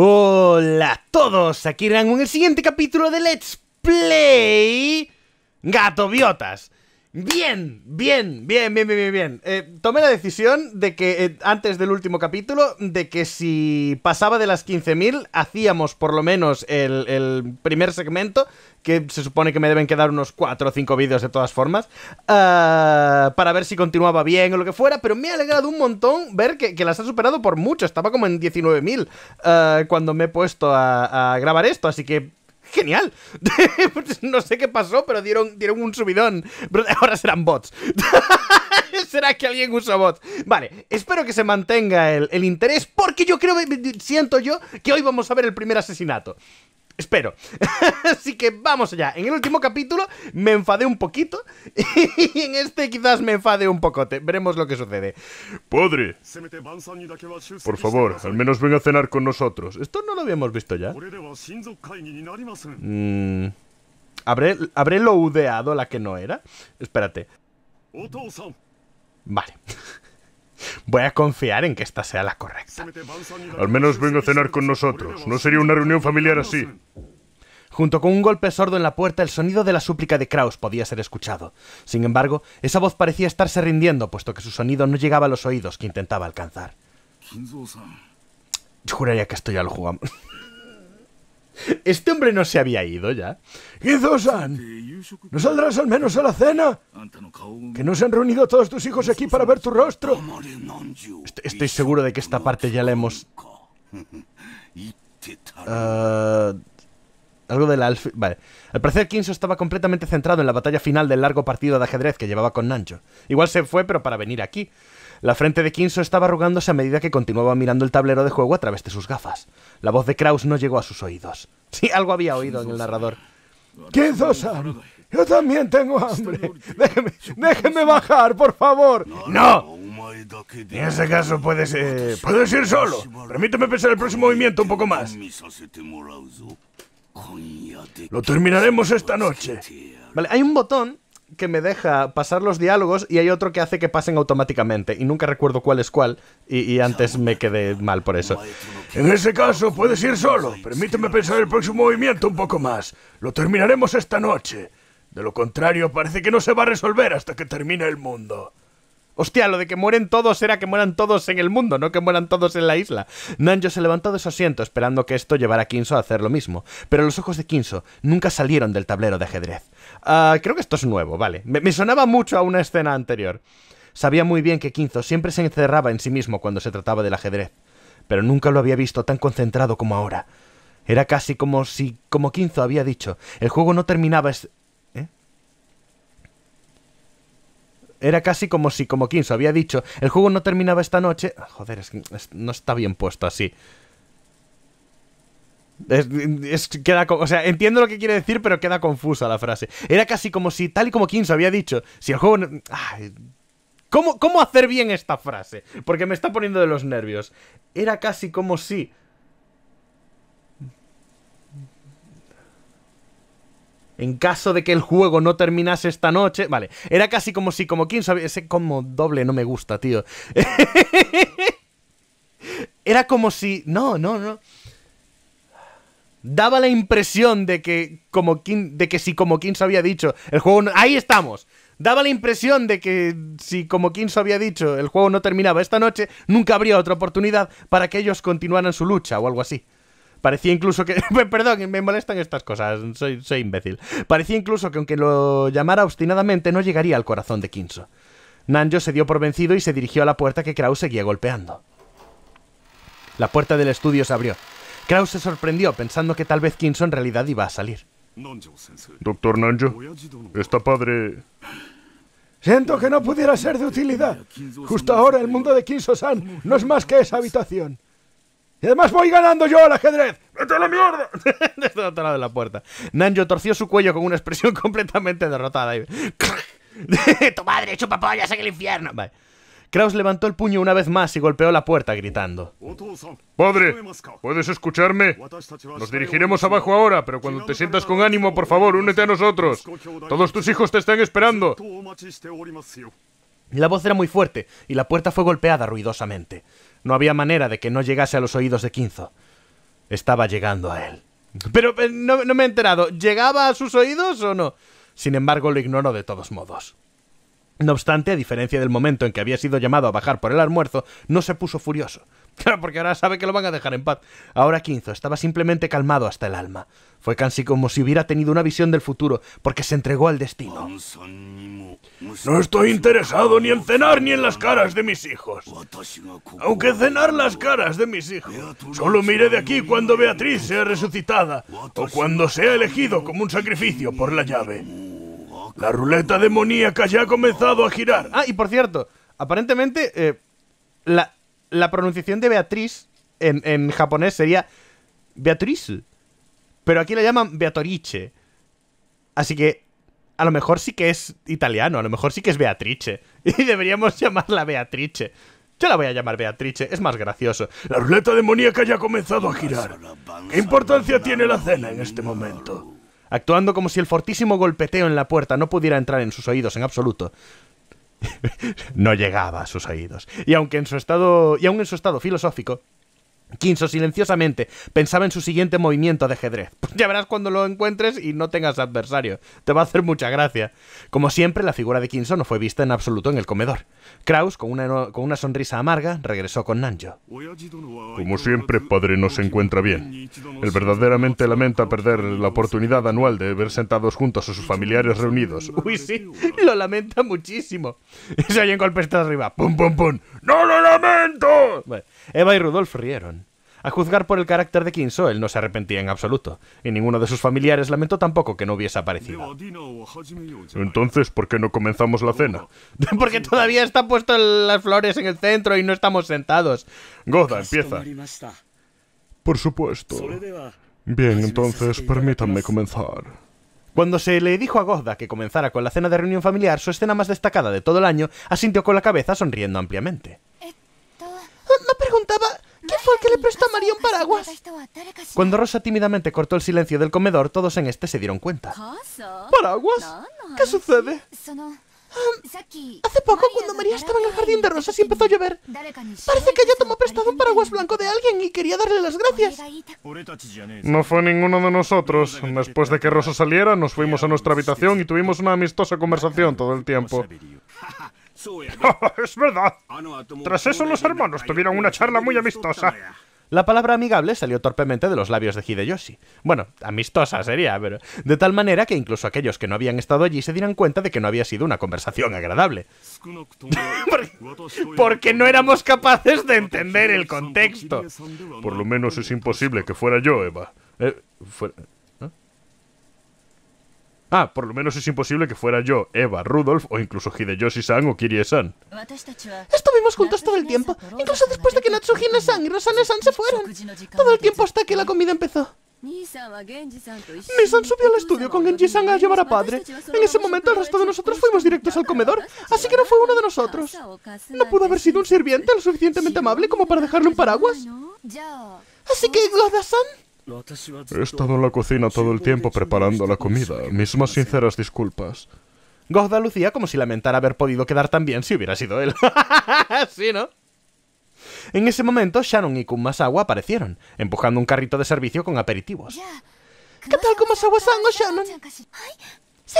Hola a todos, aquí irán en el siguiente capítulo de Let's Play Gato Biotas. Bien, bien, bien, bien, bien, bien. Eh, tomé la decisión de que, eh, antes del último capítulo, de que si pasaba de las 15.000, hacíamos por lo menos el, primer segmento, que se supone que me deben quedar unos 4 o 5 vídeos de todas formas, uh, para ver si continuaba bien o lo que fuera, pero me ha alegrado un montón ver que, las ha superado por mucho, estaba como en 19.000 uh, cuando me he puesto a grabar esto, así que genial. no sé qué pasó, pero dieron, dieron un subidón. Pero ahora serán bots. ¿Será que alguien usa bots? Vale, espero que se mantenga el, el interés, porque yo creo, siento yo, que hoy vamos a ver el primer asesinato. Espero. Así que vamos allá. En el último capítulo me enfadé un poquito. Y en este quizás me enfade un pocote. Veremos lo que sucede. Padre. Por favor, al menos ven a cenar con nosotros. Esto no lo habíamos visto ya. Mm, ¿habré, ¿Habré loudeado la que no era? Espérate. Vale. Voy a confiar en que esta sea la correcta. Al menos vengo a cenar con nosotros. No sería una reunión familiar así. Junto con un golpe sordo en la puerta, el sonido de la súplica de Kraus podía ser escuchado. Sin embargo, esa voz parecía estarse rindiendo, puesto que su sonido no llegaba a los oídos que intentaba alcanzar. Yo juraría que esto ya lo jugamos. ¿Este hombre no se había ido ya? Gizo-san, ¿no saldrás al menos a la cena? ¿Que no se han reunido todos tus hijos aquí para ver tu rostro? Estoy seguro de que esta parte ya la hemos... Uh, algo del alf... Vale. Al parecer Kinso estaba completamente centrado en la batalla final del largo partido de ajedrez que llevaba con Nancho. Igual se fue, pero para venir aquí. La frente de Kinso estaba arrugándose a medida que continuaba mirando el tablero de juego a través de sus gafas. La voz de Kraus no llegó a sus oídos. Sí, algo había oído en el narrador. Kinzo-san, yo también tengo hambre. Déjeme, déjeme bajar, por favor. ¡No! En ese caso puedes... Eh, puedes ir solo. Permíteme pensar el próximo movimiento un poco más. Lo terminaremos esta noche. Vale, hay un botón que me deja pasar los diálogos y hay otro que hace que pasen automáticamente. Y nunca recuerdo cuál es cuál. Y, y, antes me quedé mal por eso. En ese caso, puedes ir solo. Permíteme pensar el próximo movimiento un poco más. Lo terminaremos esta noche. De lo contrario, parece que no se va a resolver hasta que termine el mundo. Hostia, lo de que mueren todos era que mueran todos en el mundo, no que mueran todos en la isla. Nanjo se levantó de su asiento esperando que esto llevara a Kinso a hacer lo mismo, pero los ojos de Kinso nunca salieron del tablero de ajedrez. Uh, creo que esto es nuevo, vale. Me, sonaba mucho a una escena anterior. Sabía muy bien que Kinzo siempre se encerraba en sí mismo cuando se trataba del ajedrez, pero nunca lo había visto tan concentrado como ahora. Era casi como si, como Kinzo había dicho, el juego no terminaba... Era casi como si, como Kinso había dicho, el juego no terminaba esta noche. Joder, es que no está bien puesto así. Es, queda, o sea, entiendo lo que quiere decir, pero queda confusa la frase. Era casi como si, tal y como Kinso había dicho, si el juego... No, ¿cómo, ¿Cómo hacer bien esta frase? Porque me está poniendo de los nervios. Era casi como si... en caso de que el juego no terminase esta noche. Vale, era casi como si, como quien sabía. Ese como doble no me gusta, tío. era como si. No, no, no. Daba la impresión de que, como de que si como Kinso había dicho, el juego no, ahí estamos. Daba la impresión de que si como Kinso había dicho, el juego no terminaba esta noche, nunca habría otra oportunidad para que ellos continuaran su lucha o algo así. Parecía incluso que... Perdón, me molestan estas cosas, soy, soy imbécil. Parecía incluso que aunque lo llamara obstinadamente no llegaría al corazón de Kinso. Nanjo se dio por vencido y se dirigió a la puerta que Kraus seguía golpeando. La puerta del estudio se abrió. Kraus se sorprendió pensando que tal vez Kinso en realidad iba a salir. Doctor Nanjo, está padre... Siento que no pudiera ser de utilidad. Justo ahora el mundo de Kinso-san no es más que esa habitación. Y además voy ganando yo al ajedrez. ¡Vete a la mierda! Desde el otro lado de la puerta. Nanjo torció su cuello con una expresión completamente derrotada. ¡Tu madre, chupa pollas en el infierno! Vale. Kraus levantó el puño una vez más y golpeó la puerta gritando. Padre, ¿puedes escucharme? Nos dirigiremos abajo ahora, pero cuando te sientas con ánimo, por favor, únete a nosotros. Todos tus hijos te están esperando. La voz era muy fuerte y la puerta fue golpeada ruidosamente. No había manera de que no llegase a los oídos de Kinzo. estaba llegando a él. Pero eh, no, no me he enterado, ¿llegaba a sus oídos o no? Sin embargo, lo ignoró de todos modos. No obstante, a diferencia del momento en que había sido llamado a bajar por el almuerzo, no se puso furioso. Claro, porque ahora sabe que lo van a dejar en paz. Ahora Quinzo estaba simplemente calmado hasta el alma. Fue casi como si hubiera tenido una visión del futuro, porque se entregó al destino. No estoy interesado ni en cenar ni en las caras de mis hijos. Aunque cenar las caras de mis hijos. Solo mire de aquí cuando Beatriz sea resucitada o cuando sea elegido como un sacrificio por la llave. La ruleta demoníaca ya ha comenzado a girar. Ah, y por cierto, aparentemente eh, la, la pronunciación de Beatriz en, en japonés sería Beatriz. Pero aquí la llaman Beatorice. Así que a lo mejor sí que es italiano, a lo mejor sí que es Beatrice. Y deberíamos llamarla Beatrice. Yo la voy a llamar Beatrice, es más gracioso. La ruleta demoníaca ya ha comenzado a girar. ¿Qué importancia tiene la cena en este momento? Actuando como si el fortísimo golpeteo en la puerta no pudiera entrar en sus oídos en absoluto. no llegaba a sus oídos. Y aunque en su estado. y aun en su estado filosófico, Kinso silenciosamente pensaba en su siguiente movimiento de ajedrez. Pues ya verás cuando lo encuentres y no tengas adversario. Te va a hacer mucha gracia. Como siempre, la figura de Kinso no fue vista en absoluto en el comedor. Kraus, con una, con una sonrisa amarga, regresó con Nanjo. Como siempre, padre no se encuentra bien. Él verdaderamente lamenta perder la oportunidad anual de ver sentados juntos a sus familiares reunidos. Uy, sí, lo lamenta muchísimo. Y se oyen golpes de arriba. ¡Pum, pum, pum! ¡No lo lamento! Bueno, Eva y Rudolf rieron. A juzgar por el carácter de Kinso, él no se arrepentía en absoluto, y ninguno de sus familiares lamentó tampoco que no hubiese aparecido. Entonces, ¿por qué no comenzamos la cena? Porque todavía están puestas las flores en el centro y no estamos sentados. Goda, empieza. Por supuesto. Bien, entonces permítanme comenzar. Cuando se le dijo a Gozda que comenzara con la cena de reunión familiar, su escena más destacada de todo el año, asintió con la cabeza sonriendo ampliamente. No preguntaba quién fue el que le prestó a María un paraguas. Cuando Rosa tímidamente cortó el silencio del comedor, todos en este se dieron cuenta. ¿Paraguas? ¿Qué sucede? Hace poco, cuando María estaba en el jardín de rosas y empezó a llover, parece que ella tomó prestado un paraguas blanco de alguien y quería darle las gracias. No fue ninguno de nosotros. Después de que Rosa saliera, nos fuimos a nuestra habitación y tuvimos una amistosa conversación todo el tiempo. es verdad. Tras eso los hermanos tuvieron una charla muy amistosa. La palabra amigable salió torpemente de los labios de Hideyoshi. Bueno, amistosa sería, pero de tal manera que incluso aquellos que no habían estado allí se dieran cuenta de que no había sido una conversación agradable. Porque no éramos capaces de entender el contexto. Por lo menos es imposible que fuera yo, Eva. Eh, fuera- Ah, por lo menos es imposible que fuera yo, Eva, Rudolf o incluso Hideyoshi-san o Kirie-san. Estuvimos juntos todo el tiempo, incluso después de que Natsuhine-san y Rosane-san se fueron. Todo el tiempo hasta que la comida empezó. Nisan subió al estudio con Genji-san a llevar a padre. En ese momento el resto de nosotros fuimos directos al comedor, así que no fue uno de nosotros. ¿No pudo haber sido un sirviente lo suficientemente amable como para dejarle un paraguas? Así que, Goda-san... He estado en la cocina todo el tiempo preparando la comida. Mis más sinceras disculpas. Gozda lucía como si lamentara haber podido quedar tan bien si hubiera sido él. sí, ¿no? En ese momento, Shannon y Kumasawa aparecieron, empujando un carrito de servicio con aperitivos. ¿Qué tal como Sawa-san o Shannon? Sí,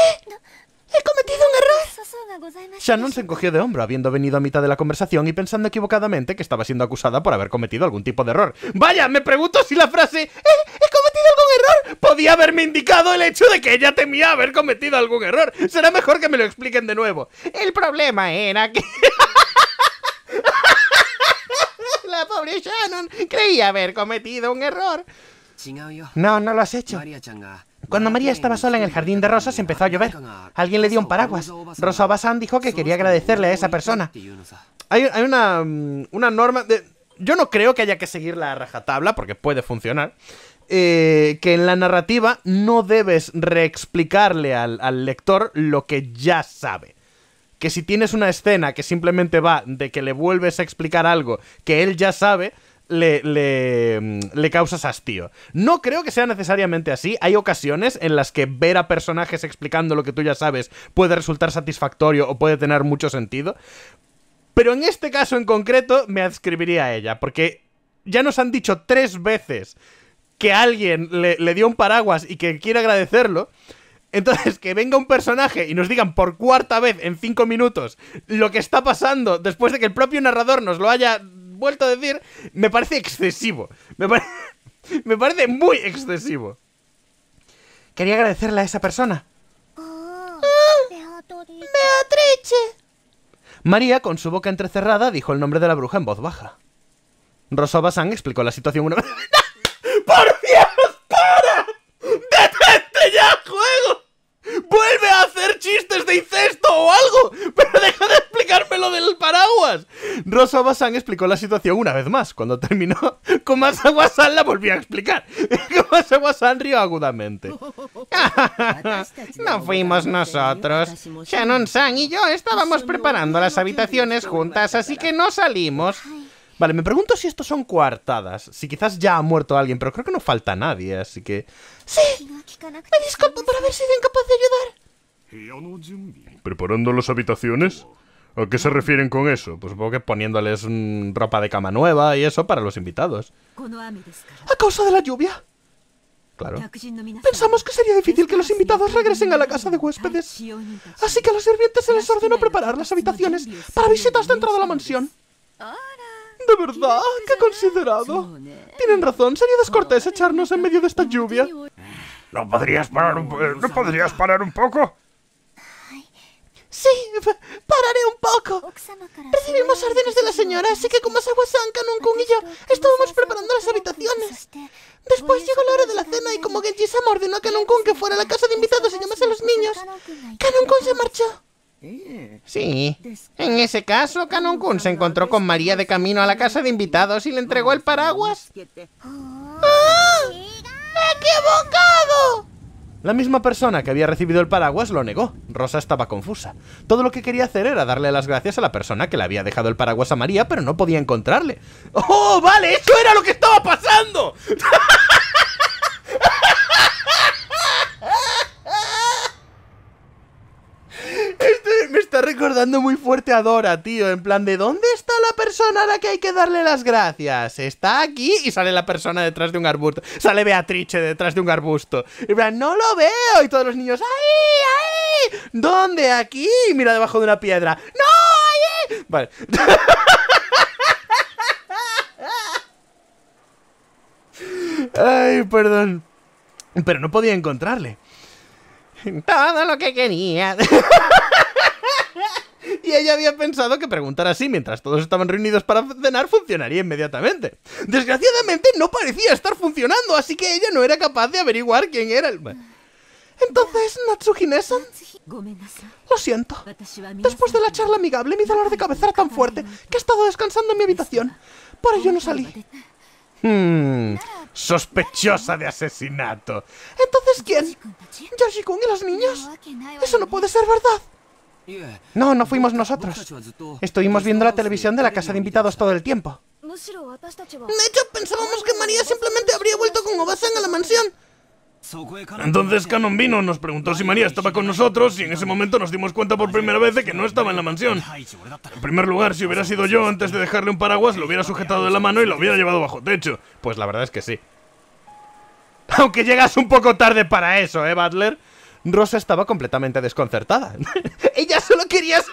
he cometido un error. Shannon se encogió de hombro, habiendo venido a mitad de la conversación y pensando equivocadamente que estaba siendo acusada por haber cometido algún tipo de error. Vaya, me pregunto si la frase "Eh, ¿He cometido algún error? podía haberme indicado el hecho de que ella temía haber cometido algún error. Será mejor que me lo expliquen de nuevo. El problema era que... la pobre Shannon creía haber cometido un error. No, no lo has hecho. Cuando María estaba sola en el jardín de rosas empezó a llover. Alguien le dio un paraguas. Rosa Obasan dijo que quería agradecerle a esa persona. Hay, hay una, mm, una norma de... Yo no creo que haya que seguir la rajatabla, porque puede funcionar. eh, que en la narrativa no debes reexplicarle al, al lector lo que ya sabe. Que si tienes una escena que simplemente va de que le vuelves a explicar algo que él ya sabe, le, le, mm, le causas hastío. No creo que sea necesariamente así. Hay ocasiones en las que ver a personajes explicando lo que tú ya sabes puede resultar satisfactorio o puede tener mucho sentido. Pero en este caso en concreto me adscribiría a ella, porque ya nos han dicho tres veces que alguien le, le dio un paraguas y que quiere agradecerlo. Entonces, que venga un personaje y nos digan por cuarta vez en cinco minutos lo que está pasando después de que el propio narrador nos lo haya vuelto a decir, me parece excesivo. Me, pare- me parece muy excesivo. Quería agradecerle a esa persona. Beatrice. María, con su boca entrecerrada, dijo el nombre de la bruja en voz baja. Rosa Basán explicó la situación una vez. ¡Por Dios! ¡Para! ¡Detente ya, juego! ¡Vuelve a hacer chistes de incesto o algo! ¡Pero deja de explicarme lo del paraguas! Rosa Basán explicó la situación una vez más. Cuando terminó, Komasa Wasan la volvió a explicar. Komasa Wasan rió agudamente. No fuimos nosotros. Shannon-san y yo estábamos preparando las habitaciones juntas, así que no salimos. Vale, me pregunto si estos son coartadas. Si quizás ya ha muerto alguien, pero creo que no falta nadie, así que... Sí. Me disculpo por haber sido incapaz de ayudar. ¿Preparando las habitaciones? ¿A qué se refieren con eso? Pues supongo que poniéndoles mm, ropa de cama nueva y eso para los invitados. A causa de la lluvia, Claro. pensamos que sería difícil que los invitados regresen a la casa de huéspedes. Así que a los sirvientes se les ordenó preparar las habitaciones para visitas dentro de la mansión. ¿De verdad? ¡Qué considerado! Tienen razón, sería descortés echarnos en medio de esta lluvia. ¿No podrías parar un, ¿no podrías parar un poco? Sí, pararé un poco. Recibimos órdenes de la señora, así que como Sawa-san, Kanun-kun y yo estábamos preparando las habitaciones. Después llegó la hora de la cena y como Genji-sama ordenó a Kanun-kun que fuera a la casa de invitados y llamase a los niños, Kanun-kun se marchó. Sí. En ese caso, Canon Kun se encontró con María de camino a la casa de invitados y le entregó el paraguas. ¡Ah! ¡Equivocado! La misma persona que había recibido el paraguas lo negó. Rosa estaba confusa. Todo lo que quería hacer era darle las gracias a la persona que le había dejado el paraguas a María, pero no podía encontrarle. ¡Oh, vale! ¡Eso era lo que estaba pasando! Este me está recordando muy fuerte a Dora, tío. En plan de ¿dónde está la persona a la que hay que darle las gracias? Está aquí y sale la persona detrás de un arbusto. Sale Beatrice detrás de un arbusto. Y en plan, no lo veo. Y todos los niños, ¡ahí! ¡ahí! ¿Dónde? Aquí. Y mira debajo de una piedra. ¡No! ¡ahí! Vale. Ay, perdón. Pero no podía encontrarle. Todo lo que quería. Y ella había pensado que preguntar así mientras todos estaban reunidos para cenar funcionaría inmediatamente. Desgraciadamente no parecía estar funcionando, así que ella no era capaz de averiguar quién era el... Entonces, Natsuhine-san, lo siento. Después de la charla amigable, mi dolor de cabeza era tan fuerte que he estado descansando en mi habitación. Por ello no salí. Hmm, sospechosa de asesinato. Entonces, ¿quién? ¿Yoshi-kun y los niños? Eso no puede ser verdad. No, no fuimos nosotros. Estuvimos viendo la televisión de la casa de invitados todo el tiempo. De hecho, pensábamos que María simplemente habría vuelto con Obasan a la mansión. Entonces Canon vino, nos preguntó si María estaba con nosotros y en ese momento nos dimos cuenta por primera vez de que no estaba en la mansión. En primer lugar, si hubiera sido yo, antes de dejarle un paraguas, lo hubiera sujetado de la mano y lo hubiera llevado bajo techo. Pues la verdad es que sí. Aunque llegas un poco tarde para eso, ¿eh, Butler? Rosa estaba completamente desconcertada. Ella solo quería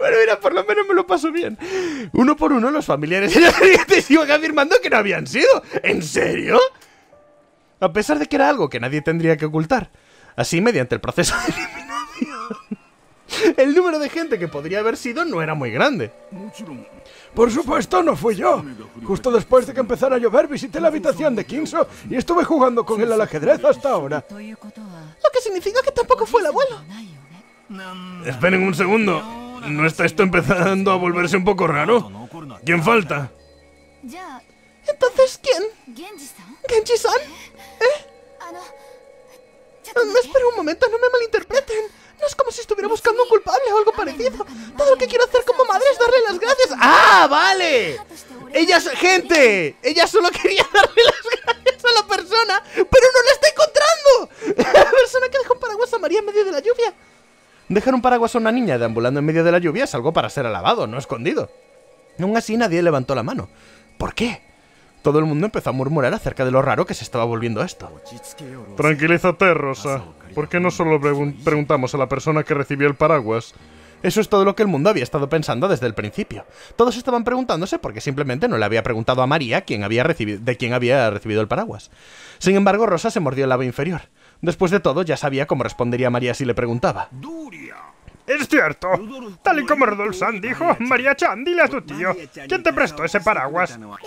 Bueno, mira, por lo menos me lo paso bien. Uno por uno, los familiares clientes iban afirmando que no habían sido. ¿En serio? A pesar de que era algo que nadie tendría que ocultar. Así, mediante el proceso de eliminación, el número de gente que podría haber sido no era muy grande. Por supuesto, no fui yo. Justo después de que empezara a llover, visité la habitación de Kinso y estuve jugando con él al ajedrez hasta ahora. Lo que significa que tampoco fue el abuelo. Esperen un segundo. ¿No está esto empezando a volverse un poco raro? ¿Quién falta? Entonces, ¿quién? ¿Genji-san? ¿Eh? Me espera un momento, no me malinterpreten. No es como si estuviera buscando un culpable o algo parecido. Todo lo que quiero hacer como madre es darle las gracias. ¡Ah, vale! Ella, es- gente, ella solo quería darle las gracias a la persona, pero no la está encontrando. La persona que dejó un paraguas a María en medio de la lluvia. Dejar un paraguas a una niña deambulando en medio de la lluvia es algo para ser alabado, no escondido. Aún así nadie levantó la mano. ¿Por qué? Todo el mundo empezó a murmurar acerca de lo raro que se estaba volviendo esto. Tranquilízate, Rosa. ¿Por qué no solo preguntamos a la persona que recibió el paraguas? Eso es todo lo que el mundo había estado pensando desde el principio. Todos estaban preguntándose porque simplemente no le había preguntado a María quién había de quién había recibido el paraguas. Sin embargo, Rosa se mordió el labio inferior. Después de todo, ya sabía cómo respondería María si le preguntaba. Es cierto. Tal y como Rodolfo dijo, María Chan, dile a tu tío. ¿Quién te prestó ese paraguas? ¡Beatrice!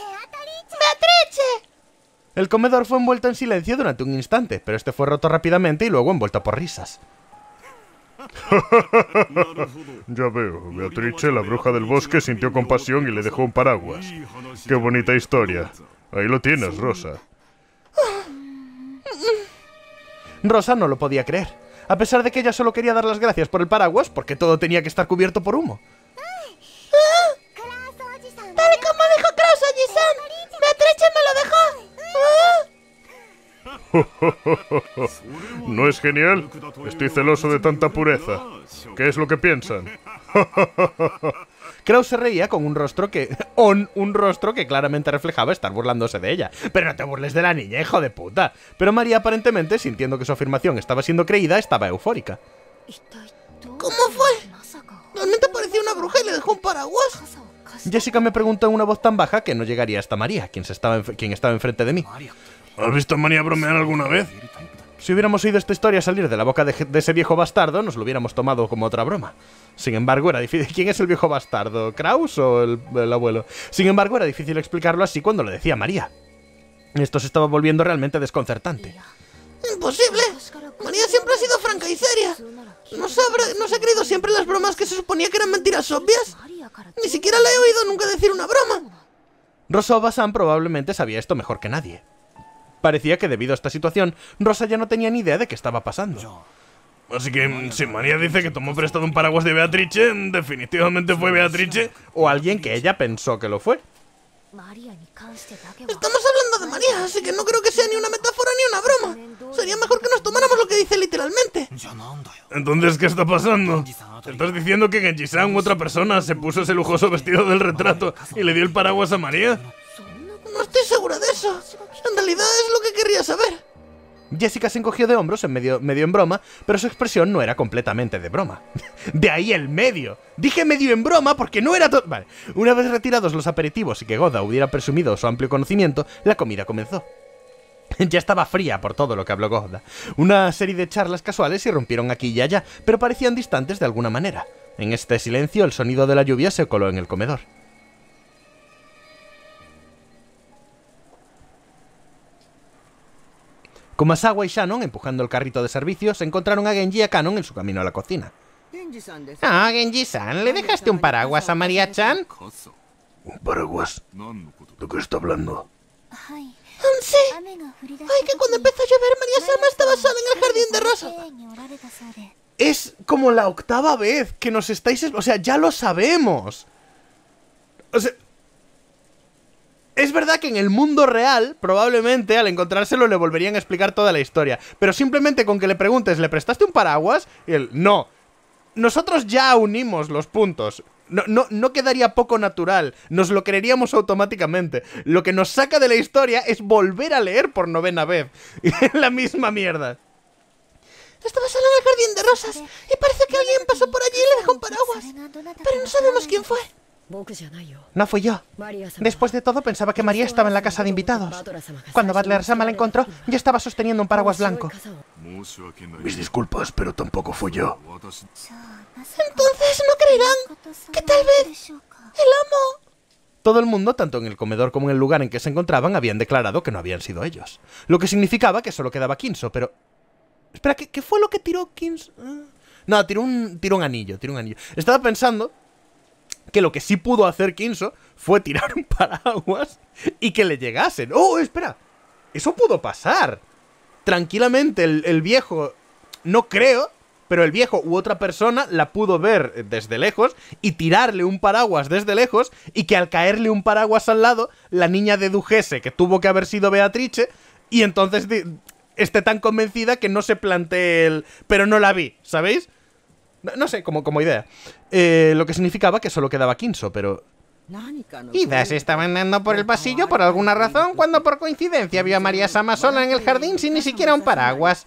El comedor fue envuelto en silencio durante un instante, pero este fue roto rápidamente y luego envuelto por risas. ya veo, Beatrice, la bruja del bosque, sintió compasión y le dejó un paraguas. Qué bonita historia. Ahí lo tienes, Rosa. Rosa no lo podía creer, a pesar de que ella solo quería dar las gracias por el paraguas porque todo tenía que estar cubierto por humo. Tal y como dijo Klaus Oji-san, Beatrice me lo dejó. ¿No es genial? Estoy celoso de tanta pureza. ¿Qué es lo que piensan? Kraus se reía con un rostro que. On, un rostro que claramente reflejaba estar burlándose de ella. Pero no te burles de la niña, hijo de puta. Pero María, aparentemente, sintiendo que su afirmación estaba siendo creída, estaba eufórica. ¿Cómo fue? ¿Realmente parecía una bruja y le dejó un paraguas? Jessica me preguntó en una voz tan baja que no llegaría hasta María, quien, se estaba, quien estaba enfrente de mí. ¿Has visto a María bromear alguna vez? Si hubiéramos oído esta historia salir de la boca de, ese viejo bastardo, nos lo hubiéramos tomado como otra broma. Sin embargo, era difícil. ¿Quién es el viejo bastardo? ¿Kraus o el, abuelo? Sin embargo, era difícil explicarlo así cuando lo decía María. Esto se estaba volviendo realmente desconcertante. ¡Imposible! María siempre ha sido franca y seria. ¿No se, ¿No se ha creído siempre las bromas que se suponía que eran mentiras obvias? Ni siquiera la he oído nunca decir una broma. Rosa Basan probablemente sabía esto mejor que nadie. Parecía que debido a esta situación, Rosa ya no tenía ni idea de qué estaba pasando. Así que si María dice que tomó prestado un paraguas de Beatrice, definitivamente fue Beatrice o alguien que ella pensó que lo fue. Estamos hablando de María, así que no creo que sea ni una metáfora ni una broma. Sería mejor que nos tomáramos lo que dice literalmente. Entonces, ¿qué está pasando? ¿Estás diciendo que Genji-san u otra persona se puso ese lujoso vestido del retrato y le dio el paraguas a María? No estoy segura de eso. En realidad es lo que querría saber. Jessica se encogió de hombros en medio, medio en broma, pero su expresión no era completamente de broma. de ahí el medio. Dije medio en broma porque no era todo... Vale, una vez retirados los aperitivos y que Goda hubiera presumido su amplio conocimiento, la comida comenzó. Ya estaba fría por todo lo que habló Goda. Una serie de charlas casuales irrumpieron aquí y allá, pero parecían distantes de alguna manera. En este silencio, el sonido de la lluvia se coló en el comedor. Kumasawa y Shannon, empujando el carrito de servicio, se encontraron a Genji y a Kanon en su camino a la cocina. Ah, Genji-san, ¿le dejaste un paraguas a María-chan? ¿Un paraguas? ¿De qué está hablando? Sí. Ay, que cuando empezó a llover, María Sama estaba sola en el jardín de rosa. Es como la octava vez que nos estáis... O sea, ya lo sabemos. O sea, es verdad que en el mundo real, probablemente al encontrárselo le volverían a explicar toda la historia. Pero simplemente con que le preguntes, ¿le prestaste un paraguas? Y él, no. Nosotros ya unimos los puntos. No, no, no quedaría poco natural. Nos lo creeríamos automáticamente. Lo que nos saca de la historia es volver a leer por novena vez. la misma mierda. Estaba sola en el jardín de rosas y parece que alguien pasó por allí y le dejó un paraguas. Pero no sabemos quién fue. No fui yo. Después de todo, pensaba que María estaba en la casa de invitados. Cuando Butler Sama la encontró, yo estaba sosteniendo un paraguas blanco. Mis disculpas, pero tampoco fui yo. Entonces no creerán que tal vez el amo... Todo el mundo, tanto en el comedor como en el lugar en que se encontraban, habían declarado que no habían sido ellos. Lo que significaba que solo quedaba Kinso, pero... Espera, ¿qué, fue lo que tiró Kinso? Ah. No, tiró un, tiró un anillo, tiró un anillo. Estaba pensando que lo que sí pudo hacer Kinso fue tirar un paraguas y que le llegasen. ¡Oh, espera! Eso pudo pasar. Tranquilamente el, viejo, no creo, pero el viejo u otra persona la pudo ver desde lejos y tirarle un paraguas desde lejos y que al caerle un paraguas al lado, la niña dedujese que tuvo que haber sido Beatrice y entonces esté tan convencida que no se plantee el... pero no la vi, ¿sabéis? No, sé, como, como idea. Eh, lo que significaba que solo quedaba Kinso, pero... Ida se estaba andando por el pasillo por alguna razón cuando por coincidencia vio a María Sama sola en el jardín sin ni siquiera un paraguas.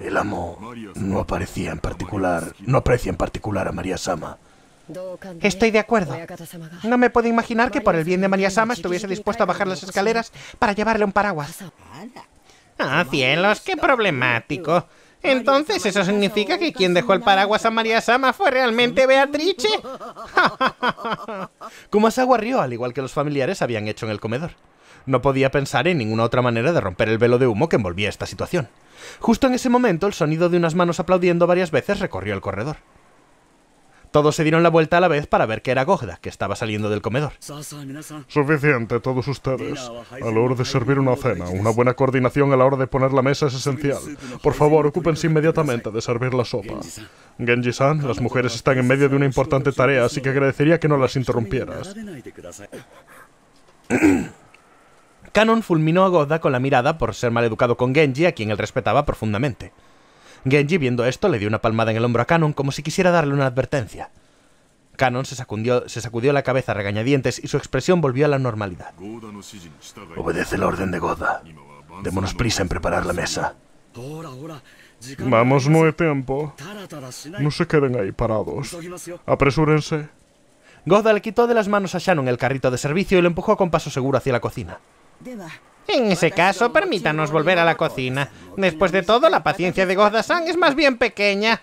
El amo no aparecía en particular, no aprecia en particular a María Sama. Estoy de acuerdo. No me puedo imaginar que por el bien de María Sama estuviese dispuesto a bajar las escaleras para llevarle un paraguas. Ah, cielos, qué problemático. Entonces, ¿eso significa que quien dejó el paraguas a María Sama fue realmente Beatrice? Kumasawa rió, al igual que los familiares habían hecho en el comedor. No podía pensar en ninguna otra manera de romper el velo de humo que envolvía esta situación. Justo en ese momento, el sonido de unas manos aplaudiendo varias veces recorrió el corredor. Todos se dieron la vuelta a la vez para ver que era Gogda, que estaba saliendo del comedor. Suficiente, todos ustedes. A la hora de servir una cena, una buena coordinación a la hora de poner la mesa es esencial. Por favor, ocúpense inmediatamente de servir la sopa. Genji-san, las mujeres están en medio de una importante tarea, así que agradecería que no las interrumpieras. Kanon fulminó a Gogda con la mirada por ser maleducado con Genji, a quien él respetaba profundamente. Genji, viendo esto, le dio una palmada en el hombro a Canon como si quisiera darle una advertencia. Canon se sacudió, se sacudió la cabeza a regañadientes y su expresión volvió a la normalidad. Obedece la orden de Goda. Démonos prisa en preparar la mesa. Vamos, no hay tiempo. No se queden ahí parados. Apresúrense. Goda le quitó de las manos a Shannon el carrito de servicio y lo empujó con paso seguro hacia la cocina. En ese caso, permítanos volver a la cocina. Después de todo, la paciencia de Goda-san es más bien pequeña.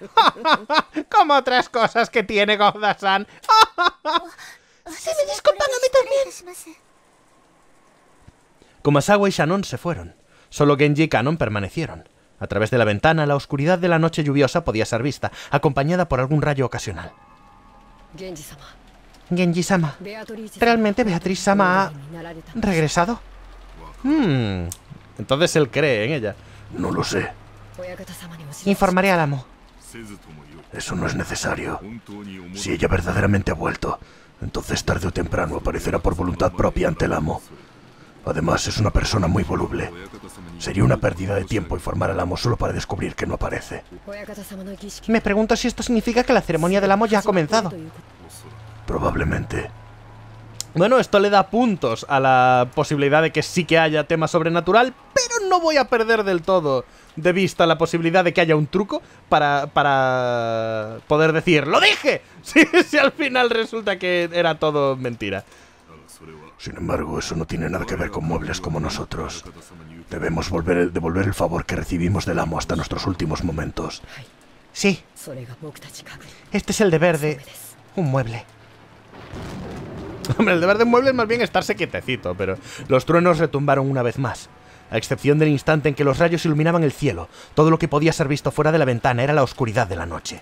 Como otras cosas que tiene Goda-san. Si me disculpan a mí también. Kumasawa y Shannon se fueron. Solo Genji y Kanon permanecieron. A través de la ventana, la oscuridad de la noche lluviosa podía ser vista, acompañada por algún rayo ocasional. Genji-sama, ¿realmente Beatriz-sama ha regresado? Hmm. Entonces él cree en ella. No lo sé. Informaré al amo. Eso no es necesario. Si ella verdaderamente ha vuelto, entonces tarde o temprano aparecerá por voluntad propia ante el amo. Además, es una persona muy voluble. Sería una pérdida de tiempo informar al amo solo para descubrir que no aparece. Me pregunto si esto significa que la ceremonia del amo ya ha comenzado. Probablemente. Bueno, esto le da puntos a la posibilidad de que sí que haya tema sobrenatural, pero no voy a perder del todo de vista la posibilidad de que haya un truco para, para poder decir ¡Lo dije! Si, si al final resulta que era todo mentira. Sin embargo, eso no tiene nada que ver con muebles como nosotros. Debemos volver, devolver el favor que recibimos del amo hasta nuestros últimos momentos. Sí. Este es el deber de un mueble. Hombre, el deber de un mueble es más bien estarse quietecito, pero los truenos retumbaron una vez más. A excepción del instante en que los rayos iluminaban el cielo, todo lo que podía ser visto fuera de la ventana era la oscuridad de la noche.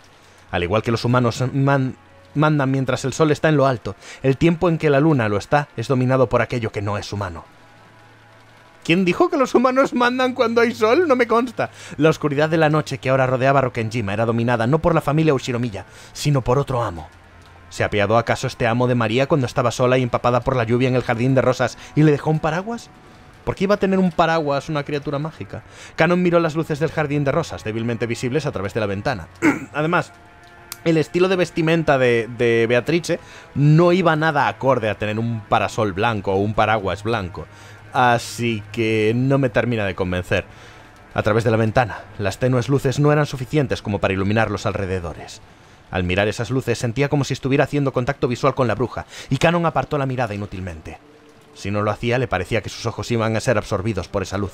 Al igual que los humanos mandan mientras el sol está en lo alto, el tiempo en que la luna lo está es dominado por aquello que no es humano. ¿Quién dijo que los humanos mandan cuando hay sol? No me consta. La oscuridad de la noche que ahora rodeaba Rokenjima era dominada no por la familia Ushiromiya, sino por otro amo. ¿Se apiadó acaso este amo de María cuando estaba sola y empapada por la lluvia en el jardín de rosas y le dejó un paraguas? ¿Por qué iba a tener un paraguas una criatura mágica? Canon miró las luces del jardín de rosas, débilmente visibles a través de la ventana. Además, el estilo de vestimenta de, de, Beatrice no iba nada acorde a tener un parasol blanco o un paraguas blanco. Así que no me termina de convencer. A través de la ventana, las tenues luces no eran suficientes como para iluminar los alrededores. Al mirar esas luces sentía como si estuviera haciendo contacto visual con la bruja, y Canon apartó la mirada inútilmente. Si no lo hacía, le parecía que sus ojos iban a ser absorbidos por esa luz.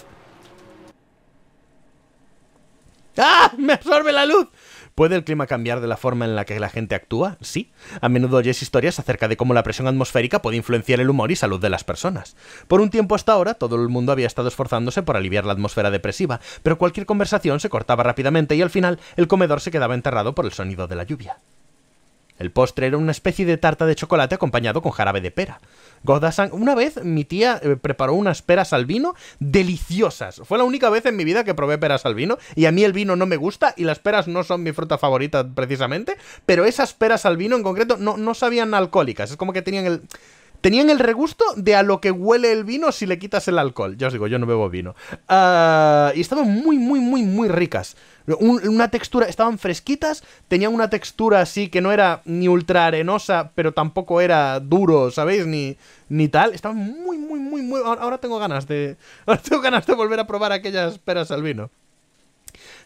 ¡Ah! ¡Me absorbe la luz! ¿Puede el clima cambiar de la forma en la que la gente actúa? Sí. A menudo oyes historias acerca de cómo la presión atmosférica puede influenciar el humor y salud de las personas. Por un tiempo hasta ahora, todo el mundo había estado esforzándose por aliviar la atmósfera depresiva, pero cualquier conversación se cortaba rápidamente y al final el comedor se quedaba enterrado por el sonido de la lluvia. El postre era una especie de tarta de chocolate acompañado con jarabe de pera. Una vez mi tía eh, preparó unas peras al vino deliciosas. Fue la única vez en mi vida que probé peras al vino y a mí el vino no me gusta y las peras no son mi fruta favorita precisamente, pero esas peras al vino en concreto no, no sabían alcohólicas, es como que tenían el tenían el regusto de a lo que huele el vino si le quitas el alcohol. Ya os digo, yo no bebo vino. Ah, y estaban muy, muy, muy, muy ricas. Una textura, estaban fresquitas, tenían una textura así que no era ni ultra arenosa, pero tampoco era duro, ¿sabéis? Ni, ni tal. Estaban muy, muy, muy, muy... Ahora tengo ganas de... Ahora tengo ganas de volver a probar aquellas peras al vino.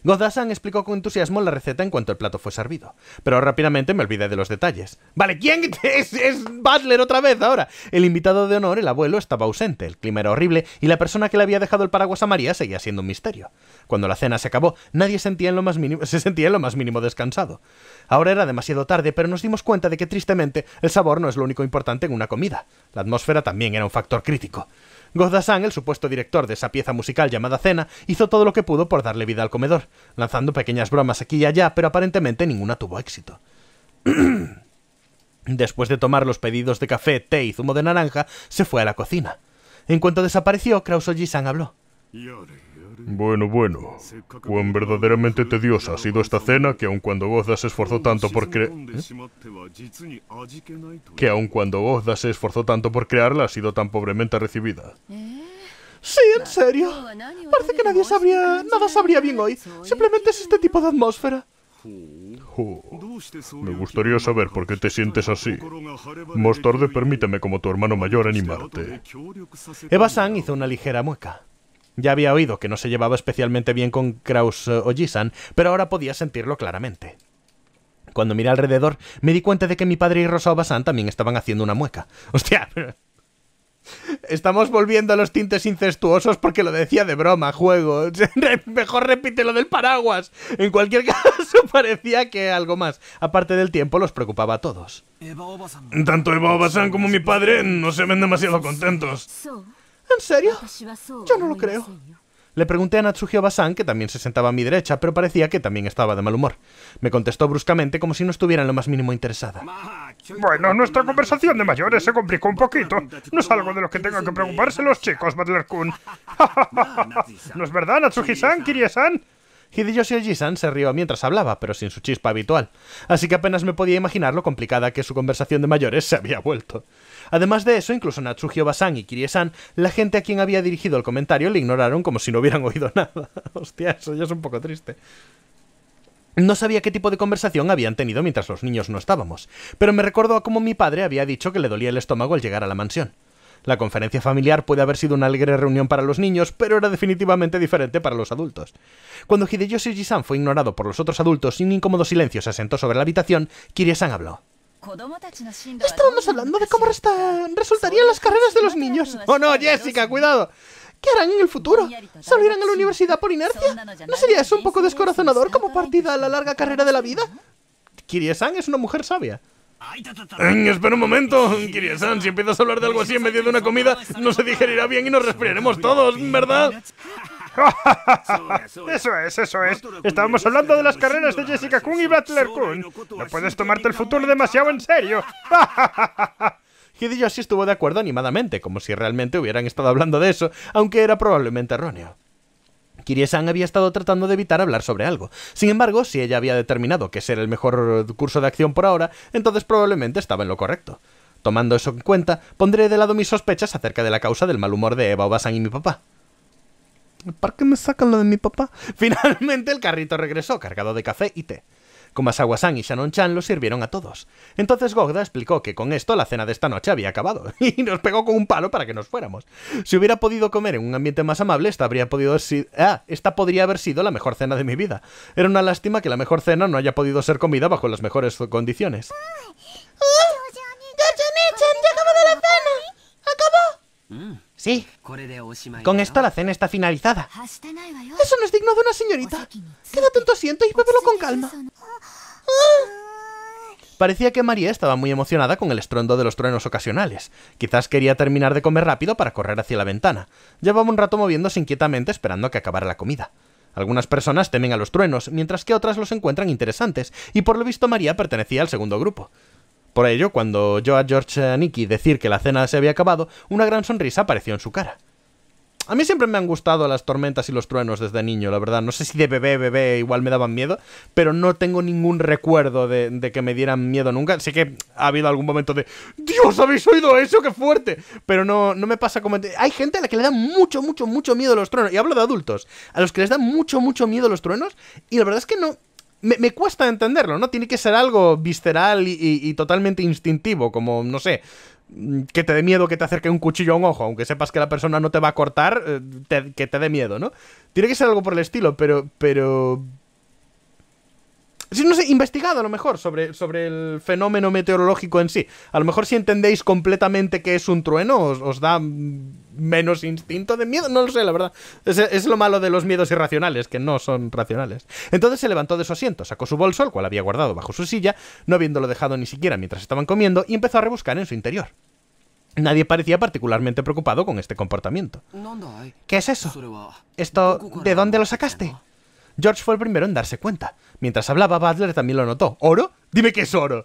Godasan explicó con entusiasmo la receta en cuanto el plato fue servido, pero rápidamente me olvidé de los detalles. Vale, ¿quién es, es Butler otra vez ahora? El invitado de honor, el abuelo, estaba ausente, el clima era horrible y la persona que le había dejado el paraguas a María seguía siendo un misterio. Cuando la cena se acabó, nadie sentía en lo más mínimo, se sentía en lo más mínimo descansado. Ahora era demasiado tarde, pero nos dimos cuenta de que tristemente el sabor no es lo único importante en una comida. La atmósfera también era un factor crítico. Gozdasan, el supuesto director de esa pieza musical llamada Cena, hizo todo lo que pudo por darle vida al comedor, lanzando pequeñas bromas aquí y allá, pero aparentemente ninguna tuvo éxito. Después de tomar los pedidos de café, té y zumo de naranja, se fue a la cocina. En cuanto desapareció, Krauso-Jisan habló. Bueno, bueno. Cuán verdaderamente tediosa ha sido esta cena que aun cuando Gozda se esforzó tanto por crear... ¿Eh? Que aun cuando Gozda se esforzó tanto por crearla ha sido tan pobremente recibida. Sí, en serio. Parece que nadie sabría... Nada sabría bien hoy. Simplemente es este tipo de atmósfera. me gustaría saber por qué te sientes así. Más tarde permíteme como tu hermano mayor animarte. Eva-san hizo una ligera mueca. Ya había oído que no se llevaba especialmente bien con Kraus eh, Ojisan, pero ahora podía sentirlo claramente. Cuando miré alrededor, me di cuenta de que mi padre y Rosa Obasan también estaban haciendo una mueca. Hostia, Estamos volviendo a los tintes incestuosos porque lo decía de broma, juego. Mejor repite lo del paraguas. En cualquier caso, parecía que algo más, aparte del tiempo, los preocupaba a todos. Tanto Eva Obasan como mi padre no se ven demasiado contentos. ¿En serio? Yo no lo creo. Le pregunté a Natsuki Obasan, que también se sentaba a mi derecha, pero parecía que también estaba de mal humor. Me contestó bruscamente como si no estuviera en lo más mínimo interesada. Bueno, nuestra conversación de mayores se complicó un poquito. No es algo de lo que tengan que preocuparse los chicos, Butler-kun. ¿No es verdad, Natsuki-san, Kirie-san? Hideyoshi Oji-san se rió mientras hablaba, pero sin su chispa habitual, así que apenas me podía imaginar lo complicada que su conversación de mayores se había vuelto. Además de eso, incluso Natsuki Obasan y Kirie-san, la gente a quien había dirigido el comentario le ignoraron como si no hubieran oído nada. Hostia, eso ya es un poco triste. No sabía qué tipo de conversación habían tenido mientras los niños no estábamos, pero me recordó a cómo mi padre había dicho que le dolía el estómago al llegar a la mansión. La conferencia familiar puede haber sido una alegre reunión para los niños, pero era definitivamente diferente para los adultos. Cuando Hideyoshi Jisan fue ignorado por los otros adultos y un incómodo silencio se asentó sobre la habitación, Kirie-san habló. Estábamos hablando de cómo resultarían las carreras de los niños. ¡Oh no, Jessica, cuidado! ¿Qué harán en el futuro? ¿Salirán a la universidad por inercia? ¿No sería eso un poco descorazonador como partida a la larga carrera de la vida? Kirie-san es una mujer sabia. Espera un momento, Kirie-san. Si empiezas a hablar de algo así en medio de una comida, no se digerirá bien y nos respiraremos todos, ¿verdad? eso es, eso es. Estábamos hablando de las carreras de Jessica Kun y Butler Kun. No puedes tomarte el futuro demasiado en serio. Hideyoshi estuvo de acuerdo animadamente, como si realmente hubieran estado hablando de eso, aunque era probablemente erróneo. Kirie-san había estado tratando de evitar hablar sobre algo. Sin embargo, si ella había determinado que ese era el mejor curso de acción por ahora, entonces probablemente estaba en lo correcto. Tomando eso en cuenta, pondré de lado mis sospechas acerca de la causa del mal humor de Eva Obasan y mi papá. ¿Para qué me sacan lo de mi papá? Finalmente el carrito regresó, cargado de café y té. Komasawa-san y Shannon-chan lo sirvieron a todos. Entonces Gogda explicó que con esto la cena de esta noche había acabado, y nos pegó con un palo para que nos fuéramos. Si hubiera podido comer en un ambiente más amable, esta, habría podido ah, esta podría haber sido la mejor cena de mi vida. Era una lástima que la mejor cena no haya podido ser comida bajo las mejores condiciones. Sí. Con esto la cena está finalizada. Eso no es digno de una señorita. Quédate en tu asiento y bébelo con calma. Parecía que María estaba muy emocionada con el estruendo de los truenos ocasionales. Quizás quería terminar de comer rápido para correr hacia la ventana. Llevaba un rato moviéndose inquietamente esperando a que acabara la comida. Algunas personas temen a los truenos, mientras que otras los encuentran interesantes, y por lo visto María pertenecía al segundo grupo. Por ello, cuando oyó a George Nicky decir que la cena se había acabado, una gran sonrisa apareció en su cara. A mí siempre me han gustado las tormentas y los truenos desde niño, la verdad. No sé si de bebé, bebé igual me daban miedo, pero no tengo ningún recuerdo de, que me dieran miedo nunca. Sé que ha habido algún momento de ¡Dios, habéis oído eso! ¡Qué fuerte! Pero no, no me pasa como... Hay gente a la que le da mucho, mucho, mucho miedo los truenos. Y hablo de adultos. A los que les da mucho, mucho miedo los truenos. Y la verdad es que no... Me, cuesta entenderlo, ¿no? Tiene que ser algo visceral y totalmente instintivo, como, no sé, que te dé miedo que te acerque un cuchillo a un ojo, aunque sepas que la persona no te va a cortar, eh, que te dé miedo, ¿no? Tiene que ser algo por el estilo, pero. pero. Sí, no sé, investigado a lo mejor sobre, sobre el fenómeno meteorológico en sí. A lo mejor si entendéis completamente que es un trueno, os, da menos instinto de miedo. No lo sé, la verdad. Es, es, lo malo de los miedos irracionales, que no son racionales. Entonces se levantó de su asiento, sacó su bolso, el cual había guardado bajo su silla, no habiéndolo dejado ni siquiera mientras estaban comiendo, y empezó a rebuscar en su interior. Nadie parecía particularmente preocupado con este comportamiento. ¿Qué es eso? ¿Esto de dónde lo sacaste? George fue el primero en darse cuenta. Mientras hablaba, Butler también lo notó. ¿Oro? Dime qué es oro.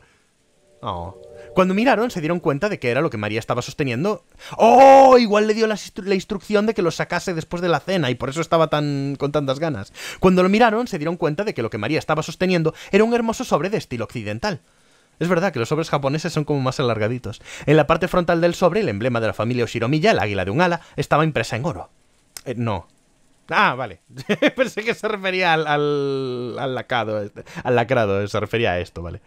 Oh. Cuando miraron, se dieron cuenta de que era lo que María estaba sosteniendo. ¡Oh! Igual le dio la, instrucción de que lo sacase después de la cena y por eso estaba tan con tantas ganas. Cuando lo miraron, se dieron cuenta de que lo que María estaba sosteniendo era un hermoso sobre de estilo occidental. Es verdad que los sobres japoneses son como más alargaditos. En la parte frontal del sobre, el emblema de la familia Oshiromiya, el águila de un ala, estaba impresa en oro. Eh, no. Ah, vale. Pensé que se refería al, al, lacado, este, al lacrado, se refería a esto, vale.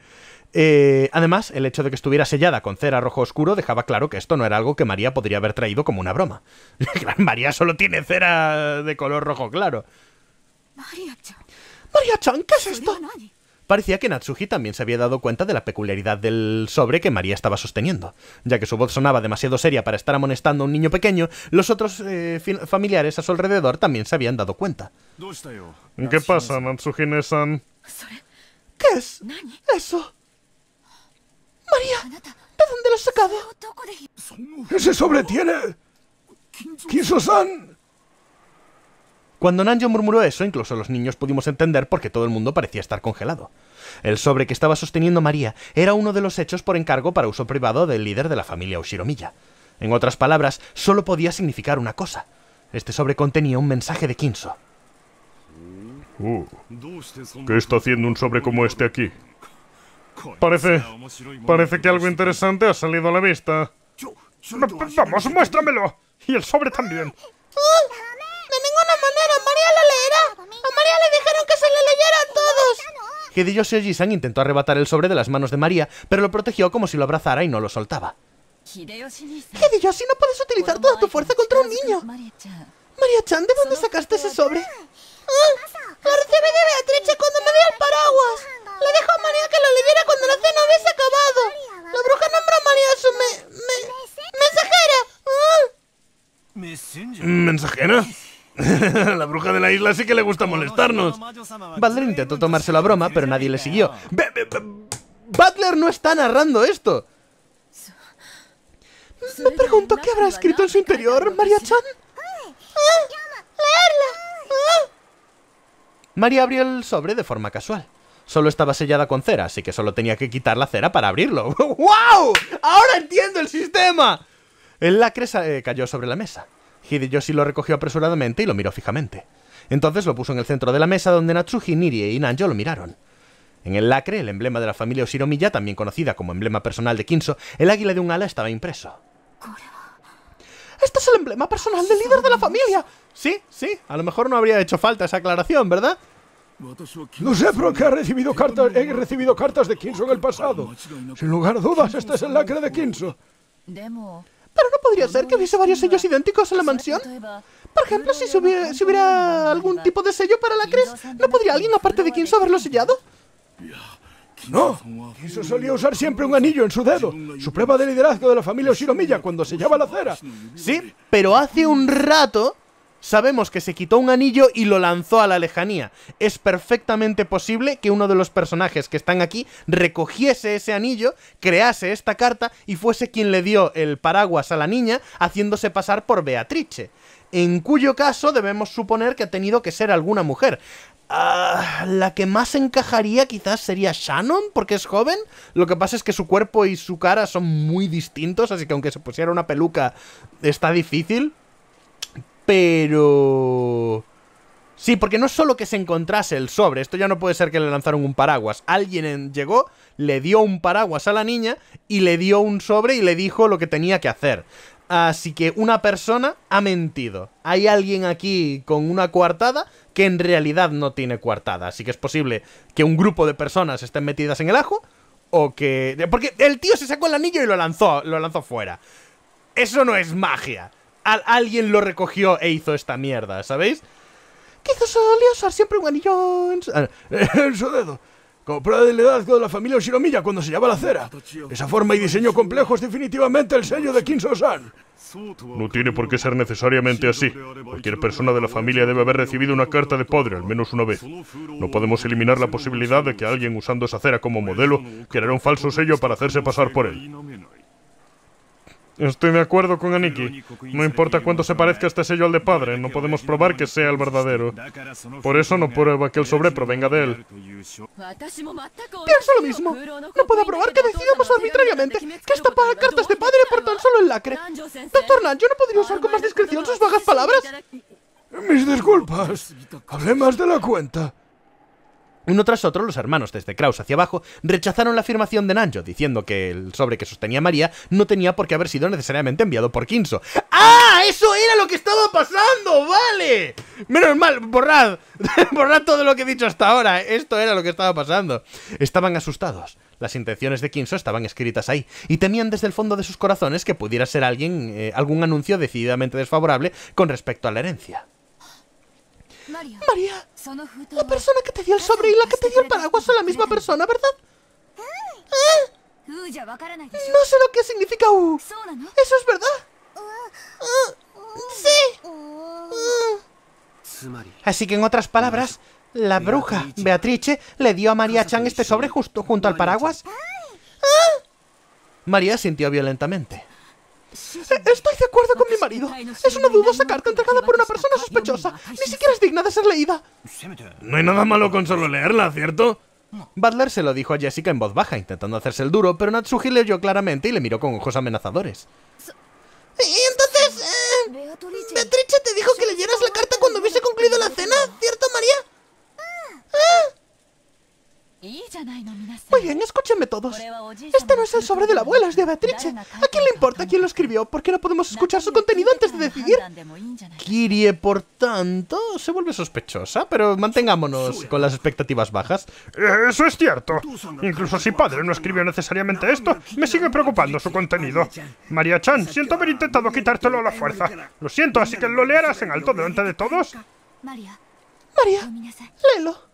Eh, además, el hecho de que estuviera sellada con cera rojo oscuro dejaba claro que esto no era algo que María podría haber traído como una broma. María solo tiene cera de color rojo claro. María-chan. María-chan, ¿qué es esto? Parecía que Natsuki también se había dado cuenta de la peculiaridad del sobre que María estaba sosteniendo. Ya que su voz sonaba demasiado seria para estar amonestando a un niño pequeño, los otros eh, familiares a su alrededor también se habían dado cuenta. ¿Qué pasa, Natsuki-san? ¿Qué es eso? María, ¿de dónde lo has sacado? ¡Ese sobre tiene... Kinso-san! Cuando Nanjo murmuró eso, incluso los niños pudimos entender por qué todo el mundo parecía estar congelado. El sobre que estaba sosteniendo María era uno de los hechos por encargo para uso privado del líder de la familia Ushiromiya. En otras palabras, solo podía significar una cosa. Este sobre contenía un mensaje de Kinso. Uh, ¿Qué está haciendo un sobre como este aquí? Parece... Parece que algo interesante ha salido a la vista. Vamos, muéstramelo. Y el sobre también. De ninguna manera, María lo leerá. A María le dijeron que se le leyera a todos. Hideyoshi Oji-san intentó arrebatar el sobre de las manos de María, pero lo protegió como si lo abrazara y no lo soltaba. Hideyoshi, no puedes utilizar toda tu fuerza contra un niño. María-chan, ¿de dónde sacaste ese sobre? Ah, lo recibí de Beatrice cuando me dio el paraguas. Le dijo a María que lo leyera cuando la cena hubiese acabado. La bruja nombró a María su me, me, mensajera. Ah. ¿Mensajera? la bruja de la isla sí que le gusta molestarnos. Butler intentó tomarse la broma, pero nadie le siguió. Butler no está narrando esto. Me pregunto qué habrá escrito en su interior, María-chan. María abrió el sobre de forma casual. Solo estaba sellada con cera, así que solo tenía que quitar la cera para abrirlo. ¡Wow! ¡Ahora entiendo el sistema! El lacre eh, cayó sobre la mesa. Hideyoshi lo recogió apresuradamente y lo miró fijamente. Entonces lo puso en el centro de la mesa donde Natsuki, Niri y Nanjo lo miraron. En el lacre, el emblema de la familia Oshiromiya, también conocida como emblema personal de Kinso, el águila de un ala estaba impreso. Este es el emblema personal del líder de la familia. Sí, sí, a lo mejor no habría hecho falta esa aclaración, ¿verdad? No sé, pero que he recibido cartas, he recibido cartas de Kinso en el pasado. Sin lugar a dudas, este es el lacre de Kinso. Pero no podría ser que hubiese varios sellos idénticos en la mansión. Por ejemplo, si, hubiera, si hubiera algún tipo de sello para la Cres, ¿no podría alguien aparte de Kinso haberlo sellado? No, Kinso solía usar siempre un anillo en su dedo, su prueba de liderazgo de la familia Oshiromiya cuando sellaba la cera. Sí, pero hace un rato Sabemos que se quitó un anillo y lo lanzó a la lejanía. Es perfectamente posible que uno de los personajes que están aquí recogiese ese anillo, crease esta carta y fuese quien le dio el paraguas a la niña, haciéndose pasar por Beatrice. En cuyo caso debemos suponer que ha tenido que ser alguna mujer. Ah, la que más encajaría quizás sería Shannon, porque es joven. Lo que pasa es que su cuerpo y su cara son muy distintos, así que aunque se pusiera una peluca está difícil. Pero... Sí, porque no es solo que se encontrase el sobre, esto ya no puede ser que le lanzaron un paraguas. Alguien llegó, le dio un paraguas a la niña y le dio un sobre y le dijo lo que tenía que hacer. Así que una persona ha mentido. Hay alguien aquí con una coartada que en realidad no tiene coartada. Así que es posible que un grupo de personas estén metidas en el ajo o que... Porque el tío se sacó el anillo y lo lanzó, lo lanzó fuera. Eso no es magia. Alguien lo recogió e hizo esta mierda, ¿sabéis? Quizás solía usar siempre un anillo en su, en su dedo. Como prueba de liderazgo de la familia Oshinomiya cuando se llama la cera. Esa forma y diseño complejo es definitivamente el sello de Kinso-san. No tiene por qué ser necesariamente así. Cualquier persona de la familia debe haber recibido una carta de padre al menos una vez. No podemos eliminar la posibilidad de que alguien usando esa cera como modelo creara un falso sello para hacerse pasar por él. Estoy de acuerdo con Aniki. No importa cuánto se parezca este sello al de padre, no podemos probar que sea el verdadero. Por eso no prueba que el sobre provenga de él. Pienso lo mismo. No puedo probar que decidamos arbitrariamente que esta carta es de padre por tan solo el lacre. Doctor Nan, ¿yo no podría usar con más discreción sus vagas palabras? Mis disculpas. Hablé más de la cuenta. Uno tras otro, los hermanos, desde Kraus hacia abajo, rechazaron la afirmación de Nanjo, diciendo que el sobre que sostenía María no tenía por qué haber sido necesariamente enviado por Kinso. ¡Ah! ¡Eso era lo que estaba pasando! ¡Vale! Menos mal, borrad, borrad todo lo que he dicho hasta ahora. Esto era lo que estaba pasando. Estaban asustados. Las intenciones de Kinso estaban escritas ahí, y temían desde el fondo de sus corazones que pudiera ser alguien, eh, algún anuncio decididamente desfavorable con respecto a la herencia. María, la persona que te dio el sobre y la que te dio el paraguas son la misma persona, ¿verdad? ¿Eh? No sé lo que significa U. ¿Eso es verdad? sí. Así que en otras palabras, la bruja Beatrice le dio a María Chan este sobre justo junto al paraguas. María sintió violentamente. Estoy de acuerdo con mi marido. Es una dudosa carta entregada por una persona sospechosa. Ni siquiera es digna de ser leída. No hay nada malo con solo leerla, ¿cierto? Butler se lo dijo a Jessica en voz baja, intentando hacerse el duro, pero Natsuki le oyó claramente y le miró con ojos amenazadores. Y entonces, eh, Beatrice te dijo que leyeras la carta cuando hubiese concluido la cena, ¿cierto, María? ¿Eh? Muy bien, escúchenme todos. Este no es el sobre de la abuela, es de Beatrice. ¿A quién le importa quién lo escribió? ¿Por qué no podemos escuchar su contenido antes de decidir? Kirie, por tanto, se vuelve sospechosa, pero mantengámonos con las expectativas bajas. Eh, eso es cierto. Incluso si padre no escribió necesariamente esto, me sigue preocupando su contenido. María Chan, siento haber intentado quitártelo a la fuerza. Lo siento, así que lo leerás en alto delante de todos. María, María, léelo.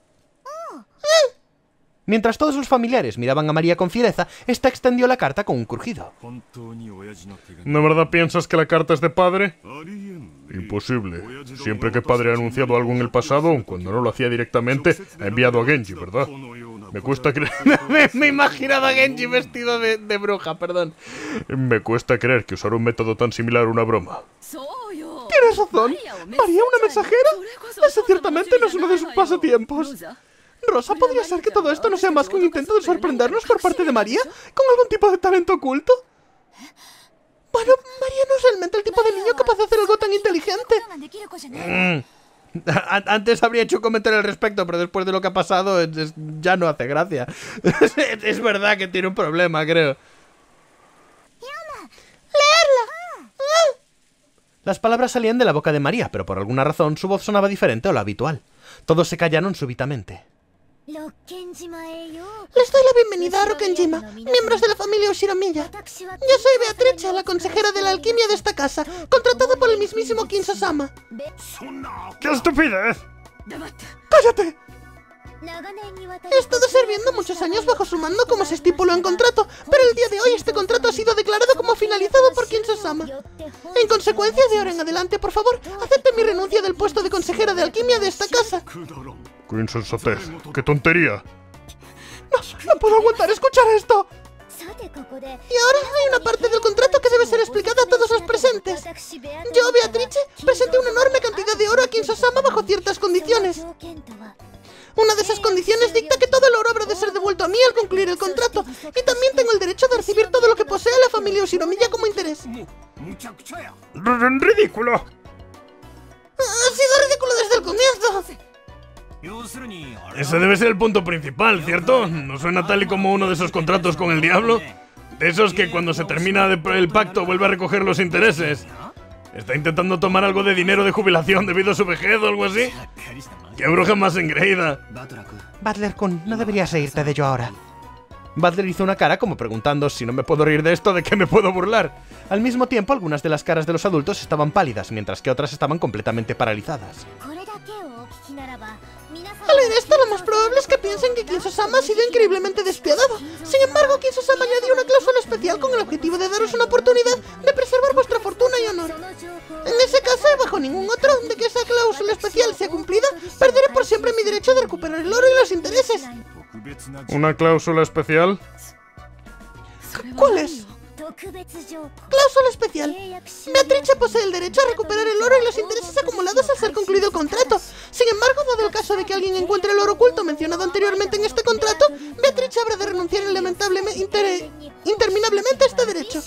Mientras todos los familiares miraban a María con fiereza, esta extendió la carta con un crujido. ¿De verdad piensas que la carta es de padre? Imposible. Siempre que padre ha anunciado algo en el pasado, cuando no lo hacía directamente, ha enviado a Genji, ¿verdad? Me cuesta creer... me, he imaginado a Genji vestido de, bruja, perdón. Me cuesta creer que usar un método tan similar a una broma. Tienes razón. ¿María una mensajera? Ese ciertamente no es uno de sus pasatiempos. Rosa, ¿podría ser que todo esto no sea más que un intento de sorprendernos por parte de María? ¿Con algún tipo de talento oculto? Bueno, María no es realmente el tipo de niño capaz de hacer algo tan inteligente. Mm. Antes habría hecho un comentario al respecto, pero después de lo que ha pasado ya no hace gracia. es verdad que tiene un problema, creo. ¡Leerla! Las palabras salían de la boca de María, pero por alguna razón su voz sonaba diferente a lo habitual. Todos se callaron súbitamente. Les doy la bienvenida a Rokenjima, miembros de la familia Oshiromiya. Yo soy Beatrice, la consejera de la alquimia de esta casa, contratada por el mismísimo Kinso-sama. ¡Qué estupidez! ¡Cállate! He estado sirviendo muchos años bajo su mando como se estipuló en contrato, pero el día de hoy este contrato ha sido declarado como finalizado por Kinso-sama. En consecuencia, de ahora en adelante, por favor, acepte mi renuncia del puesto de consejera de alquimia de esta casa. ¡Qué insensatez! ¡Qué tontería! No, no puedo aguantar escuchar esto. Y ahora hay una parte del contrato que debe ser explicada a todos los presentes. Yo, Beatrice, presenté una enorme cantidad de oro a Kinso-sama bajo ciertas condiciones. Una de esas condiciones dicta que todo el oro habrá de ser devuelto a mí al concluir el contrato, y también tengo el derecho de recibir todo lo que posee la familia Oshinomiya como interés. ¡Ridículo! sido ridículo desde el comienzo. Ese debe ser el punto principal, ¿cierto? ¿No suena tal y como uno de esos contratos con el diablo? De esos que cuando se termina el pacto vuelve a recoger los intereses. ¿Está intentando tomar algo de dinero de jubilación debido a su vejez o algo así? ¡Qué bruja más engreída! Butler-kun, no deberías reírte de ello ahora. Butler hizo una cara como preguntando si no me puedo reír de esto, ¿de qué me puedo burlar? Al mismo tiempo, algunas de las caras de los adultos estaban pálidas, mientras que otras estaban completamente paralizadas. Al leer esto, lo más probable es que piensen que Kinso-sama ha sido increíblemente despiadado. Sin embargo, Kinso-sama añadió una cláusula especial con el objetivo de daros una oportunidad de preservar vuestra fortuna y honor. En ese caso, y bajo ningún otro, de que esa cláusula especial sea cumplida, perderé por siempre mi derecho de recuperar el oro y los intereses. ¿Una cláusula especial? ¿Cuál es? Cláusula especial. Beatrice posee el derecho a recuperar el oro y los intereses acumulados al ser concluido el contrato. Sin embargo, dado el caso de que alguien encuentre el oro oculto mencionado anteriormente en este contrato, Beatrice habrá de renunciar interminablemente a este derecho.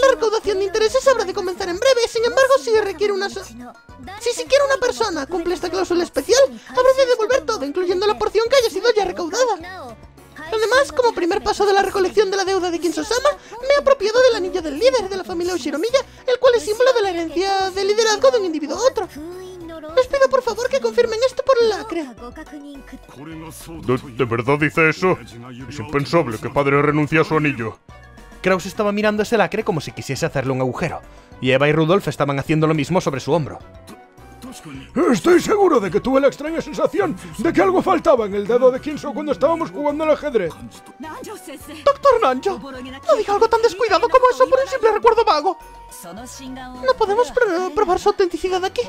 La recaudación de intereses habrá de comenzar en breve, sin embargo, si requiere una... Si siquiera una persona cumple esta cláusula especial, habrá de devolver todo, incluyendo la porción que haya sido ya recaudada. Además, como primer paso de la recolección de la deuda de Kinso-sama, me he apropiado del anillo del líder de la familia Ushiromiya, el cual es símbolo de la herencia de liderazgo de un individuo a otro. Les pido por favor que confirmen esto por el lacre. ¿De, verdad dice eso? Es impensable que padre renuncie a su anillo. Kraus estaba mirando ese lacre como si quisiese hacerle un agujero, y Eva y Rudolf estaban haciendo lo mismo sobre su hombro. Estoy seguro de que tuve la extraña sensación de que algo faltaba en el dedo de Kinso cuando estábamos jugando al ajedrez. Doctor Nanjo, no diga algo tan descuidado como eso por un simple recuerdo vago. No podemos probar su autenticidad aquí.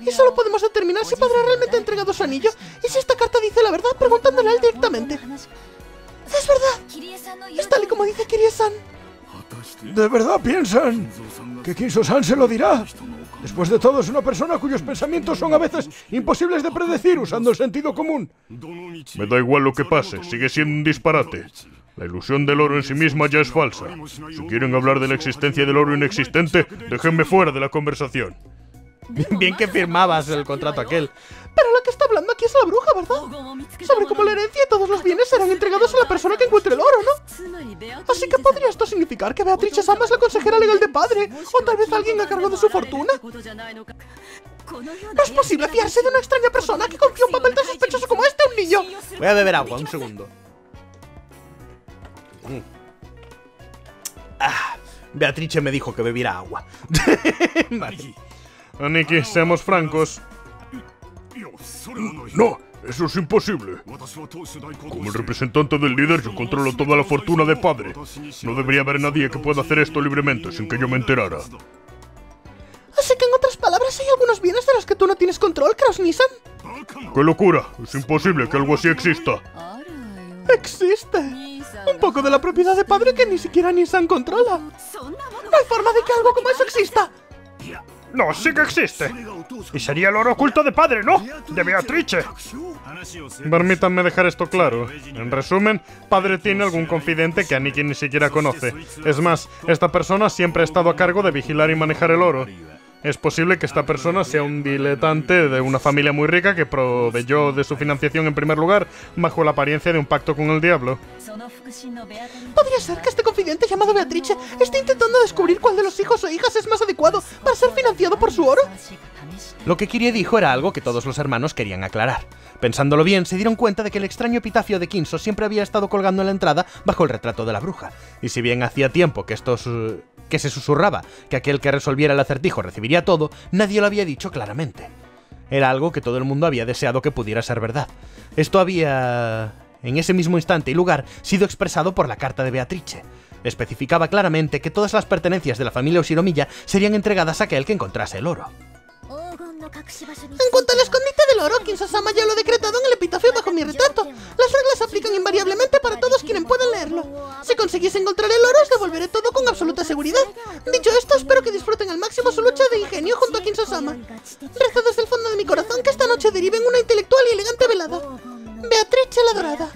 Y solo podemos determinar si Padre realmente ha entregado su anillo y si esta carta dice la verdad preguntándole a él directamente. Es verdad. Es tal y como dice Kirie-san. ¿De verdad piensan que Kinso-san se lo dirá? Después de todo, es una persona cuyos pensamientos son a veces imposibles de predecir usando el sentido común. Me da igual lo que pase, sigue siendo un disparate. La ilusión del oro en sí misma ya es falsa. Si quieren hablar de la existencia del oro inexistente, déjenme fuera de la conversación. Bien que firmabas el contrato aquel. Pero la que está hablando aquí es la bruja, ¿verdad? Sobre cómo la herencia y todos los bienes serán entregados a la persona que encuentre el oro, ¿no? Así que podría esto significar que Beatrice Sama es la consejera legal de padre, o tal vez alguien a cargo de su fortuna. No es posible fiarse de una extraña persona que confía un papel tan sospechoso como este a un niño. Voy a beber agua, un segundo. Mm. Ah, Beatrice me dijo que bebiera agua. vale. Aniki, seamos francos. No, eso es imposible. Como el representante del líder, yo controlo toda la fortuna de padre. No debería haber nadie que pueda hacer esto libremente sin que yo me enterara. Así que en otras palabras, hay algunos bienes de los que tú no tienes control, Kraus Nissan. ¡Qué locura! Es imposible que algo así exista. Existe. Un poco de la propiedad de padre que ni siquiera Nissan controla. No hay forma de que algo como eso exista. No, sí que existe. Y sería el oro oculto de padre, ¿no? De Beatrice. Permítanme dejar esto claro. En resumen, padre tiene algún confidente que Aniki ni siquiera conoce. Es más, esta persona siempre ha estado a cargo de vigilar y manejar el oro. Es posible que esta persona sea un diletante de una familia muy rica que proveyó de su financiación en primer lugar bajo la apariencia de un pacto con el diablo. Podría ser que este confidente llamado Beatrice esté intentando descubrir cuál de los hijos o hijas es más adecuado para ser financiado por su oro. Lo que Kirie dijo era algo que todos los hermanos querían aclarar. Pensándolo bien, se dieron cuenta de que el extraño epitafio de Kinso siempre había estado colgando en la entrada bajo el retrato de la bruja. Y si bien hacía tiempo que estos que se susurraba que aquel que resolviera el acertijo recibiría todo, nadie lo había dicho claramente. Era algo que todo el mundo había deseado que pudiera ser verdad. Esto había, en ese mismo instante y lugar, sido expresado por la carta de Beatrice. Especificaba claramente que todas las pertenencias de la familia Oshiromiya serían entregadas a aquel que encontrase el oro. En cuanto al escondite del oro, Kinso-sama ya lo ha decretado en el epitafio bajo mi retrato. Las reglas aplican invariablemente para todos quienes puedan leerlo. Si conseguís encontrar el oro, os devolveré todo con absoluta seguridad. Dicho esto, espero que disfruten al máximo su lucha de ingenio junto a Kinso-sama. Rezo desde el fondo de mi corazón que esta noche derive en una intelectual y elegante velada. Beatrice la Dorada.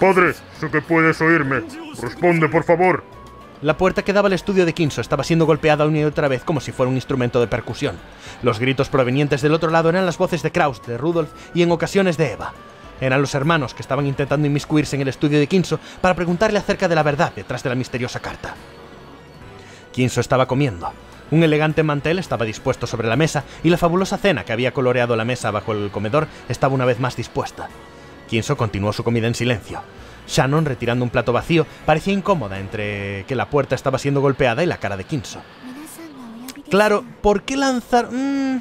Padre, sé que puedes oírme. Responde, por favor. La puerta que daba al estudio de Kinso estaba siendo golpeada una y otra vez como si fuera un instrumento de percusión. Los gritos provenientes del otro lado eran las voces de Kraus, de Rudolf y en ocasiones de Eva. Eran los hermanos que estaban intentando inmiscuirse en el estudio de Kinso para preguntarle acerca de la verdad detrás de la misteriosa carta. Kinso estaba comiendo. Un elegante mantel estaba dispuesto sobre la mesa y la fabulosa cena que había coloreado la mesa bajo el comedor estaba una vez más dispuesta. Kinso continuó su comida en silencio. Shannon, retirando un plato vacío, parecía incómoda entre que la puerta estaba siendo golpeada y la cara de Kinso. Claro, ¿por qué lanzar...? Mm.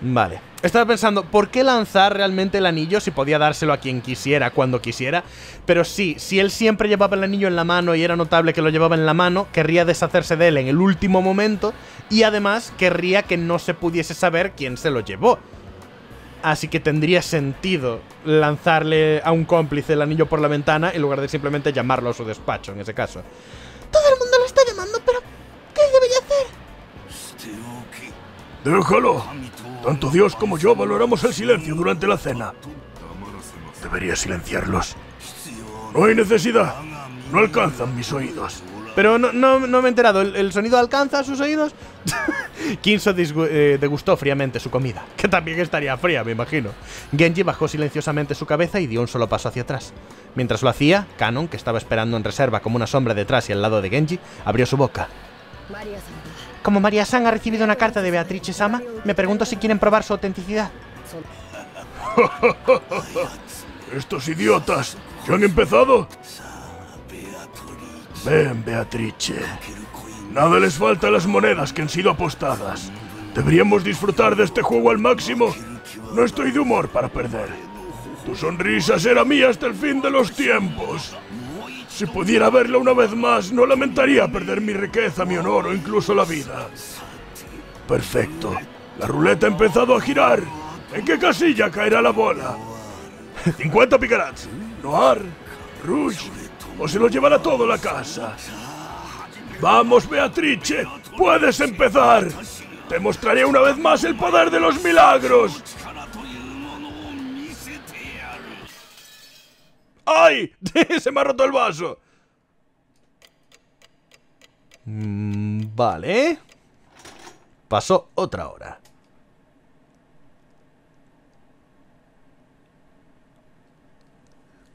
Vale. Estaba pensando, ¿por qué lanzar realmente el anillo si podía dárselo a quien quisiera, cuando quisiera? Pero sí, si él siempre llevaba el anillo en la mano y era notable que lo llevaba en la mano, querría deshacerse de él en el último momento y además querría que no se pudiese saber quién se lo llevó. Así que tendría sentido lanzarle a un cómplice el anillo por la ventana en lugar de simplemente llamarlo a su despacho, en ese caso. Todo el mundo lo está llamando, pero ¿qué debería hacer? Déjalo. Tanto Dios como yo valoramos el silencio durante la cena. Debería silenciarlos. No hay necesidad. No alcanzan mis oídos. Pero no, no, me he enterado. ¿El, sonido alcanza a sus oídos? Kinso eh, degustó fríamente su comida, que también estaría fría, me imagino. Genji bajó silenciosamente su cabeza y dio un solo paso hacia atrás. Mientras lo hacía, Canon, que estaba esperando en reserva como una sombra detrás y al lado de Genji, abrió su boca. Como María San ha recibido una carta de Beatrice Sama, me pregunto si quieren probar su autenticidad. Estos idiotas, ¿ya han empezado? Ven, Beatrice. Nada les falta a las monedas que han sido apostadas. Deberíamos disfrutar de este juego al máximo. No estoy de humor para perder. Tu sonrisa será mía hasta el fin de los tiempos. Si pudiera verla una vez más, no lamentaría perder mi riqueza, mi honor o incluso la vida. Perfecto. La ruleta ha empezado a girar. ¿En qué casilla caerá la bola? 50 picarats. Noir. Rouge. O se lo llevará todo la casa. Vamos, Beatrice. Puedes empezar. Te mostraré una vez más el poder de los milagros. ¡Ay! Se me ha roto el vaso. Mm, vale. Pasó otra hora.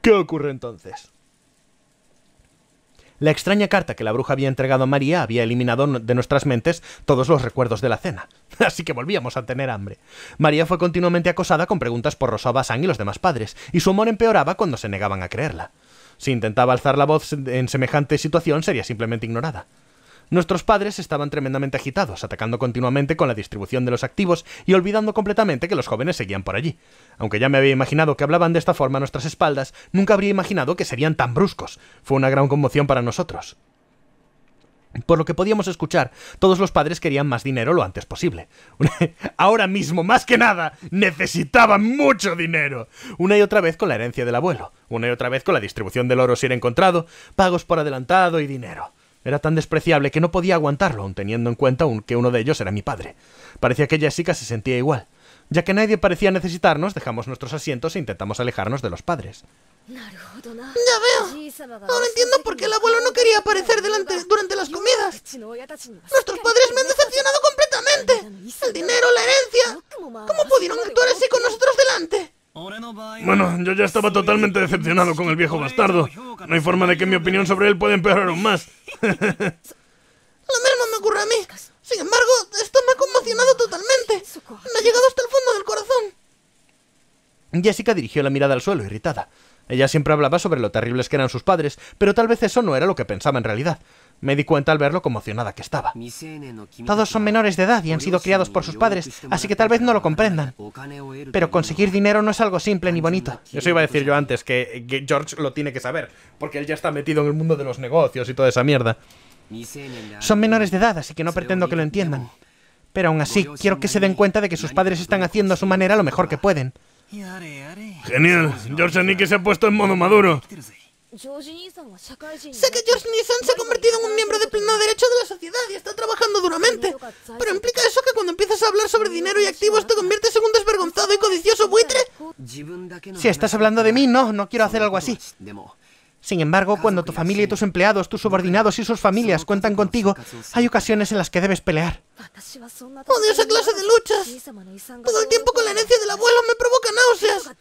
¿Qué ocurre entonces? La extraña carta que la bruja había entregado a María había eliminado de nuestras mentes todos los recuerdos de la cena, así que volvíamos a tener hambre. María fue continuamente acosada con preguntas por Rosa Basán y los demás padres, y su humor empeoraba cuando se negaban a creerla. Si intentaba alzar la voz en semejante situación sería simplemente ignorada. Nuestros padres estaban tremendamente agitados, atacando continuamente con la distribución de los activos y olvidando completamente que los jóvenes seguían por allí. Aunque ya me había imaginado que hablaban de esta forma a nuestras espaldas, nunca habría imaginado que serían tan bruscos. Fue una gran conmoción para nosotros. Por lo que podíamos escuchar, todos los padres querían más dinero lo antes posible. Ahora mismo, más que nada, necesitaban mucho dinero. Una y otra vez con la herencia del abuelo, una y otra vez con la distribución del oro si era encontrado, pagos por adelantado y dinero. Era tan despreciable que no podía aguantarlo, aun teniendo en cuenta que uno de ellos era mi padre. Parecía que Jessica se sentía igual. Ya que nadie parecía necesitarnos, dejamos nuestros asientos e intentamos alejarnos de los padres. Ya veo. Ahora entiendo por qué el abuelo no quería aparecer delante, durante las comidas. Nuestros padres me han decepcionado completamente. El dinero, la herencia. ¿Cómo pudieron actuar así con nosotros delante? Bueno, yo ya estaba totalmente decepcionado con el viejo bastardo. No hay forma de que mi opinión sobre él pueda empeorar aún más. Lo mismo me ocurre a mí. Sin embargo, esto me ha conmocionado totalmente. Me ha llegado hasta el fondo del corazón. Jessica dirigió la mirada al suelo, irritada. Ella siempre hablaba sobre lo terribles que eran sus padres, pero tal vez eso no era lo que pensaba en realidad. Me di cuenta al ver lo conmocionada que estaba. Todos son menores de edad y han sido criados por sus padres, así que tal vez no lo comprendan. Pero conseguir dinero no es algo simple ni bonito. Eso iba a decir yo antes, que, George lo tiene que saber, porque él ya está metido en el mundo de los negocios y toda esa mierda. Son menores de edad, así que no pretendo que lo entiendan. Pero aún así, quiero que se den cuenta de que sus padres están haciendo a su manera lo mejor que pueden. Genial, George Aniki se ha puesto en modo maduro. Sé que George Nissan se ha convertido en un miembro de pleno derecho de la sociedad y está trabajando duramente. Pero implica eso que cuando empiezas a hablar sobre dinero y activos te conviertes en un desvergonzado y codicioso buitre. Si estás hablando de mí, no, no quiero hacer algo así. Sin embargo, cuando tu familia y tus empleados, tus subordinados y sus familias cuentan contigo, hay ocasiones en las que debes pelear. Odio esa clase de luchas. Todo el tiempo con la herencia del abuelo me provoca náuseas.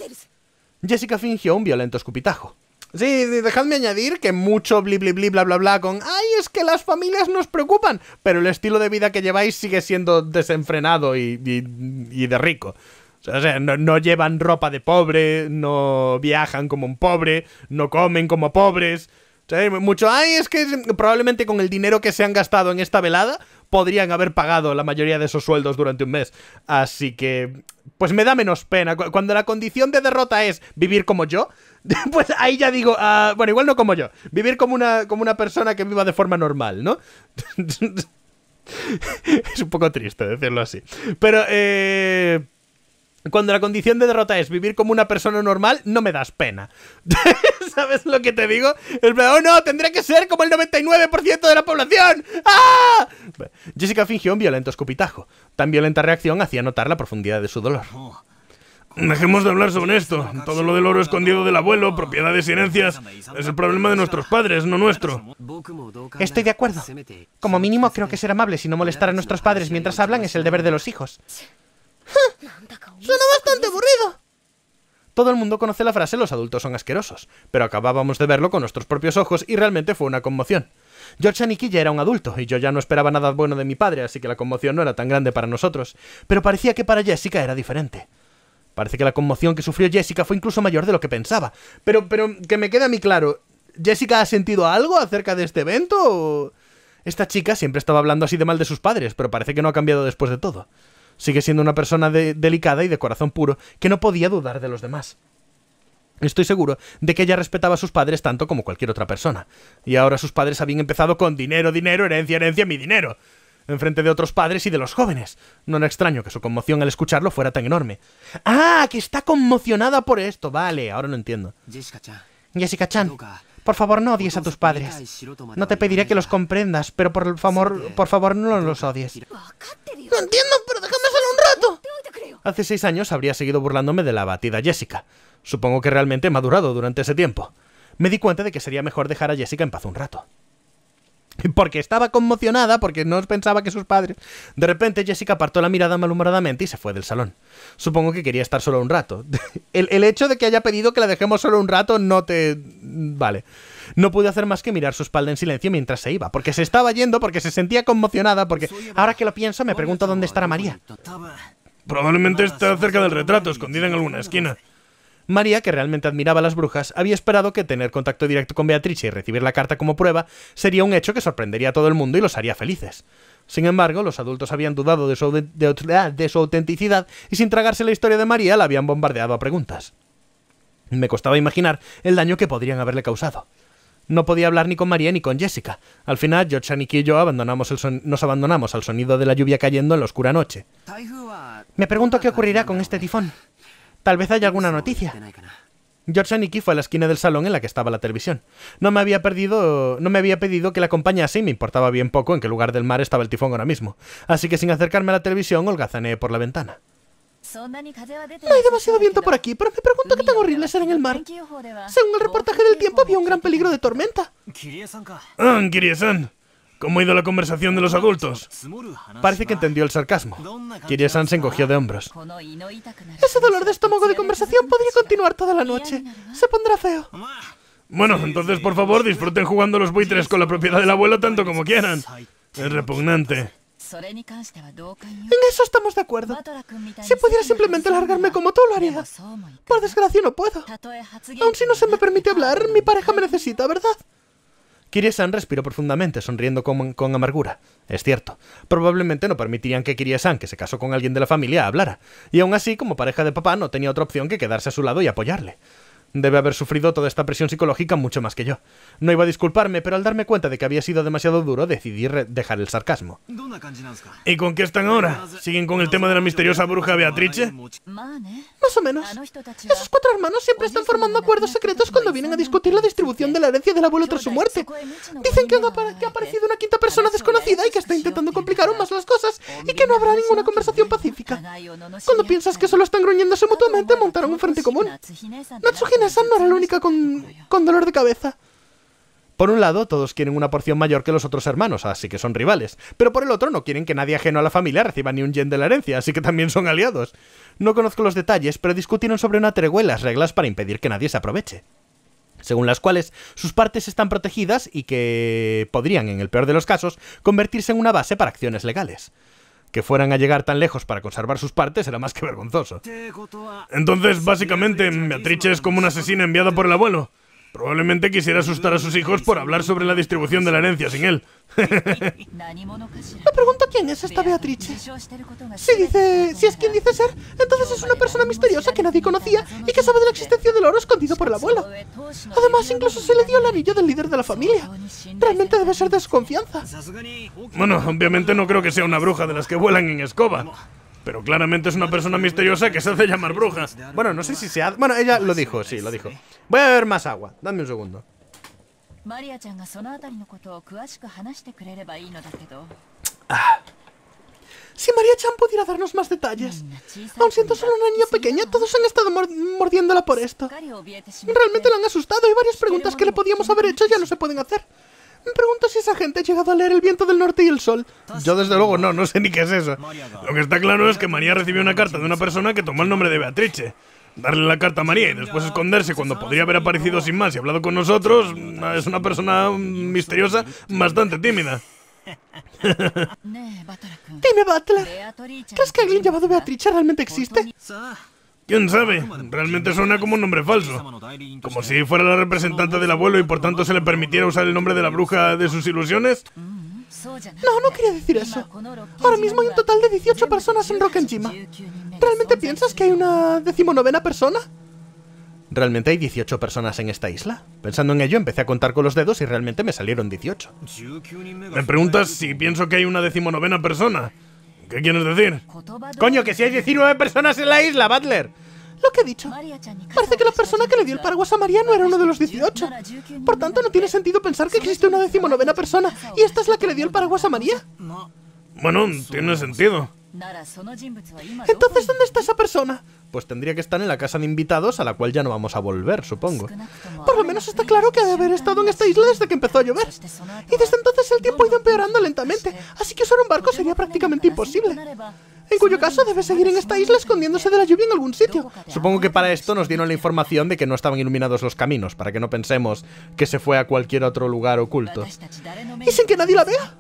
Jessica fingió un violento escupitajo. Sí, dejadme añadir que mucho bli bli bli bla bla bla con ¡Ay, es que las familias nos preocupan! Pero el estilo de vida que lleváis sigue siendo desenfrenado y, y, de rico. O sea, no, no, llevan ropa de pobre, no viajan como un pobre, no comen como pobres. O sea, mucho, ay, es que probablemente con el dinero que se han gastado en esta velada podrían haber pagado la mayoría de esos sueldos durante un mes. Así que, pues me da menos pena. Cuando la condición de derrota es vivir como yo, pues ahí ya digo, uh, bueno, igual no como yo, vivir como una, como una persona que viva de forma normal, ¿no? es un poco triste decirlo así. Pero, eh cuando la condición de derrota es vivir como una persona normal, no me das pena. ¿Sabes lo que te digo? El oh no, tendría que ser como el 99% de la población. ¡Ah! Jessica fingió un violento escupitajo. Tan violenta reacción hacía notar la profundidad de su dolor. Dejemos de hablar sobre esto. Todo lo del oro escondido del abuelo, propiedades y herencias, es el problema de nuestros padres, no nuestro. Estoy de acuerdo. Como mínimo, creo que ser amables y no molestar a nuestros padres mientras hablan es el deber de los hijos. Suena bastante aburrido. Todo el mundo conoce la frase los adultos son asquerosos, pero acabábamos de verlo con nuestros propios ojos y realmente fue una conmoción. George Aniki ya era un adulto y yo ya no esperaba nada bueno de mi padre, así que la conmoción no era tan grande para nosotros, pero parecía que para Jessica era diferente. Parece que la conmoción que sufrió Jessica fue incluso mayor de lo que pensaba. Pero, pero, que me quede a mí claro, ¿Jessica ha sentido algo acerca de este evento? Esta chica siempre estaba hablando así de mal de sus padres, pero parece que no ha cambiado después de todo. Sigue siendo una persona delicada y de corazón puro, que no podía dudar de los demás. Estoy seguro de que ella respetaba a sus padres tanto como cualquier otra persona. Y ahora sus padres habían empezado con dinero, dinero, herencia, herencia, mi dinero. En frente de otros padres y de los jóvenes. No era extraño que su conmoción al escucharlo fuera tan enorme. ¡Ah! Que está conmocionada por esto. Vale, ahora no entiendo. Jessica-chan, por favor no odies a tus padres. No te pediré que los comprendas, pero por favor, por favor no los odies. No entiendo, pero déjame solo un rato. Hace seis años habría seguido burlándome de la abatida Jessica. Supongo que realmente he madurado durante ese tiempo. Me di cuenta de que sería mejor dejar a Jessica en paz un rato. Porque estaba conmocionada, porque no pensaba que sus padres... De repente Jessica apartó la mirada malhumoradamente y se fue del salón. Supongo que quería estar solo un rato. El, el, hecho de que haya pedido que la dejemos solo un rato no te... Vale. No pude hacer más que mirar su espalda en silencio mientras se iba, porque se estaba yendo, porque se sentía conmocionada, porque... Ahora que lo pienso, me pregunto dónde estará María. Probablemente está cerca del retrato, escondida en alguna esquina. María, que realmente admiraba a las brujas, había esperado que tener contacto directo con Beatrice y recibir la carta como prueba sería un hecho que sorprendería a todo el mundo y los haría felices. Sin embargo, los adultos habían dudado de su, de su autenticidad y sin tragarse la historia de María la habían bombardeado a preguntas. Me costaba imaginar el daño que podrían haberle causado. No podía hablar ni con María ni con Jessica. Al final, George, Aniki y yo abandonamos el nos abandonamos al sonido de la lluvia cayendo en la oscura noche. Me pregunto qué ocurrirá con este tifón. Tal vez haya alguna noticia. George Aniki fue a la esquina del salón en la que estaba la televisión. No me había perdido, no me había pedido que la acompañase y me importaba bien poco en qué lugar del mar estaba el tifón ahora mismo. Así que sin acercarme a la televisión, holgazaneé por la ventana. No hay demasiado viento por aquí, pero me pregunto qué tan horrible será en el mar. Según el reportaje del tiempo, había un gran peligro de tormenta. Ah, Kirie-san. ¿Cómo ha ido la conversación de los adultos? Parece que entendió el sarcasmo. Kirie-san se encogió de hombros. Ese dolor de estómago de conversación podría continuar toda la noche. Se pondrá feo. Bueno, entonces por favor disfruten jugando los buitres con la propiedad del abuelo tanto como quieran. Es repugnante. En eso estamos de acuerdo. Si pudiera simplemente largarme como tú lo haría. Por desgracia no puedo. Aun si no se me permite hablar, mi pareja me necesita, ¿verdad? Kirie-san respiró profundamente, sonriendo con, con, amargura. Es cierto, probablemente no permitirían que Kirie-san, que se casó con alguien de la familia, hablara. Y aún así, como pareja de papá, no tenía otra opción que quedarse a su lado y apoyarle. Debe haber sufrido toda esta presión psicológica mucho más que yo. No iba a disculparme, pero al darme cuenta de que había sido demasiado duro, decidí dejar el sarcasmo. ¿Y con qué están ahora? ¿Siguen con el tema de la misteriosa bruja Beatrice? Más o menos. Esos cuatro hermanos siempre están formando acuerdos secretos cuando vienen a discutir la distribución de la herencia del abuelo tras su muerte. Dicen que, que ha aparecido una quinta persona desconocida y que está intentando complicar aún más las cosas y que no habrá ninguna conversación pacífica. Cuando piensas que solo están gruñéndose mutuamente, montaron un frente común. Natsuhine esa no era la única con, con dolor de cabeza. Por un lado, todos quieren una porción mayor que los otros hermanos, así que son rivales. Pero por el otro, no quieren que nadie ajeno a la familia reciba ni un yen de la herencia, así que también son aliados. No conozco los detalles, pero discutieron sobre una tregua y las reglas para impedir que nadie se aproveche. Según las cuales sus partes están protegidas y que podrían, en el peor de los casos, convertirse en una base para acciones legales que fueran a llegar tan lejos para conservar sus partes era más que vergonzoso. Entonces, básicamente, Beatrice es como una asesina enviada por el abuelo. Probablemente quisiera asustar a sus hijos por hablar sobre la distribución de la herencia sin él. Me pregunto quién es esta Beatrice. Si dice, si es quien dice ser, entonces es una persona misteriosa que nadie conocía y que sabe de la existencia del oro escondido por el abuelo. Además, incluso se le dio el anillo del líder de la familia. Realmente debe ser de desconfianza. Bueno, obviamente no creo que sea una bruja de las que vuelan en escoba. Pero claramente es una persona misteriosa que se hace llamar bruja. Bueno, no sé si se ha... Bueno, ella lo dijo, sí, lo dijo. Voy a beber más agua. Dame un segundo. Ah. Si María-chan pudiera darnos más detalles. Aun siento solo una niña pequeña, todos han estado mordiéndola por esto. Realmente la han asustado y varias preguntas que le podíamos haber hecho ya no se pueden hacer. Me pregunto si esa gente ha llegado a leer El viento del norte y el sol. Yo desde luego no, no sé ni qué es eso. Lo que está claro es que María recibió una carta de una persona que tomó el nombre de Beatrice. Darle la carta a María y después esconderse cuando podría haber aparecido sin más y hablado con nosotros es una persona misteriosa bastante tímida. Dime, Butler, ¿crees que alguien llamado Beatrice realmente existe? ¿Quién sabe? Realmente suena como un nombre falso. Como si fuera la representante del abuelo y por tanto se le permitiera usar el nombre de la bruja de sus ilusiones. No, no quería decir eso. Ahora mismo hay un total de 18 personas en Rockenjima. ¿Realmente piensas que hay una decimonovena persona? ¿Realmente hay 18 personas en esta isla? Pensando en ello, empecé a contar con los dedos y realmente me salieron 18. ¿Me preguntas si pienso que hay una decimonovena persona? ¿Qué quieres decir? Coño, que si hay 19 personas en la isla, Butler. Lo que he dicho. Parece que la persona que le dio el paraguas a María no era uno de los 18. Por tanto, no tiene sentido pensar que existe una decimonovena persona y esta es la que le dio el paraguas a María. Bueno, tiene sentido. Entonces, ¿dónde está esa persona? Pues tendría que estar en la casa de invitados a la cual ya no vamos a volver, supongo. Por lo menos está claro que ha de haber estado en esta isla desde que empezó a llover. Y desde entonces el tiempo ha ido empeorando lentamente, así que usar un barco sería prácticamente imposible. En cuyo caso debe seguir en esta isla escondiéndose de la lluvia en algún sitio. Supongo que para esto nos dieron la información de que no estaban iluminados los caminos, para que no pensemos que se fue a cualquier otro lugar oculto. ¿Y sin que nadie la vea?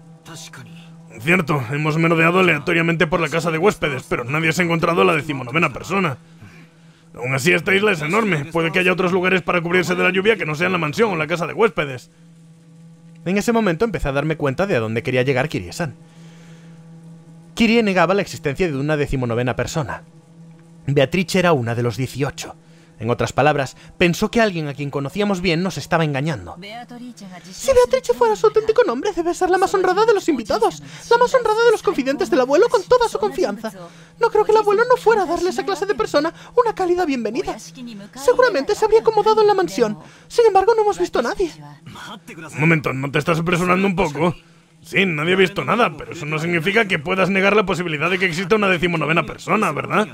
Cierto, hemos merodeado aleatoriamente por la casa de huéspedes, pero nadie se ha encontrado la decimonovena persona. Aún así, esta isla es enorme. Puede que haya otros lugares para cubrirse de la lluvia que no sean la mansión o la casa de huéspedes. En ese momento empecé a darme cuenta de a dónde quería llegar Kirie-san. Kirie negaba la existencia de una decimonovena persona. Beatrice era una de los 18. En otras palabras, pensó que alguien a quien conocíamos bien nos estaba engañando. Si Beatrice fuera su auténtico nombre, debe ser la más honrada de los invitados, la más honrada de los confidentes del abuelo con toda su confianza. No creo que el abuelo no fuera a darle a esa clase de persona una cálida bienvenida. Seguramente se habría acomodado en la mansión. Sin embargo, no hemos visto a nadie. Un momento, ¿no te estás apresurando un poco? Sí, nadie ha visto nada, pero eso no significa que puedas negar la posibilidad de que exista una decimonovena persona, ¿verdad?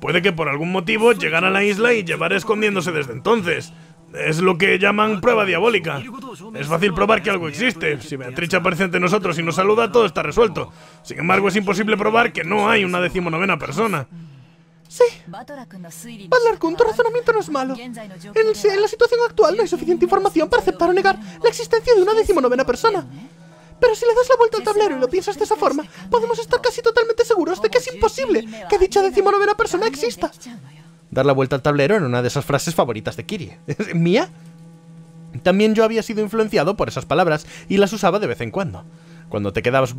Puede que por algún motivo llegara a la isla y llevara escondiéndose desde entonces. Es lo que llaman prueba diabólica. Es fácil probar que algo existe. Si Beatriz aparece ante nosotros y nos saluda, todo está resuelto. Sin embargo, es imposible probar que no hay una decimonovena persona. Sí. Butler-kun, tu razonamiento no es malo. En, en la situación actual no hay suficiente información para aceptar o negar la existencia de una decimonovena persona. Pero si le das la vuelta al tablero y lo piensas de esa forma, podemos estar casi totalmente seguros de que es imposible que dicha decimonovena persona exista. Dar la vuelta al tablero era una de esas frases favoritas de Kirie. ¿Mía? También yo había sido influenciado por esas palabras y las usaba de vez en cuando. Cuando te, quedabas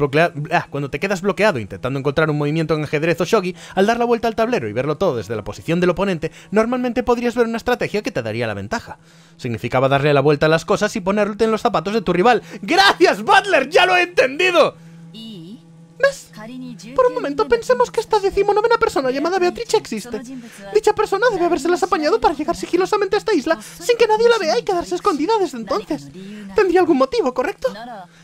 ah, cuando te quedas bloqueado intentando encontrar un movimiento en ajedrez o shogi, al dar la vuelta al tablero y verlo todo desde la posición del oponente, normalmente podrías ver una estrategia que te daría la ventaja. Significaba darle la vuelta a las cosas y ponerte en los zapatos de tu rival. ¡Gracias, Butler! ¡Ya lo he entendido! ¿Ves? Por un momento pensemos que esta decimonovena persona llamada Beatrice existe. Dicha persona debe habérselas apañado para llegar sigilosamente a esta isla sin que nadie la vea y quedarse escondida desde entonces. Tendría algún motivo, ¿correcto?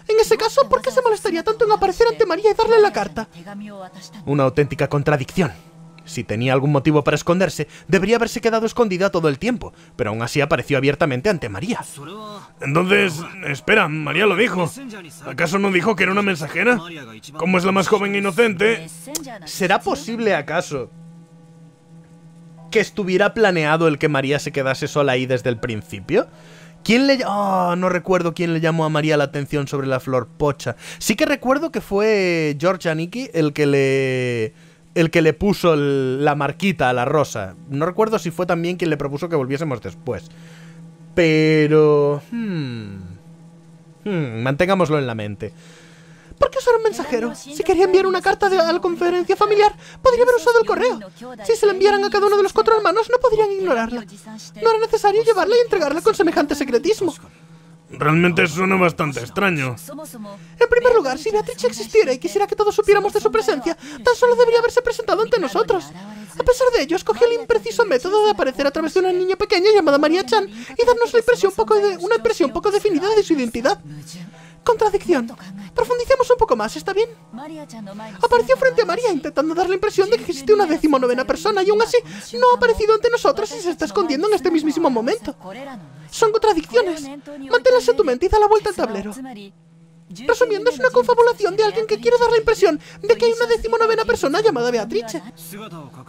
En ese caso, ¿por qué se molestaría tanto en aparecer ante María y darle la carta? Una auténtica contradicción. Si tenía algún motivo para esconderse, debería haberse quedado escondida todo el tiempo, pero aún así apareció abiertamente ante María. Entonces, espera, María lo dijo. ¿Acaso no dijo que era una mensajera? Como es la más joven e inocente... ¿Será posible acaso que estuviera planeado el que María se quedase sola ahí desde el principio? ¿Quién le... Oh, no recuerdo quién le llamó a María la atención sobre la flor pocha. Sí que recuerdo que fue George Aniki el que le el que le puso la marquita a la rosa. No recuerdo si fue también quien le propuso que volviésemos después. Pero... Hmm, hmm, mantengámoslo en la mente. ¿Por qué usar un mensajero? Si quería enviar una carta de, a la conferencia familiar, podría haber usado el correo. Si se la enviaran a cada uno de los cuatro hermanos, no podrían ignorarla. No era necesario llevarla y entregarla con semejante secretismo. Realmente suena bastante extraño. En primer lugar, si Beatrice existiera y quisiera que todos supiéramos de su presencia, tan solo debería haberse presentado ante nosotros. A pesar de ello, escogió el impreciso método de aparecer a través de una niña pequeña llamada María Chan y darnos la impresión poco de, una impresión poco definida de su identidad. Contradicción. Profundicemos un poco más, ¿está bien? Apareció frente a María intentando dar la impresión de que existe una decimonovena persona y aún así no ha aparecido ante nosotros y se está escondiendo en este mismísimo momento. Son contradicciones. Manténlas en tu mente y da la vuelta al tablero. Resumiendo, es una confabulación de alguien que quiere dar la impresión de que hay una decimonovena persona llamada Beatrice.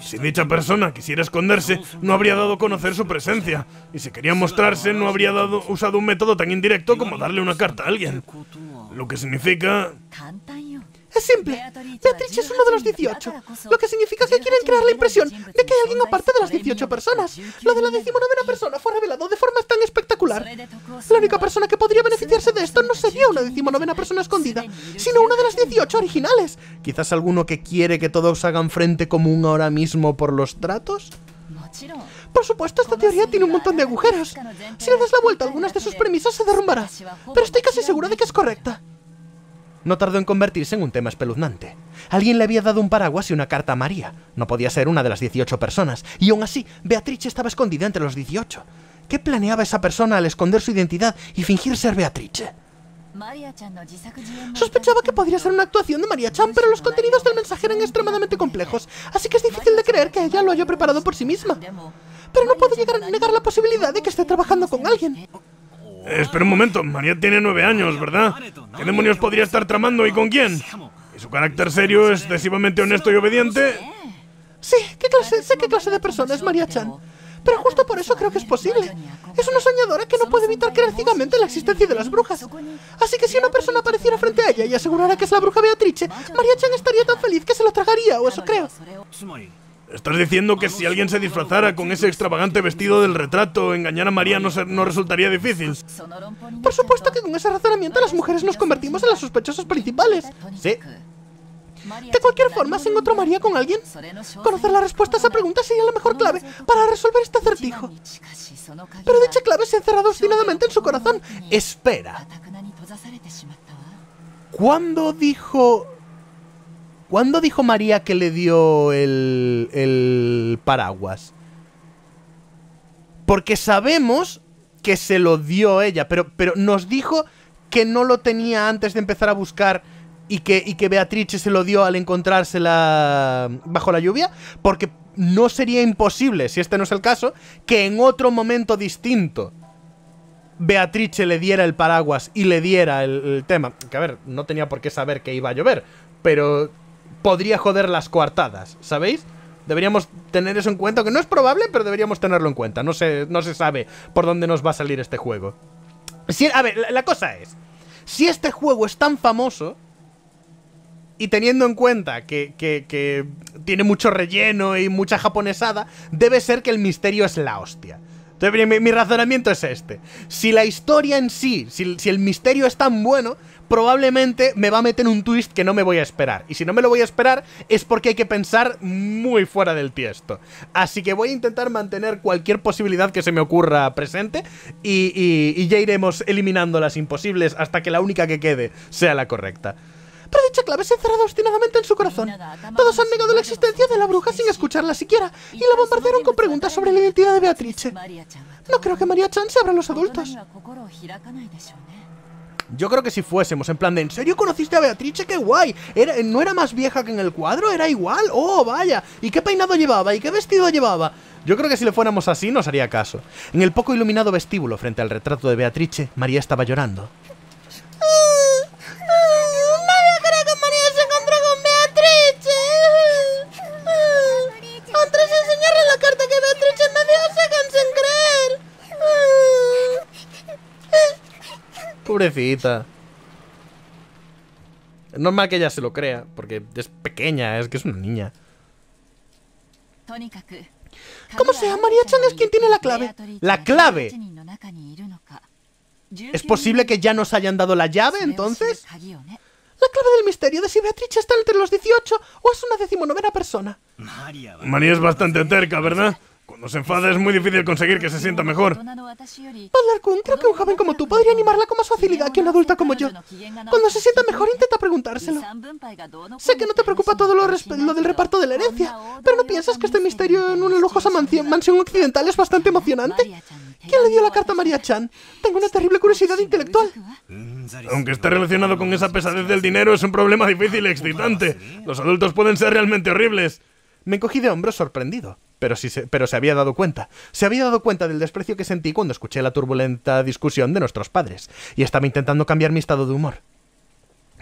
Si dicha persona quisiera esconderse, no habría dado a conocer su presencia. Y si quería mostrarse, no habría dado, usado un método tan indirecto como darle una carta a alguien. Lo que significa... Es simple. Beatrice es uno de los 18, lo que significa que quieren crear la impresión de que hay alguien aparte de las 18 personas. Lo de la decimonovena persona fue revelado de forma tan espectacular. La única persona que podría beneficiarse de esto no sería una decimonovena persona escondida, sino una de las 18 originales. ¿Quizás alguno que quiere que todos hagan frente común ahora mismo por los tratos? Por supuesto, esta teoría tiene un montón de agujeros. Si le das la vuelta a algunas de sus premisas, se derrumbará. Pero estoy casi segura de que es correcta no tardó en convertirse en un tema espeluznante. Alguien le había dado un paraguas y una carta a María. No podía ser una de las 18 personas. Y aún así, Beatrice estaba escondida entre los 18. ¿Qué planeaba esa persona al esconder su identidad y fingir ser Beatrice? Sospechaba que podría ser una actuación de María Chan, pero los contenidos del mensaje eran extremadamente complejos, así que es difícil de creer que ella lo haya preparado por sí misma. Pero no puedo llegar a negar la posibilidad de que esté trabajando con alguien. Espera un momento, María tiene nueve años, ¿verdad? ¿Qué demonios podría estar tramando y con quién? ¿Y su carácter serio, es excesivamente honesto y obediente? Sí, ¿qué clase, sé qué clase de persona es María Chan. Pero justo por eso creo que es posible. Es una soñadora que no puede evitar creer ciegamente en la existencia de las brujas. Así que si una persona apareciera frente a ella y asegurara que es la bruja Beatrice, María Chan estaría tan feliz que se lo tragaría, o eso creo. ¿Estás diciendo que si alguien se disfrazara con ese extravagante vestido del retrato, engañar a María no, no resultaría difícil? Por supuesto que con ese razonamiento las mujeres nos convertimos en las sospechosas principales. Sí. De cualquier forma, ¿se encontró María con alguien? Conocer la respuesta a esa pregunta sería la mejor clave para resolver este acertijo. Pero dicha clave se ha encerrado obstinadamente en su corazón. Espera. ¿Cuándo dijo ¿Cuándo dijo María que le dio el, el paraguas? Porque sabemos que se lo dio ella, pero, pero nos dijo que no lo tenía antes de empezar a buscar y que, y que Beatrice se lo dio al encontrársela bajo la lluvia, porque no sería imposible, si este no es el caso, que en otro momento distinto Beatrice le diera el paraguas y le diera el, el tema. Que a ver, no tenía por qué saber que iba a llover, pero podría joder las coartadas, ¿sabéis? Deberíamos tener eso en cuenta, que no es probable, pero deberíamos tenerlo en cuenta. No se, no se sabe por dónde nos va a salir este juego. Si, a ver, la, cosa es, si este juego es tan famoso, y teniendo en cuenta que, que, tiene mucho relleno y mucha japonesada, debe ser que el misterio es la hostia. Entonces, mi, razonamiento es este. Si la historia en sí, si, si el misterio es tan bueno, probablemente me va a meter un twist que no me voy a esperar. Y si no me lo voy a esperar es porque hay que pensar muy fuera del tiesto. Así que voy a intentar mantener cualquier posibilidad que se me ocurra presente y, y ya iremos eliminando las imposibles hasta que la única que quede sea la correcta pero dicha clave se ha encerrado obstinadamente en su corazón. Todos han negado la existencia de la bruja sin escucharla siquiera, y la bombardearon con preguntas sobre la identidad de Beatrice. No creo que María Chan se abra a los adultos. Yo creo que si fuésemos en plan de ¿En serio conociste a Beatrice? ¡Qué guay! Era, ¿No era más vieja que en el cuadro? ¿Era igual? ¡Oh, vaya! ¿Y qué peinado llevaba? ¿Y qué vestido llevaba? Yo creo que si le fuéramos así nos haría caso. En el poco iluminado vestíbulo frente al retrato de Beatrice, María estaba llorando. Pobrecita. Es normal que ella se lo crea, porque es pequeña, es que es una niña. Como sea, María Chan es quien tiene la clave. ¡La clave! ¿Es posible que ya nos hayan dado la llave, entonces? La clave del misterio de si Beatriz está entre los 18 o es una decimonovena persona. María es bastante terca, ¿verdad? Cuando se enfada es muy difícil conseguir que se sienta mejor. Padre Kun, creo que un joven como tú podría animarla con más facilidad que una adulta como yo. Cuando se sienta mejor, intenta preguntárselo. Sé que no te preocupa todo lo, del reparto de la herencia, pero ¿no piensas que este misterio en una lujosa mansión, occidental es bastante emocionante? ¿Quién le dio la carta a María Chan? Tengo una terrible curiosidad intelectual. Aunque esté relacionado con esa pesadez del dinero, es un problema difícil y excitante. Los adultos pueden ser realmente horribles. Me encogí de hombros sorprendido pero, se, pero se había dado cuenta. Se había dado cuenta del desprecio que sentí cuando escuché la turbulenta discusión de nuestros padres, y estaba intentando cambiar mi estado de humor.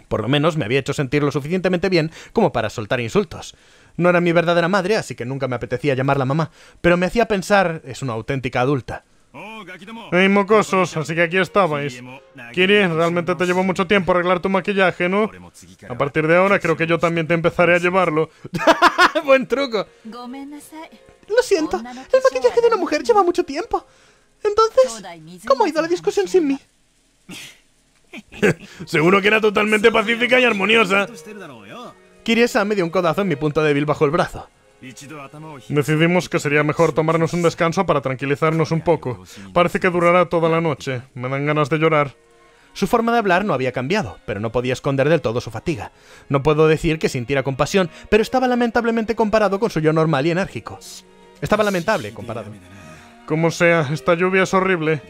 Por lo menos me había hecho sentir lo suficientemente bien como para soltar insultos. No era mi verdadera madre, así que nunca me apetecía llamarla mamá, pero me hacía pensar, es una auténtica adulta. Hey, mocosos, así que aquí estabais. Kiri, realmente te llevó mucho tiempo arreglar tu maquillaje, ¿no? A partir de ahora creo que yo también te empezaré a llevarlo. ¡Buen truco! Lo siento, el maquillaje de una mujer lleva mucho tiempo. Entonces, ¿cómo ha ido la discusión sin mí? Seguro que era totalmente pacífica y armoniosa. Kiriesa me dio un codazo en mi punto débil bajo el brazo. Decidimos que sería mejor tomarnos un descanso para tranquilizarnos un poco. Parece que durará toda la noche. Me dan ganas de llorar. Su forma de hablar no había cambiado, pero no podía esconder del todo su fatiga. No puedo decir que sintiera compasión, pero estaba lamentablemente comparado con su yo normal y enérgico. Estaba lamentable comparado. Como sea, esta lluvia es horrible.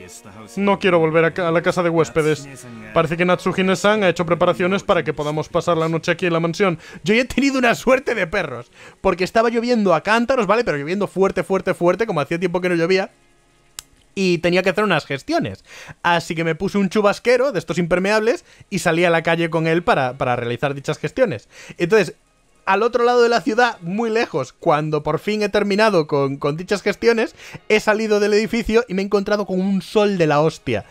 No quiero volver a, la casa de huéspedes. Parece que Natsuhine-san ha hecho preparaciones para que podamos pasar la noche aquí en la mansión. Yo he tenido una suerte de perros, porque estaba lloviendo a cántaros, ¿vale? Pero lloviendo fuerte, fuerte, fuerte, como hacía tiempo que no llovía y tenía que hacer unas gestiones. Así que me puse un chubasquero de estos impermeables y salí a la calle con él para, para realizar dichas gestiones. Entonces, al otro lado de la ciudad, muy lejos, cuando por fin he terminado con, dichas gestiones, he salido del edificio y me he encontrado con un sol de la hostia.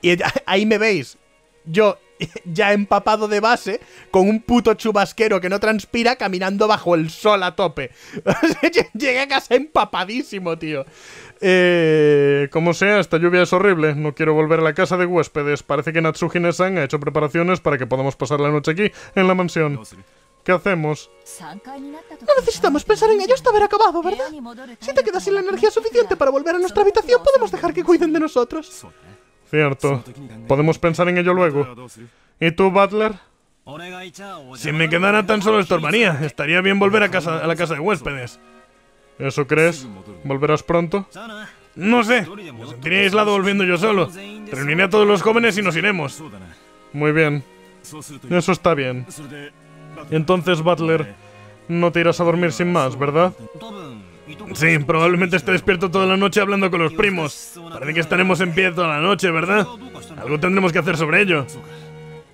Y ahí me veis, yo ya empapado de base, con un puto chubasquero que no transpira, caminando bajo el sol a tope. Llegué a casa empapadísimo, tío. Eh, como sea, esta lluvia es horrible. No quiero volver a la casa de huéspedes. Parece que Natsuhine-san ha hecho preparaciones para que podamos pasar la noche aquí, en la mansión. ¿Qué hacemos? No necesitamos pensar en ello hasta haber acabado, ¿verdad? Si te quedas sin la energía suficiente para volver a nuestra habitación, podemos dejar que cuiden de nosotros. Cierto. Podemos pensar en ello luego. ¿Y tú, Butler? Si me quedara tan solo estorbaría. Estaría bien volver a, casa, a la casa de huéspedes. ¿Eso crees? ¿Volverás pronto? No sé. Me aislado volviendo yo solo. Reuniré a todos los jóvenes y nos iremos. Muy bien. Eso está bien. Entonces, Butler, no te irás a dormir sin más, ¿verdad? Sí, probablemente esté despierto toda la noche hablando con los primos. Parece que estaremos en pie toda la noche, ¿verdad? Algo tendremos que hacer sobre ello.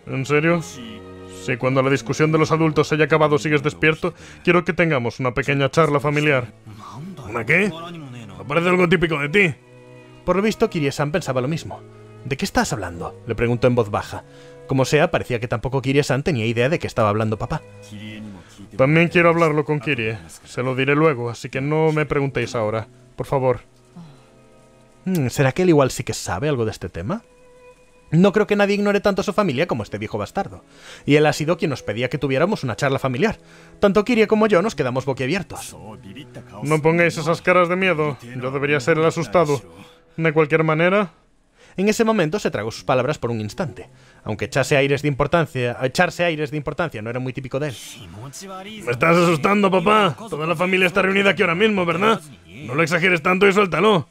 ¿En serio? Si cuando la discusión de los adultos haya acabado sigues despierto, quiero que tengamos una pequeña charla familiar. ¿Una qué? Me parece algo típico de ti. Por lo visto, Kirie-san pensaba lo mismo. ¿De qué estás hablando? Le preguntó en voz baja. Como sea, parecía que tampoco Kirie-san tenía idea de qué estaba hablando papá. También quiero hablarlo con Kirie. Se lo diré luego, así que no me preguntéis ahora. Por favor. Hmm, ¿Será que él igual sí que sabe algo de este tema? No creo que nadie ignore tanto a su familia como este viejo bastardo. Y él ha sido quien nos pedía que tuviéramos una charla familiar. Tanto Kirie como yo nos quedamos boquiabiertos. No pongáis esas caras de miedo. Yo debería ser el asustado. De cualquier manera... En ese momento se tragó sus palabras por un instante. Aunque echarse aires de importancia, echarse aires de importancia no era muy típico de él. Me estás asustando, papá. Toda la familia está reunida aquí ahora mismo, ¿verdad? No lo exageres tanto y suéltalo.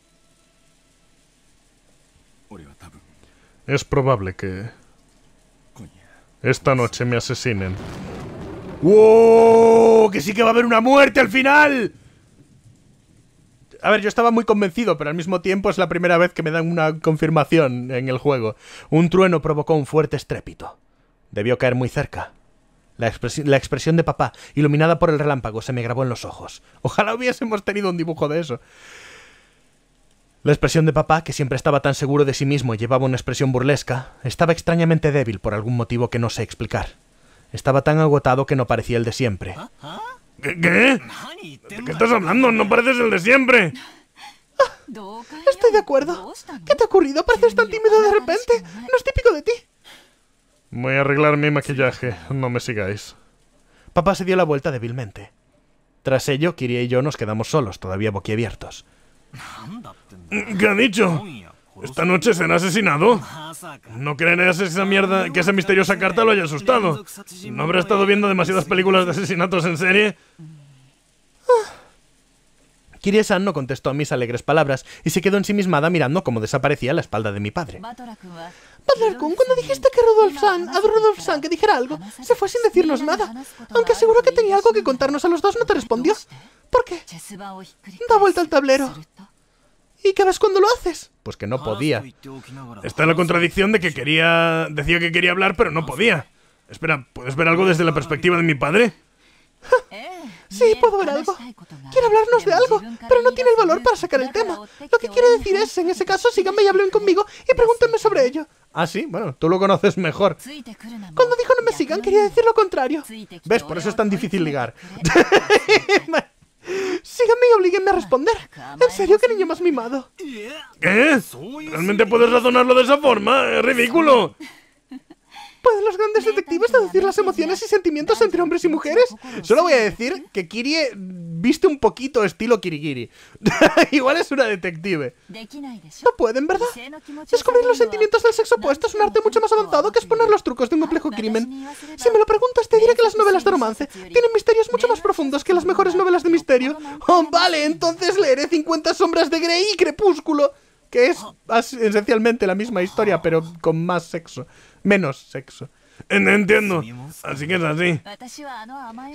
Es probable que... Esta noche me asesinen. ¡Wow! ¡Que sí que va a haber una muerte al final! A ver, yo estaba muy convencido, pero al mismo tiempo es la primera vez que me dan una confirmación en el juego. Un trueno provocó un fuerte estrépito. Debió caer muy cerca. La, la, expresión de papá, iluminada por el relámpago, se me grabó en los ojos. Ojalá hubiésemos tenido un dibujo de eso. La expresión de papá, que siempre estaba tan seguro de sí mismo y llevaba una expresión burlesca, estaba extrañamente débil por algún motivo que no sé explicar. Estaba tan agotado que no parecía el de siempre. ¿Qué? ¿Qué? ¿De qué estás hablando? No pareces el de siempre. estoy de acuerdo. ¿Qué te ha ocurrido? Pareces tan tímido de repente. No es típico de ti. Voy a arreglar mi maquillaje. No me sigáis. Papá se dio la vuelta débilmente. Tras ello, Kiria y yo nos quedamos solos, todavía boquiabiertos. ¿Qué ha dicho? ¿Esta noche será asesinado? No creerás esa mierda que esa misteriosa carta lo haya asustado. ¿No habrá estado viendo demasiadas películas de asesinatos en serie? Kirie-san no contestó a mis alegres palabras y se quedó ensimismada mirando cómo desaparecía la espalda de mi padre. Butler-kun, cuando dijiste que Rudolf-san, a Rudolf-san que dijera algo, se fue sin decirnos nada. Aunque seguro que tenía algo que contarnos a los dos, no te respondió. ¿Por qué? Da vuelta al tablero. ¿Y qué ves cuando lo haces? Pues que no podía. Está en la contradicción de que quería... Decía que quería hablar, pero no podía. Espera, ¿puedes ver algo desde la perspectiva de mi padre? Sí, puedo ver algo. Quiere hablarnos de algo, pero no tiene el valor para sacar el tema. Lo que quiere decir es, en ese caso, síganme y hablen conmigo y pregúntenme sobre ello. Ah, sí, bueno, tú lo conoces mejor. Cuando dijo no me sigan, quería decir lo contrario. ¿Ves? Por eso es tan difícil ligar. Síganme y obliguenme a responder. ¿En serio, qué niño más mimado? ¿Qué? ¿Realmente puedes razonarlo de esa forma? ¡Es ridículo! ¿Pueden los grandes detectives deducir las emociones y sentimientos entre hombres y mujeres? Solo voy a decir que Kirie viste un poquito estilo Kirigiri. Igual es una detective. No pueden, ¿verdad? Descubrir los sentimientos del sexo opuesto es un arte mucho más avanzado que exponer los trucos de un complejo crimen. Si me lo preguntas, te diré que las novelas de romance tienen misterios mucho más profundos que las mejores novelas de misterio. Oh, vale, entonces leeré 50 sombras de Grey y Crepúsculo, que es esencialmente la misma historia, pero con más sexo. Menos sexo. Entiendo. Así que es así.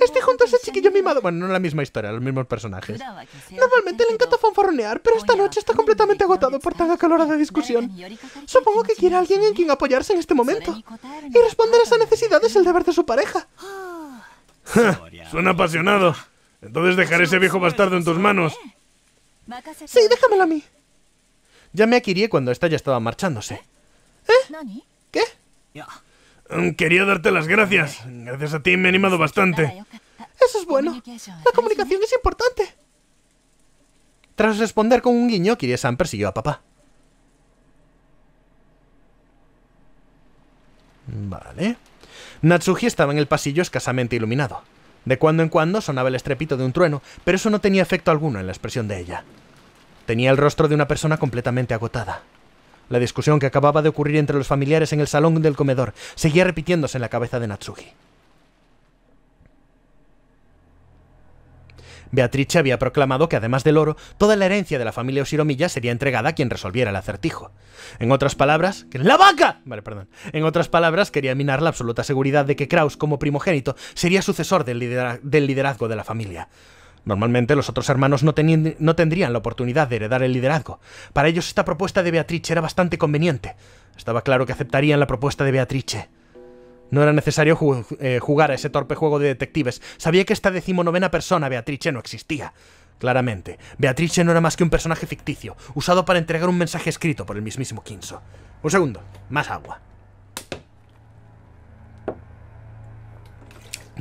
Estoy junto a ese chiquillo mimado. Bueno, no la misma historia, los mismos personajes. Normalmente le encanta fanfarronear, pero esta noche está completamente agotado por tan acalorada discusión. Supongo que quiere a alguien en quien apoyarse en este momento. Y responder a esa necesidad es el deber de su pareja. Suena apasionado. Entonces dejaré ese viejo bastardo en tus manos. Sí, déjamelo a mí. Llamé a Kirie cuando esta ya estaba marchándose. ¿Eh? ¿Qué? Mm, quería darte las gracias. Gracias a ti me he animado bastante. Eso es bueno. La comunicación es importante. Tras responder con un guiño, Kirie-san persiguió a papá. Vale. Natsuki estaba en el pasillo escasamente iluminado. De cuando en cuando sonaba el estrepito de un trueno, pero eso no tenía efecto alguno en la expresión de ella. Tenía el rostro de una persona completamente agotada. La discusión que acababa de ocurrir entre los familiares en el salón del comedor seguía repitiéndose en la cabeza de Natsuki. Beatrice había proclamado que además del oro, toda la herencia de la familia Oshiromiya sería entregada a quien resolviera el acertijo. En otras palabras, ¡la vaca! Vale, perdón. En otras palabras, quería minar la absoluta seguridad de que Kraus, como primogénito, sería sucesor del liderazgo de la familia. Normalmente los otros hermanos no, no, tendrían la oportunidad de heredar el liderazgo. Para ellos esta propuesta de Beatrice era bastante conveniente. Estaba claro que aceptarían la propuesta de Beatrice. No era necesario eh, jugar a ese torpe juego de detectives. Sabía que esta decimonovena persona, Beatrice, no existía. Claramente, Beatrice no era más que un personaje ficticio, usado para entregar un mensaje escrito por el mismísimo Kinso. Un segundo, más agua.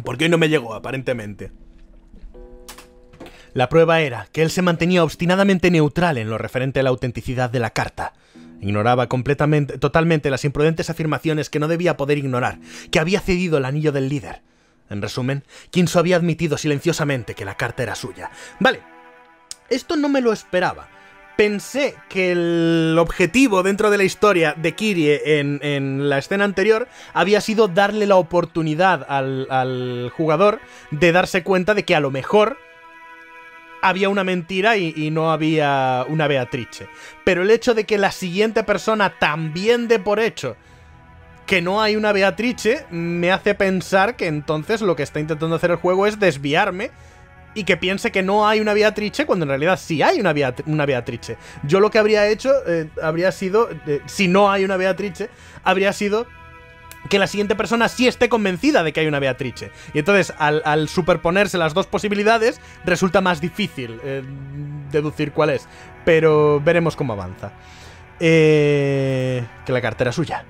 ¿Por qué no me llegó, aparentemente? La prueba era que él se mantenía obstinadamente neutral en lo referente a la autenticidad de la carta. Ignoraba completamente, totalmente las imprudentes afirmaciones que no debía poder ignorar, que había cedido el anillo del líder. En resumen, Kinso había admitido silenciosamente que la carta era suya. Vale, esto no me lo esperaba. Pensé que el objetivo dentro de la historia de Kirie en, la escena anterior había sido darle la oportunidad al, al, jugador de darse cuenta de que a lo mejor había una mentira y, no había una Beatrice. Pero el hecho de que la siguiente persona también dé por hecho que no hay una Beatrice me hace pensar que entonces lo que está intentando hacer el juego es desviarme y que piense que no hay una Beatrice cuando en realidad sí hay una, una Beatrice. Yo lo que habría hecho eh, habría sido, eh, si no hay una Beatrice, habría sido que la siguiente persona sí esté convencida de que hay una Beatrice. Y entonces, al, superponerse las dos posibilidades, resulta más difícil eh, deducir cuál es. Pero veremos cómo avanza. que la cartera suya.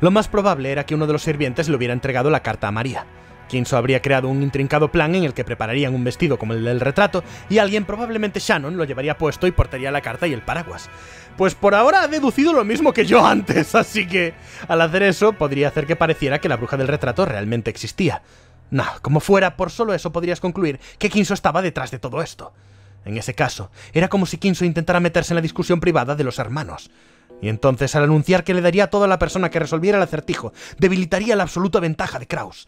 Lo más probable era que uno de los sirvientes le hubiera entregado la carta a María. Kinso habría creado un intrincado plan en el que prepararían un vestido como el del retrato y alguien, probablemente Shannon, lo llevaría puesto y portaría la carta y el paraguas. Pues por ahora ha deducido lo mismo que yo antes, así que al hacer eso podría hacer que pareciera que la bruja del retrato realmente existía. No, como fuera, por solo eso podrías concluir que Kinso estaba detrás de todo esto. En ese caso, era como si Kinso intentara meterse en la discusión privada de los hermanos. Y entonces, al anunciar que le daría a la persona que resolviera el acertijo, debilitaría la absoluta ventaja de Kraus.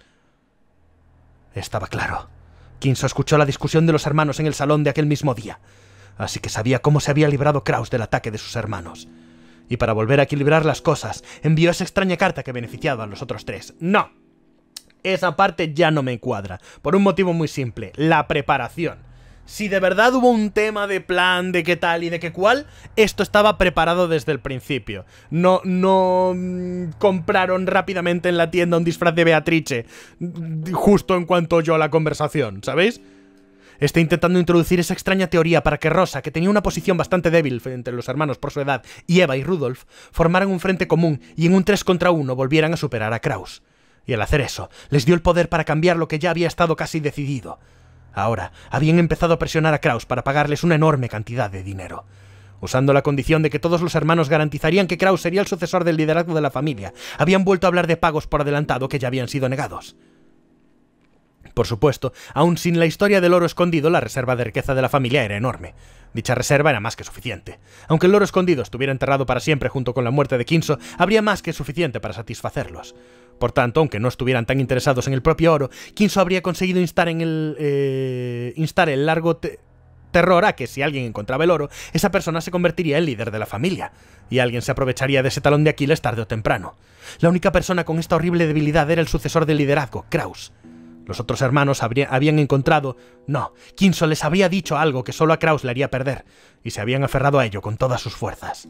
Estaba claro. Kinso escuchó la discusión de los hermanos en el salón de aquel mismo día, así que sabía cómo se había librado Kraus del ataque de sus hermanos. Y para volver a equilibrar las cosas, envió esa extraña carta que beneficiaba a los otros tres. ¡No! Esa parte ya no me cuadra, por un motivo muy simple, la preparación si de verdad hubo un tema de plan, de qué tal y de qué cual, esto estaba preparado desde el principio. No, no mm, compraron rápidamente en la tienda un disfraz de Beatrice mm, justo en cuanto oyó la conversación, ¿sabéis? Está intentando introducir esa extraña teoría para que Rosa, que tenía una posición bastante débil entre los hermanos por su edad, y Eva y Rudolf, formaran un frente común y en un 3 contra 1 volvieran a superar a Kraus. Y al hacer eso, les dio el poder para cambiar lo que ya había estado casi decidido. Ahora, habían empezado a presionar a Kraus para pagarles una enorme cantidad de dinero. Usando la condición de que todos los hermanos garantizarían que Kraus sería el sucesor del liderazgo de la familia, habían vuelto a hablar de pagos por adelantado que ya habían sido negados. Por supuesto, aún sin la historia del oro escondido, la reserva de riqueza de la familia era enorme. Dicha reserva era más que suficiente. Aunque el oro escondido estuviera enterrado para siempre junto con la muerte de Kinso, habría más que suficiente para satisfacerlos. Por tanto, aunque no estuvieran tan interesados en el propio oro, Kinso habría conseguido instar, en el, eh, instar el largo terror a que si alguien encontraba el oro, esa persona se convertiría en líder de la familia, y alguien se aprovecharía de ese talón de Aquiles tarde o temprano. La única persona con esta horrible debilidad era el sucesor del liderazgo, Kraus. Los otros hermanos habían encontrado... No, Kinso les habría dicho algo que solo a Kraus le haría perder, y se habían aferrado a ello con todas sus fuerzas.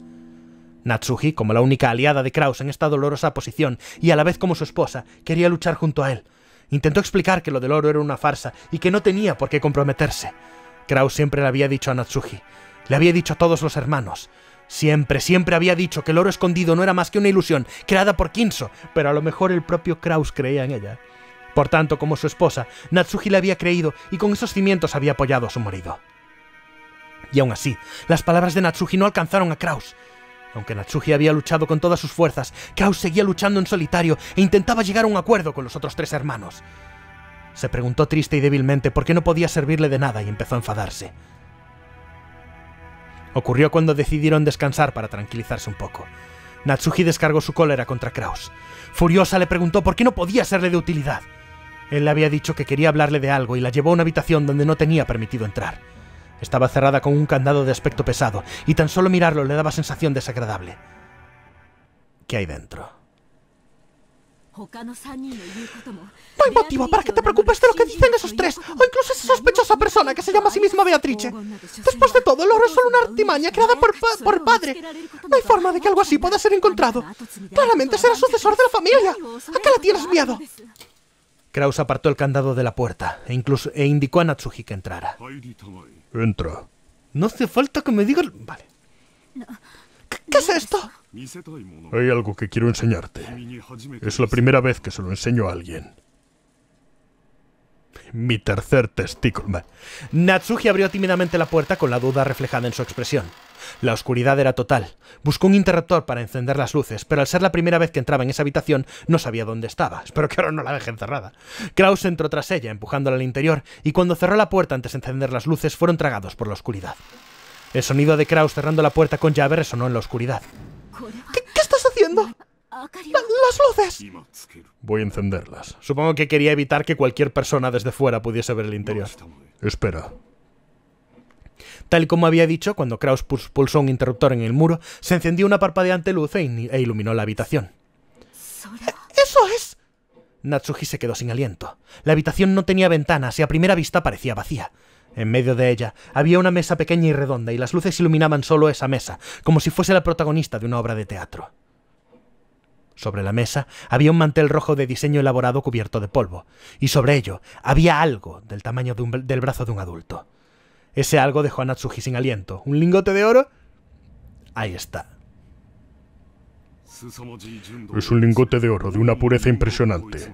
Natsuhi, como la única aliada de Kraus en esta dolorosa posición, y a la vez como su esposa, quería luchar junto a él. Intentó explicar que lo del oro era una farsa y que no tenía por qué comprometerse. Kraus siempre le había dicho a Natsuhi, le había dicho a todos los hermanos. Siempre, siempre había dicho que el oro escondido no era más que una ilusión creada por Kinso, pero a lo mejor el propio Kraus creía en ella. Por tanto, como su esposa, Natsuhi le había creído y con esos cimientos había apoyado a su marido. Y aún así, las palabras de Natsuhi no alcanzaron a Kraus. Aunque Natsuhi había luchado con todas sus fuerzas, Kraus seguía luchando en solitario e intentaba llegar a un acuerdo con los otros tres hermanos. Se preguntó triste y débilmente por qué no podía servirle de nada y empezó a enfadarse. Ocurrió cuando decidieron descansar para tranquilizarse un poco. Natsuhi descargó su cólera contra Kraus. Furiosa le preguntó por qué no podía serle de utilidad. Él le había dicho que quería hablarle de algo y la llevó a una habitación donde no tenía permitido entrar. Estaba cerrada con un candado de aspecto pesado, y tan solo mirarlo le daba sensación desagradable. ¿Qué hay dentro? No hay motivo para que te preocupes de lo que dicen esos tres, o incluso esa sospechosa persona que se llama a sí misma Beatrice. Después de todo, el oro es solo una artimaña creada por, por padre. No hay forma de que algo así pueda ser encontrado. Claramente será sucesor de la familia. ¿A qué le tienes miedo? Kraus apartó el candado de la puerta e, incluso, e indicó a Natsuhi que entrara. Entra. No hace falta que me digas... Vale. ¿Qué es esto? Hay algo que quiero enseñarte. Es la primera vez que se lo enseño a alguien. mi tercer testículo. Natsuki abrió tímidamente la puerta con la duda reflejada en su expresión. La oscuridad era total. Buscó un interruptor para encender las luces, pero al ser la primera vez que entraba en esa habitación, no sabía dónde estaba. Espero que ahora no la dejen cerrada. Kraus entró tras ella, empujándola al interior, y cuando cerró la puerta antes de encender las luces, fueron tragados por la oscuridad. El sonido de Kraus cerrando la puerta con llave resonó en la oscuridad. ¿Qué, estás haciendo? La- las luces. Voy a encenderlas. Supongo que quería evitar que cualquier persona desde fuera pudiese ver el interior. Espera. Tal y como había dicho, cuando Kraus pulsó un interruptor en el muro, se encendió una parpadeante luz e, e iluminó la habitación. Eso es. Natsuki se quedó sin aliento. La habitación no tenía ventanas y a primera vista parecía vacía. En medio de ella había una mesa pequeña y redonda y las luces iluminaban solo esa mesa, como si fuese la protagonista de una obra de teatro. Sobre la mesa había un mantel rojo de diseño elaborado cubierto de polvo, y sobre ello había algo del tamaño de un- del brazo de un adulto. Ese algo dejó a Natsuki sin aliento. ¿Un lingote de oro? Ahí está. Es un lingote de oro de una pureza impresionante.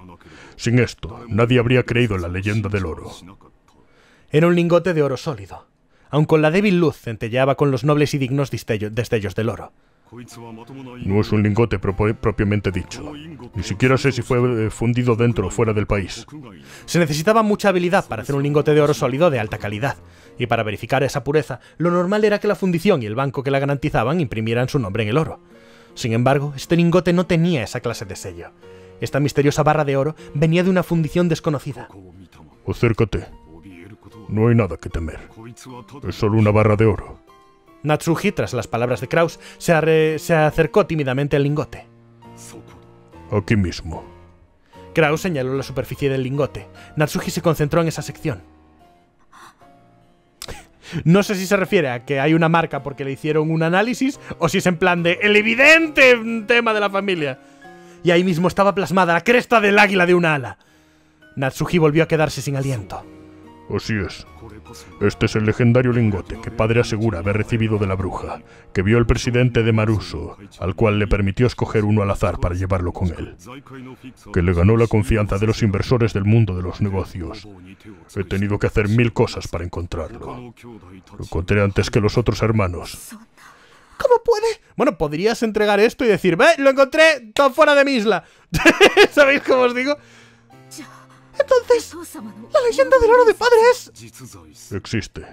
Sin esto, nadie habría creído en la leyenda del oro. Era un lingote de oro sólido. Aun con la débil luz centelleaba con los nobles y dignos destello- destellos del oro. No es un lingote propiamente dicho. Ni siquiera sé si fue eh, fundido dentro o fuera del país. Se necesitaba mucha habilidad para hacer un lingote de oro sólido de alta calidad, y para verificar esa pureza, lo normal era que la fundición y el banco que la garantizaban imprimieran su nombre en el oro. Sin embargo, este lingote no tenía esa clase de sello. Esta misteriosa barra de oro venía de una fundición desconocida. Acércate. No hay nada que temer. Es solo una barra de oro. Natsuki, tras las palabras de Kraus, se, arre- se acercó tímidamente al lingote. Aquí mismo. Kraus señaló la superficie del lingote. Natsuki se concentró en esa sección. No sé si se refiere a que hay una marca porque le hicieron un análisis o si es en plan de el evidente tema de la familia. Y ahí mismo estaba plasmada la cresta del águila de una ala. Natsuki volvió a quedarse sin aliento. Así es. Este es el legendario lingote que padre asegura haber recibido de la bruja, que vio el presidente de Maruso, al cual le permitió escoger uno al azar para llevarlo con él, que le ganó la confianza de los inversores del mundo de los negocios. He tenido que hacer mil cosas para encontrarlo. Lo encontré antes que los otros hermanos. ¿Cómo puede? Bueno, podrías entregar esto y decir, ve, lo encontré todo fuera de mi isla. ¿Sabéis cómo os digo? Entonces, la leyenda del oro de padre es. Existe.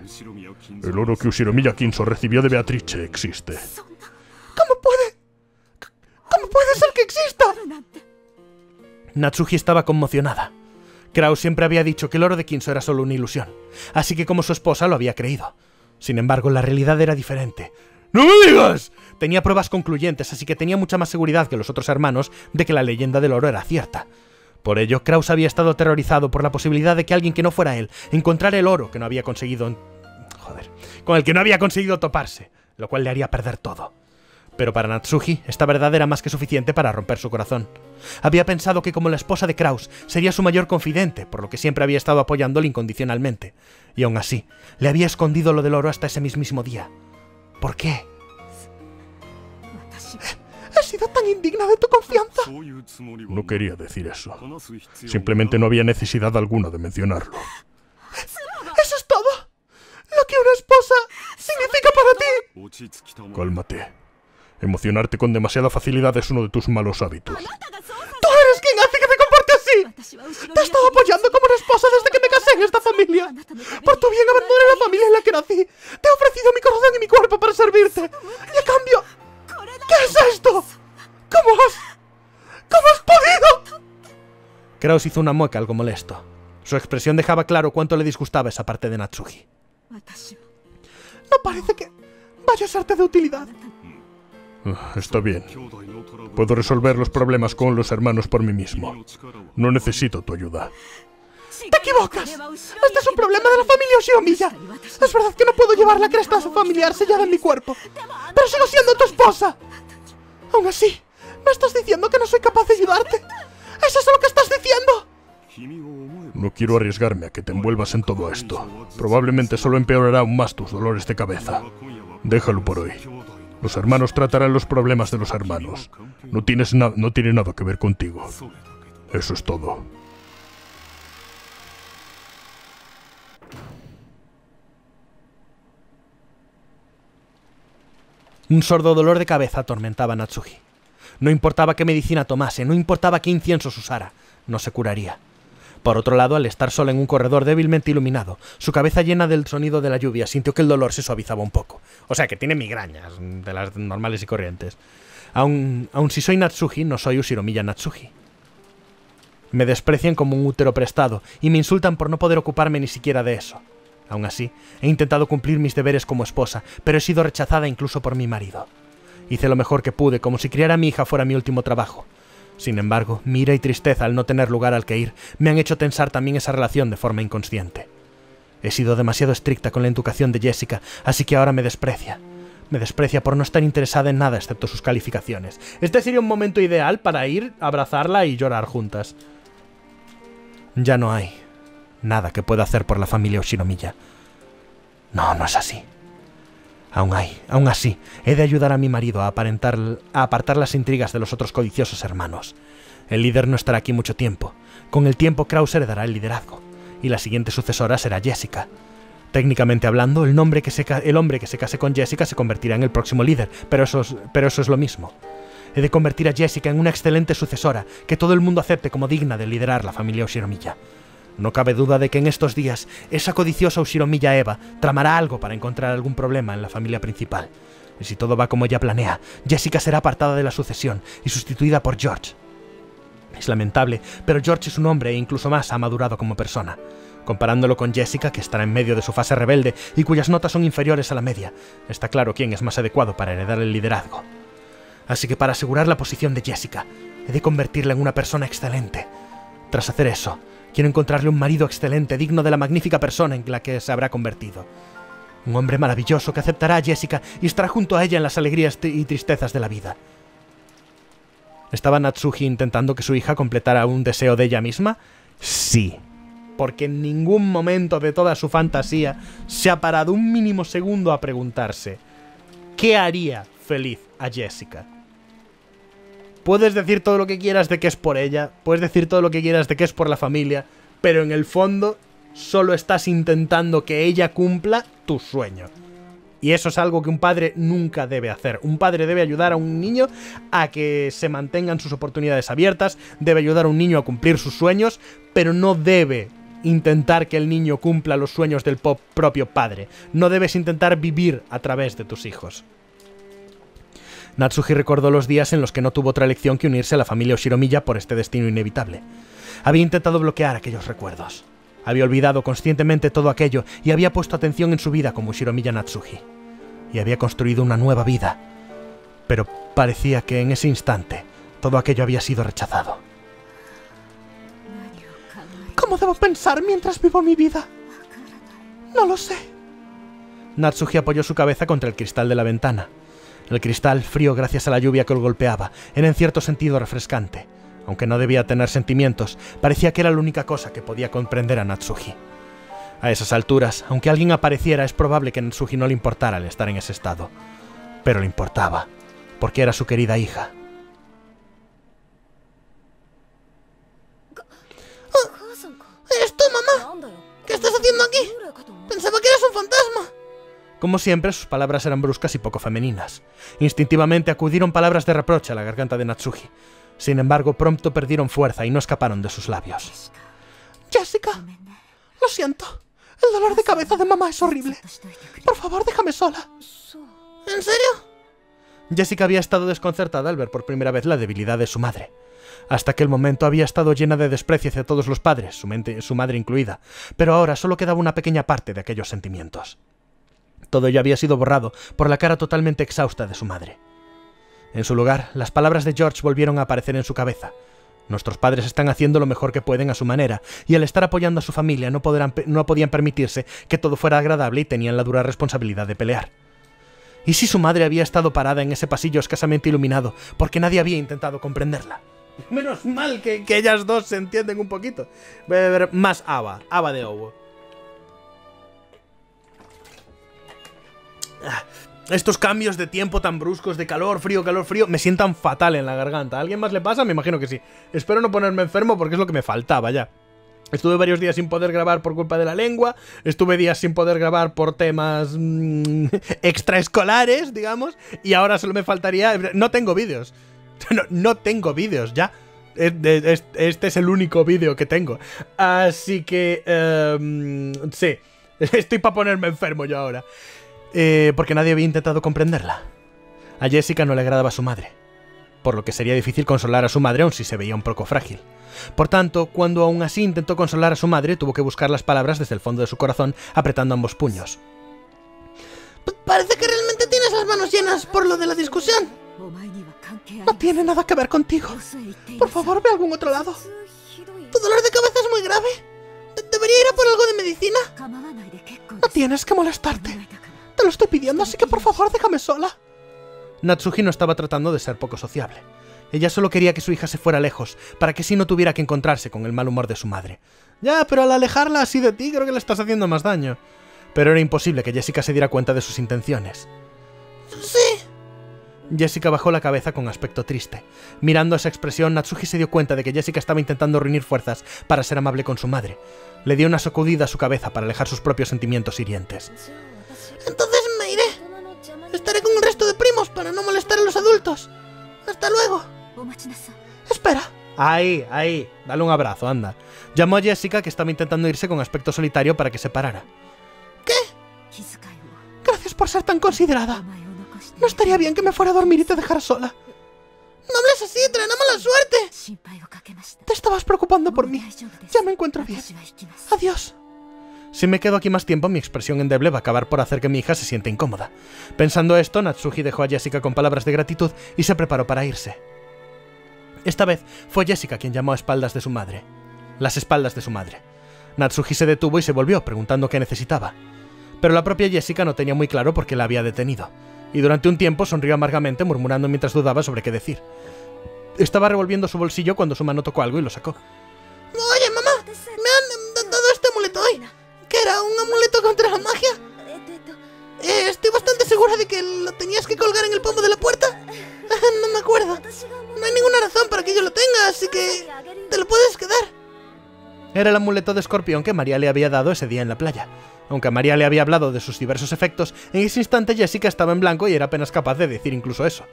El oro que Ushiromiya Kinso recibió de Beatrice existe. ¿Cómo puede? ¿Cómo puede ser que exista? Natsuki estaba conmocionada. Kraus siempre había dicho que el oro de Kinso era solo una ilusión, así que como su esposa lo había creído. Sin embargo, la realidad era diferente. ¡No me digas! Tenía pruebas concluyentes, así que tenía mucha más seguridad que los otros hermanos de que la leyenda del oro era cierta. Por ello, Kraus había estado aterrorizado por la posibilidad de que alguien que no fuera él encontrara el oro que no había conseguido... Joder, con el que no había conseguido toparse, lo cual le haría perder todo. Pero para Natsuki, esta verdad era más que suficiente para romper su corazón. Había pensado que como la esposa de Kraus sería su mayor confidente, por lo que siempre había estado apoyándole incondicionalmente. Y aún así, le había escondido lo del oro hasta ese mismísimo día. ¿Por qué? He sido tan indigna de tu confianza. No quería decir eso. Simplemente no había necesidad alguna de mencionarlo. Eso es todo. Lo que una esposa significa para ti. Cálmate. Emocionarte con demasiada facilidad es uno de tus malos hábitos. Tú eres quien hace que me comporte así. Te he estado apoyando como una esposa desde que me casé en esta familia. Por tu bien abandoné la familia en la que nací. Te he ofrecido mi corazón y mi cuerpo para servirte. Y a cambio... ¿Qué es esto? ¿Cómo has... ¿Cómo has podido? Kraus hizo una mueca algo molesto. Su expresión dejaba claro cuánto le disgustaba esa parte de Natsuki. No parece que vaya a serte de utilidad. Ah, Está bien. Puedo resolver los problemas con los hermanos por mí mismo. No necesito tu ayuda. ¡Te equivocas! Este es un problema de la familia Oshiromiya. Es verdad que no puedo llevar la cresta familiar sellada en mi cuerpo, pero sigo siendo tu esposa. Aún así, ¿me estás diciendo que no soy capaz de ayudarte? ¿Es eso lo que estás diciendo? No quiero arriesgarme a que te envuelvas en todo esto. Probablemente solo empeorará aún más tus dolores de cabeza. Déjalo por hoy. Los hermanos tratarán los problemas de los hermanos. No, tienes no tiene nada que ver contigo. Eso es todo. Un sordo dolor de cabeza atormentaba a Natsuhi. No importaba qué medicina tomase, no importaba qué inciensos usara, no se curaría. Por otro lado, al estar sola en un corredor débilmente iluminado, su cabeza llena del sonido de la lluvia sintió que el dolor se suavizaba un poco. O sea, que tiene migrañas, de las normales y corrientes. Aun, aun si soy Natsuhi, no soy Ushiromiya Natsuhi. Me desprecian como un útero prestado y me insultan por no poder ocuparme ni siquiera de eso. Aún así, he intentado cumplir mis deberes como esposa, pero he sido rechazada incluso por mi marido. Hice lo mejor que pude, como si criar a mi hija fuera mi último trabajo. Sin embargo, mi ira y tristeza al no tener lugar al que ir me han hecho tensar también esa relación de forma inconsciente. He sido demasiado estricta con la educación de Jessica, así que ahora me desprecia. Me desprecia por no estar interesada en nada excepto sus calificaciones. Este sería un momento ideal para ir, abrazarla y llorar juntas. Ya no hay nada que pueda hacer por la familia Oshinomiya. No, no es así. Aún hay, aún así, he de ayudar a mi marido a, aparentar, a apartar las intrigas de los otros codiciosos hermanos. El líder no estará aquí mucho tiempo. Con el tiempo Kraus heredará el liderazgo, y la siguiente sucesora será Jessica. Técnicamente hablando, el, que se, el hombre que se case con Jessica se convertirá en el próximo líder, pero eso, es, pero eso es lo mismo. He de convertir a Jessica en una excelente sucesora, que todo el mundo acepte como digna de liderar la familia Oshiromiya. No cabe duda de que en estos días esa codiciosa Ushiromiya Eva tramará algo para encontrar algún problema en la familia principal. Y si todo va como ella planea, Jessica será apartada de la sucesión y sustituida por George. Es lamentable, pero George es un hombre e incluso más ha madurado como persona. Comparándolo con Jessica, que estará en medio de su fase rebelde y cuyas notas son inferiores a la media, está claro quién es más adecuado para heredar el liderazgo. Así que para asegurar la posición de Jessica, he de convertirla en una persona excelente. Tras hacer eso, Quiero encontrarle un marido excelente, digno de la magnífica persona en la que se habrá convertido. Un hombre maravilloso que aceptará a Jessica y estará junto a ella en las alegrías y tristezas de la vida. ¿Estaba Natsuhi intentando que su hija completara un deseo de ella misma? Sí. Porque en ningún momento de toda su fantasía se ha parado un mínimo segundo a preguntarse ¿qué haría feliz a Jessica? Puedes decir todo lo que quieras de que es por ella, puedes decir todo lo que quieras de que es por la familia, pero en el fondo solo estás intentando que ella cumpla tu sueño. Y eso es algo que un padre nunca debe hacer. Un padre debe ayudar a un niño a que se mantengan sus oportunidades abiertas, debe ayudar a un niño a cumplir sus sueños, pero no debe intentar que el niño cumpla los sueños del propio padre. No debes intentar vivir a través de tus hijos. Natsuhi recordó los días en los que no tuvo otra elección que unirse a la familia Oshiromiya por este destino inevitable. Había intentado bloquear aquellos recuerdos. Había olvidado conscientemente todo aquello y había puesto atención en su vida como Ushiromiya Natsuhi. Y había construido una nueva vida. Pero parecía que en ese instante todo aquello había sido rechazado. ¿Cómo debo pensar mientras vivo mi vida? No lo sé. Natsuhi apoyó su cabeza contra el cristal de la ventana. El cristal, frío gracias a la lluvia que lo golpeaba, era en cierto sentido refrescante. Aunque no debía tener sentimientos, parecía que era la única cosa que podía comprender a Natsuhi. A esas alturas, aunque alguien apareciera, es probable que a Natsuhi no le importara el estar en ese estado. Pero le importaba, porque era su querida hija. ¿Eres tú, mamá? ¿Qué estás haciendo aquí? Pensaba que eras un fantasma. Como siempre, sus palabras eran bruscas y poco femeninas. Instintivamente acudieron palabras de reproche a la garganta de Natsuhi. Sin embargo, pronto perdieron fuerza y no escaparon de sus labios. Jessica, lo siento. El dolor de cabeza de mamá es horrible. Por favor, déjame sola. ¿En serio? Jessica había estado desconcertada al ver por primera vez la debilidad de su madre. Hasta aquel momento había estado llena de desprecio hacia todos los padres, su, mente, su madre incluida, pero ahora solo quedaba una pequeña parte de aquellos sentimientos. Todo ello había sido borrado por la cara totalmente exhausta de su madre. En su lugar, las palabras de George volvieron a aparecer en su cabeza. Nuestros padres están haciendo lo mejor que pueden a su manera, y al estar apoyando a su familia no, no podían permitirse que todo fuera agradable y tenían la dura responsabilidad de pelear. ¿Y si su madre había estado parada en ese pasillo escasamente iluminado porque nadie había intentado comprenderla? Menos mal que, ellas dos se entienden un poquito. Más Ava, Ava de Ovo. Estos cambios de tiempo tan bruscos, de calor, frío, calor, frío, me sientan fatal en la garganta. ¿A alguien más le pasa? Me imagino que sí. Espero no ponerme enfermo porque es lo que me faltaba ya. Estuve varios días sin poder grabar por culpa de la lengua, estuve días sin poder grabar por temas mmm, extraescolares, digamos, y ahora solo me faltaría... No tengo vídeos. No, no tengo vídeos ya. Este es el único vídeo que tengo. Así que... Um, sí, estoy para ponerme enfermo yo ahora. Eh, porque nadie había intentado comprenderla. A Jessica no le agradaba su madre, por lo que sería difícil consolar a su madre aun si se veía un poco frágil. Por tanto, cuando aún así intentó consolar a su madre, tuvo que buscar las palabras desde el fondo de su corazón, apretando ambos puños. Parece que realmente tienes las manos llenas por lo de la discusión. No tiene nada que ver contigo. Por favor, ve a algún otro lado. Tu dolor de cabeza es muy grave. ¿Debería ir a por algo de medicina? No tienes que molestarte. Te lo estoy pidiendo, así que por favor déjame sola. Natsuki no estaba tratando de ser poco sociable. Ella solo quería que su hija se fuera lejos, para que así no tuviera que encontrarse con el mal humor de su madre. Ya, pero al alejarla así de ti creo que le estás haciendo más daño. Pero era imposible que Jessica se diera cuenta de sus intenciones. Sí. Jessica bajó la cabeza con aspecto triste. Mirando esa expresión, Natsuki se dio cuenta de que Jessica estaba intentando reunir fuerzas para ser amable con su madre. Le dio una sacudida a su cabeza para alejar sus propios sentimientos hirientes. Entonces me iré. Estaré con el resto de primos para no molestar a los adultos. Hasta luego. Espera. Ahí, ahí. Dale un abrazo, anda. Llamó a Jessica, que estaba intentando irse con aspecto solitario, para que se parara. ¿Qué? Gracias por ser tan considerada. No estaría bien que me fuera a dormir y te dejara sola. No hables así, trae mala suerte. Te estabas preocupando por mí. Ya me encuentro bien. Adiós. Si me quedo aquí más tiempo, mi expresión endeble va a acabar por hacer que mi hija se sienta incómoda. Pensando esto, Natsuki dejó a Jessica con palabras de gratitud y se preparó para irse. Esta vez fue Jessica quien llamó a espaldas de su madre. Las espaldas de su madre. Natsuki se detuvo y se volvió, preguntando qué necesitaba. Pero la propia Jessica no tenía muy claro por qué la había detenido, y durante un tiempo sonrió amargamente, murmurando mientras dudaba sobre qué decir. Estaba revolviendo su bolsillo cuando su mano tocó algo y lo sacó. Oye, mamá, me han amuleto contra la magia? Eh, estoy bastante segura de que lo tenías que colgar en el pomo de la puerta. no me acuerdo. No hay ninguna razón para que yo lo tenga, así que te lo puedes quedar. Era el amuleto de escorpión que María le había dado ese día en la playa. Aunque María le había hablado de sus diversos efectos, en ese instante Jessica estaba en blanco y era apenas capaz de decir incluso eso.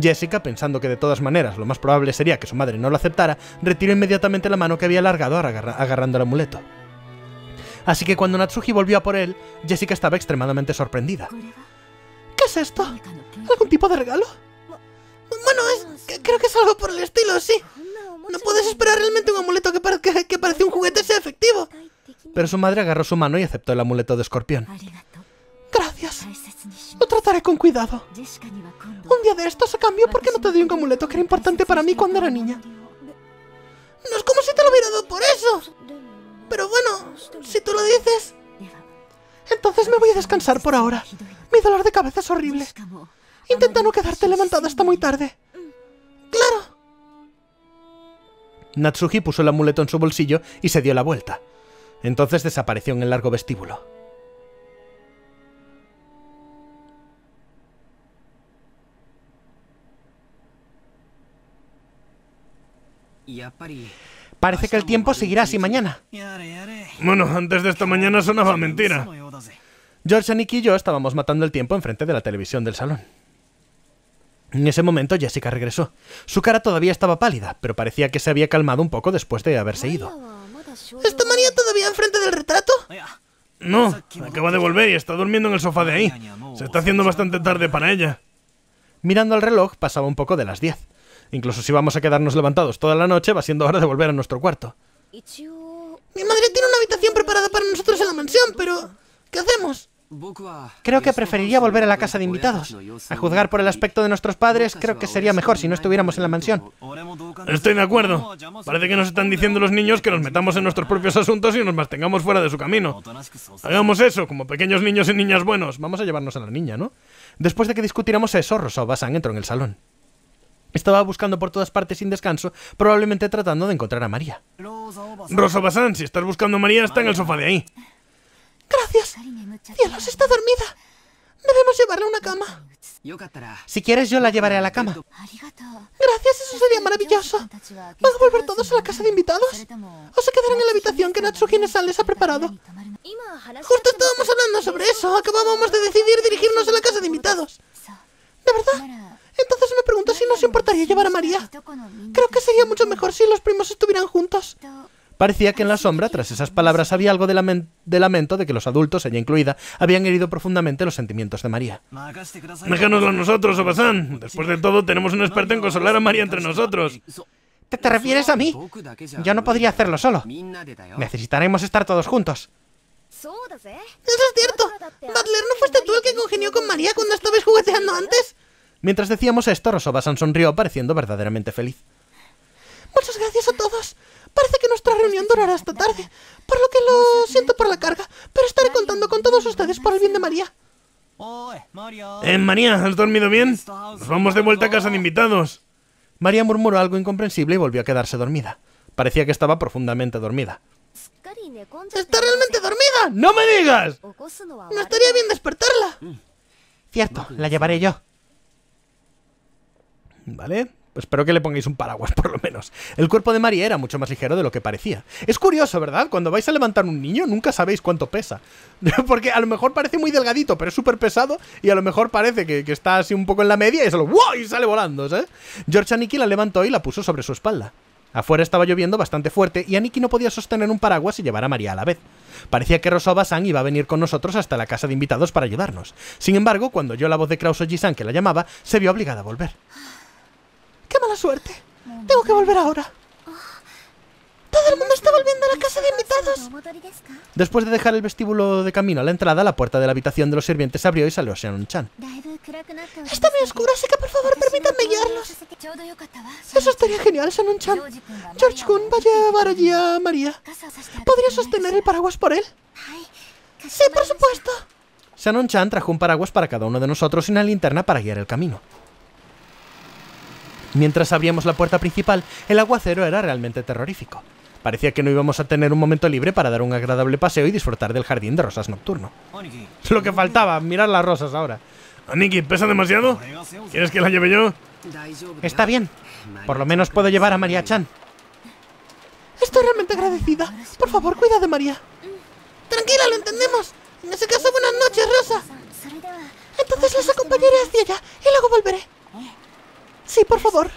Jessica, pensando que de todas maneras lo más probable sería que su madre no lo aceptara, retiró inmediatamente la mano que había alargado agarrando el amuleto. Así que cuando Natsuki volvió a por él, Jessica estaba extremadamente sorprendida. ¿Qué es esto? ¿Algún tipo de regalo? Bueno, es, creo que es algo por el estilo, sí. No puedes esperar realmente un amuleto que, que parece un juguete sea efectivo. Pero su madre agarró su mano y aceptó el amuleto de escorpión. Gracias. Lo trataré con cuidado. Un día de estos a cambio, ¿por qué no te doy un amuleto que era importante para mí cuando era niña? No es como si te lo hubiera dado por eso. Pero bueno, si tú lo dices... Entonces me voy a descansar por ahora. Mi dolor de cabeza es horrible. Intenta no quedarte levantada hasta muy tarde. ¡Claro! Natsuki puso el amuleto en su bolsillo y se dio la vuelta. Entonces desapareció en el largo vestíbulo. Parece que el tiempo seguirá así mañana. Bueno, antes de esta mañana sonaba mentira. George, Nick y yo estábamos matando el tiempo enfrente de la televisión del salón. En ese momento Jessica regresó. Su cara todavía estaba pálida, pero parecía que se había calmado un poco después de haberse ido. ¿Está María todavía enfrente del retrato? No, acaba de volver y está durmiendo en el sofá de ahí. Se está haciendo bastante tarde para ella. Mirando al reloj, pasaba un poco de las 10. Incluso si vamos a quedarnos levantados toda la noche, va siendo hora de volver a nuestro cuarto. Mi madre tiene una habitación preparada para nosotros en la mansión, pero... ¿Qué hacemos? Creo que preferiría volver a la casa de invitados. A juzgar por el aspecto de nuestros padres, creo que sería mejor si no estuviéramos en la mansión. Estoy de acuerdo. Parece que nos están diciendo los niños que nos metamos en nuestros propios asuntos y nos mantengamos fuera de su camino. Hagamos eso, como pequeños niños y niñas buenos. Vamos a llevarnos a la niña, ¿no? Después de que discutiéramos eso, Rosa Basan entró en el salón. Estaba buscando por todas partes sin descanso, probablemente tratando de encontrar a María. Rosa si estás buscando a María, está en el sofá de ahí. Gracias. Cielos, está dormida. Debemos llevarla a una cama. Si quieres, yo la llevaré a la cama. Gracias, eso sería maravilloso. ¿Van a volver todos a la casa de invitados? ¿O se quedarán en la habitación que Natsujine-san les ha preparado? Justo estábamos hablando sobre eso. Acabábamos de decidir dirigirnos a la casa de invitados. ¿De verdad? Entonces me pregunto si nos importaría llevar a María. Creo que sería mucho mejor si los primos estuvieran juntos. Parecía que en la sombra, tras esas palabras, había algo de, lamento de que los adultos, ella incluida, habían herido profundamente los sentimientos de María. Déjanoslo a nosotros, Obasan. Después de todo, tenemos un experto en consolar a María entre nosotros. ¿Te, ¿Te refieres a mí? Yo no podría hacerlo solo. Necesitaremos estar todos juntos. Eso es cierto. Butler, ¿no fuiste tú el que congenió con María cuando estabais jugueteando antes? Mientras decíamos esto, Rosobasan sonrió, pareciendo verdaderamente feliz. Muchas gracias a todos. Parece que nuestra reunión durará hasta tarde, por lo que lo siento por la carga, pero estaré contando con todos ustedes por el bien de María. Eh, María, ¿has dormido bien? Nos vamos de vuelta a casa de invitados. María murmuró algo incomprensible y volvió a quedarse dormida. Parecía que estaba profundamente dormida. ¿Está realmente dormida? ¡No me digas! No estaría bien despertarla. Cierto, la llevaré yo. ¿Vale? Espero que le pongáis un paraguas, por lo menos. El cuerpo de María era mucho más ligero de lo que parecía. Es curioso, ¿verdad? Cuando vais a levantar un niño, nunca sabéis cuánto pesa. Porque a lo mejor parece muy delgadito, pero es súper pesado. Y a lo mejor parece que, está así un poco en la media y solo ¡wow! y sale volando, ¿sabes? George Aniki la levantó y la puso sobre su espalda. Afuera estaba lloviendo bastante fuerte y Aniki no podía sostener un paraguas y llevar a María a la vez. Parecía que Rosoba-san iba a venir con nosotros hasta la casa de invitados para ayudarnos. Sin embargo, cuando oyó la voz de Krauso-ji-san que la llamaba, se vio obligada a volver. ¡Qué mala suerte! Tengo que volver ahora. Todo el mundo está volviendo a la casa de invitados. Después de dejar el vestíbulo de camino a la entrada, la puerta de la habitación de los sirvientes se abrió y salió Shannon-chan. Está muy oscuro, así que por favor permítanme guiarlos. Eso estaría genial, Shannon-chan. George Kun va a llevar allí a María. ¿Podría sostener el paraguas por él? Sí, por supuesto. Shannon-chan trajo un paraguas para cada uno de nosotros y una linterna para guiar el camino. Mientras abríamos la puerta principal, el aguacero era realmente terrorífico. Parecía que no íbamos a tener un momento libre para dar un agradable paseo y disfrutar del jardín de rosas nocturno. Lo que faltaba, mirar las rosas ahora. Aniki, ¿pesa demasiado? ¿Quieres que la lleve yo? Está bien. Por lo menos puedo llevar a María Chan. Estoy realmente agradecida. Por favor, cuida de María. Tranquila, lo entendemos. En ese caso, buenas noches, Rosa. Entonces les acompañaré hacia allá y luego volveré. Sí, por favor.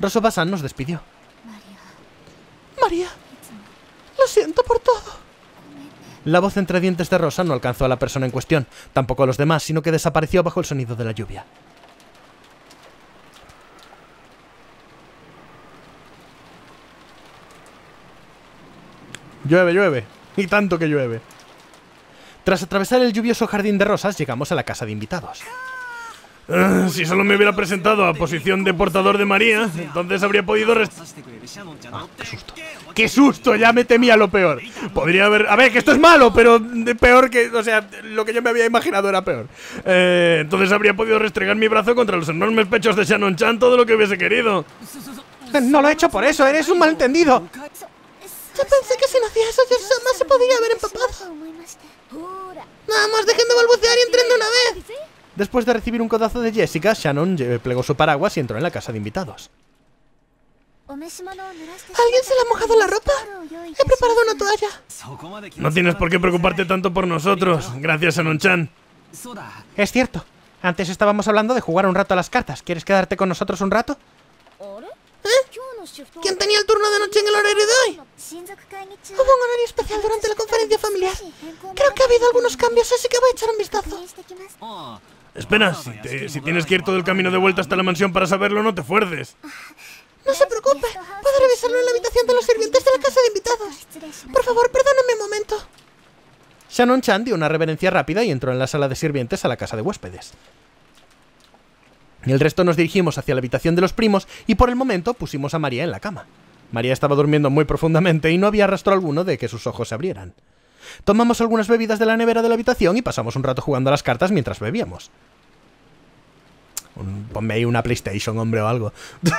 Rosobasan nos despidió. María, lo siento por todo. La voz entre dientes de Rosa no alcanzó a la persona en cuestión, tampoco a los demás, sino que desapareció bajo el sonido de la lluvia. Llueve, llueve. Y tanto que llueve. Tras atravesar el lluvioso jardín de rosas, llegamos a la casa de invitados. Ah, si solo me hubiera presentado a posición de portador de María, entonces habría podido... Ah, ¡Qué susto! ¡Qué susto! Ya me temía lo peor. Podría haber... A ver, que esto es malo, pero peor que... O sea, lo que yo me había imaginado era peor. Eh, entonces habría podido restregar mi brazo contra los enormes pechos de Shannon Chan todo lo que hubiese querido. No lo he hecho por eso, eres un malentendido. Yo pensé que si no hacía eso, más se podría haber empapado. Vamos, dejen de balbucear y entren de una vez. Después de recibir un codazo de Jessica, Shannon plegó su paraguas y entró en la casa de invitados. ¿Alguien se le ha mojado la ropa? He preparado una toalla. No tienes por qué preocuparte tanto por nosotros, gracias Shannon-chan. Es cierto. Antes estábamos hablando de jugar un rato a las cartas. ¿Quieres quedarte con nosotros un rato? ¿Eh? ¿Quién tenía el turno de noche en el horario de hoy? Hubo un horario especial durante la conferencia familiar. Creo que ha habido algunos cambios, así que voy a echar un vistazo. Espera, si, tienes que ir todo el camino de vuelta hasta la mansión para saberlo, no te fuerces. No se preocupe, puedo revisarlo en la habitación de los sirvientes de la casa de invitados. Por favor, perdóname un momento. Shannon Chan dio una reverencia rápida y entró en la sala de sirvientes a la casa de huéspedes. Y el resto nos dirigimos hacia la habitación de los primos y por el momento pusimos a María en la cama. María estaba durmiendo muy profundamente y no había rastro alguno de que sus ojos se abrieran. Tomamos algunas bebidas de la nevera de la habitación y pasamos un rato jugando a las cartas mientras bebíamos. ponme ahí una PlayStation, hombre, o algo.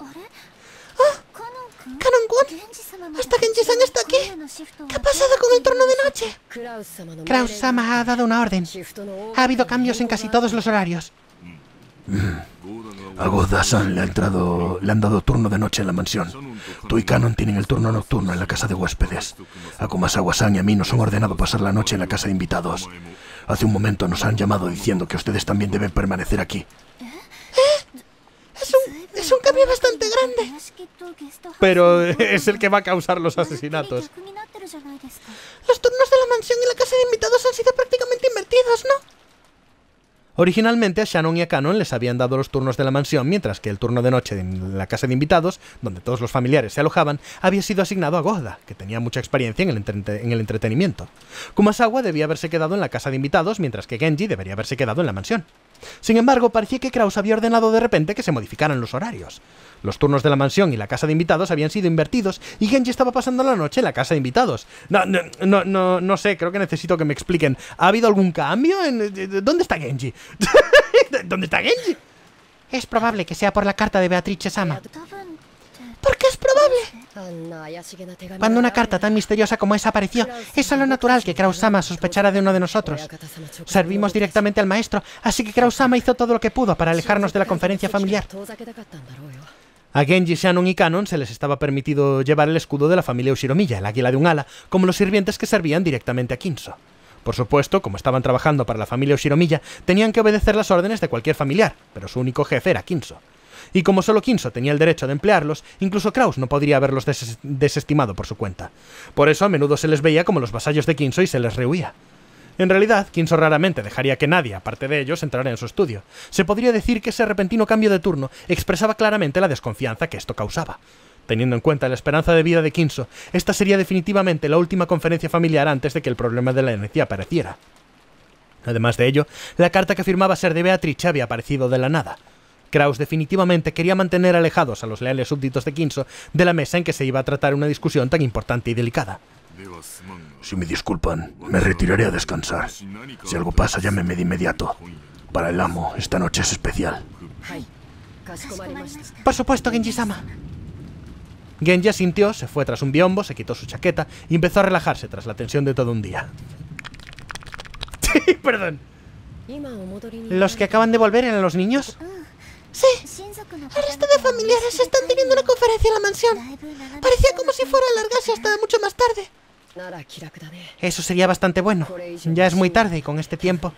¡Ah! ¿Kanon-kun? ¿Hasta Genji-san está aquí? ¿Qué ha pasado con el turno de noche? Kraus-sama ha dado una orden. Ha habido cambios en casi todos los horarios. A Goda-san le, ha entrado, le han dado turno de noche en la mansión. Tú y Canon tienen el turno nocturno en la casa de huéspedes. A Kumasawa-san y a mí nos han ordenado pasar la noche en la casa de invitados. Hace un momento nos han llamado diciendo que ustedes también deben permanecer aquí. Es un, es un cambio bastante grande. Pero es el que va a causar los asesinatos. Los turnos de la mansión y la casa de invitados han sido prácticamente invertidos, ¿no? Originalmente a Shannon y a Canon les habían dado los turnos de la mansión, mientras que el turno de noche en la casa de invitados, donde todos los familiares se alojaban, había sido asignado a Goda, que tenía mucha experiencia en el, en el entretenimiento. Kumasawa debía haberse quedado en la casa de invitados, mientras que Genji debería haberse quedado en la mansión. Sin embargo, parecía que Kraus había ordenado de repente que se modificaran los horarios. Los turnos de la mansión y la casa de invitados habían sido invertidos y Genji estaba pasando la noche en la casa de invitados. No, no, no, no, no sé, creo que necesito que me expliquen. ¿Ha habido algún cambio? En, ¿Dónde está Genji? ¿Dónde está Genji? Es probable que sea por la carta de Beatrice Sama. ¿Por qué es probable? Cuando una carta tan misteriosa como esa apareció, es solo natural que Kraus-sama sospechara de uno de nosotros. Servimos directamente al maestro, así que Kraus-sama hizo todo lo que pudo para alejarnos de la conferencia familiar. A Genji, Shannon y Canon se les estaba permitido llevar el escudo de la familia Ushiromiya, el águila de un ala, como los sirvientes que servían directamente a Kinso. Por supuesto, como estaban trabajando para la familia Ushiromiya, tenían que obedecer las órdenes de cualquier familiar, pero su único jefe era Kinso. Y como solo Kinso tenía el derecho de emplearlos, incluso Kraus no podría haberlos des- desestimado por su cuenta. Por eso a menudo se les veía como los vasallos de Kinso y se les rehuía. En realidad, Kinso raramente dejaría que nadie, aparte de ellos, entrara en su estudio. Se podría decir que ese repentino cambio de turno expresaba claramente la desconfianza que esto causaba. Teniendo en cuenta la esperanza de vida de Kinso, esta sería definitivamente la última conferencia familiar antes de que el problema de la energía apareciera. Además de ello, la carta que afirmaba ser de Beatrice había aparecido de la nada. Kraus definitivamente quería mantener alejados a los leales súbditos de Kinso de la mesa en que se iba a tratar una discusión tan importante y delicada. Si me disculpan, me retiraré a descansar. Si algo pasa, llámeme de inmediato. Para el amo, esta noche es especial. Por supuesto, Genji-sama. Genji asintió, se fue tras un biombo, se quitó su chaqueta y empezó a relajarse tras la tensión de todo un día. Sí, perdón. ¿Los que acaban de volver eran los niños? Sí, el resto de familiares están teniendo una conferencia en la mansión. Parecía como si fuera a alargarse hasta mucho más tarde. Eso sería bastante bueno. Ya es muy tarde y con este tiempo.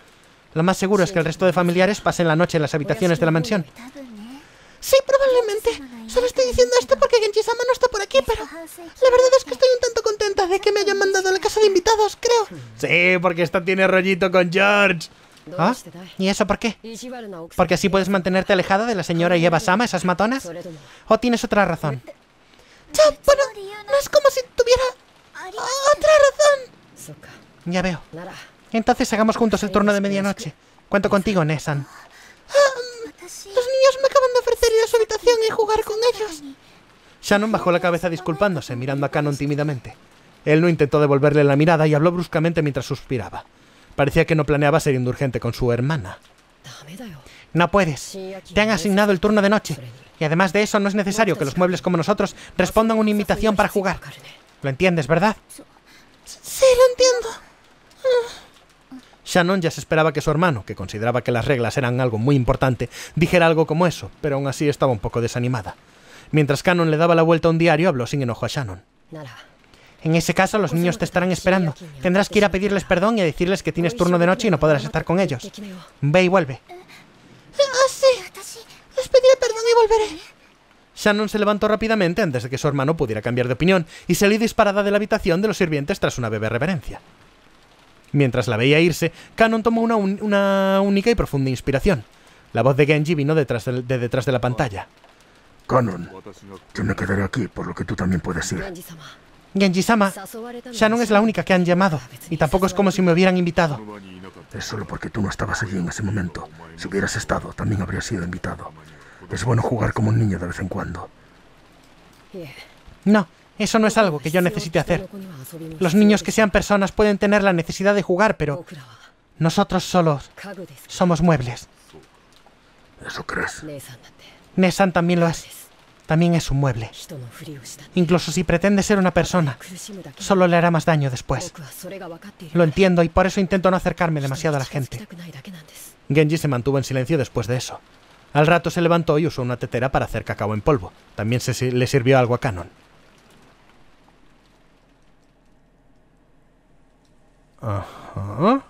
Lo más seguro es que el resto de familiares pasen la noche en las habitaciones de la mansión. Sí, probablemente. Solo estoy diciendo esto porque Genji-sama no está por aquí, pero la verdad es que estoy un tanto contenta de que me hayan mandado a la casa de invitados, creo. Sí, porque esta tiene rollito con George. ¿Ah? ¿Y eso por qué? ¿Porque así puedes mantenerte alejada de la señora Eva Sama, esas matonas? ¿O tienes otra razón? Ya, bueno, no es como si tuviera otra razón. Ya veo. Entonces hagamos juntos el turno de medianoche. Cuento contigo, Nesan. Los niños me acaban de ofrecer ir a su habitación y jugar con ellos. Shannon bajó la cabeza disculpándose, mirando a Canon tímidamente. Él no intentó devolverle la mirada y habló bruscamente mientras suspiraba. Parecía que no planeaba ser indulgente con su hermana. No puedes. Te han asignado el turno de noche. Y además de eso, no es necesario que los muebles como nosotros respondan una invitación para jugar. ¿Lo entiendes, verdad? Sí, lo entiendo. Shannon ya se esperaba que su hermano, que consideraba que las reglas eran algo muy importante, dijera algo como eso, pero aún así estaba un poco desanimada. Mientras Canon le daba la vuelta a un diario, habló sin enojo a Shannon. En ese caso, los niños te estarán esperando. Tendrás que ir a pedirles perdón y a decirles que tienes turno de noche y no podrás estar con ellos. Ve y vuelve. Ah, sí. Les pediré perdón y volveré. Shannon se levantó rápidamente antes de que su hermano pudiera cambiar de opinión y salió disparada de la habitación de los sirvientes tras una breve reverencia. Mientras la veía irse, Canon tomó una, un- una única y profunda inspiración. La voz de Genji vino detrás de, de detrás de la pantalla. Canon, yo me quedaré aquí, por lo que tú también puedes ir. Genji-sama, Shannon es la única que han llamado. Y tampoco es como si me hubieran invitado. Es solo porque tú no estabas allí en ese momento. Si hubieras estado, también habrías sido invitado. Es bueno jugar como un niño de vez en cuando. No, eso no es algo que yo necesite hacer. Los niños que sean personas pueden tener la necesidad de jugar, pero nosotros solos somos muebles. ¿Eso crees? Nesan también lo es. También es un mueble. Incluso si pretende ser una persona, solo le hará más daño después. Lo entiendo y por eso intento no acercarme demasiado a la gente. Genji se mantuvo en silencio después de eso. Al rato se levantó y usó una tetera para hacer cacao en polvo. También se, le sirvió algo a Canon. Ajá.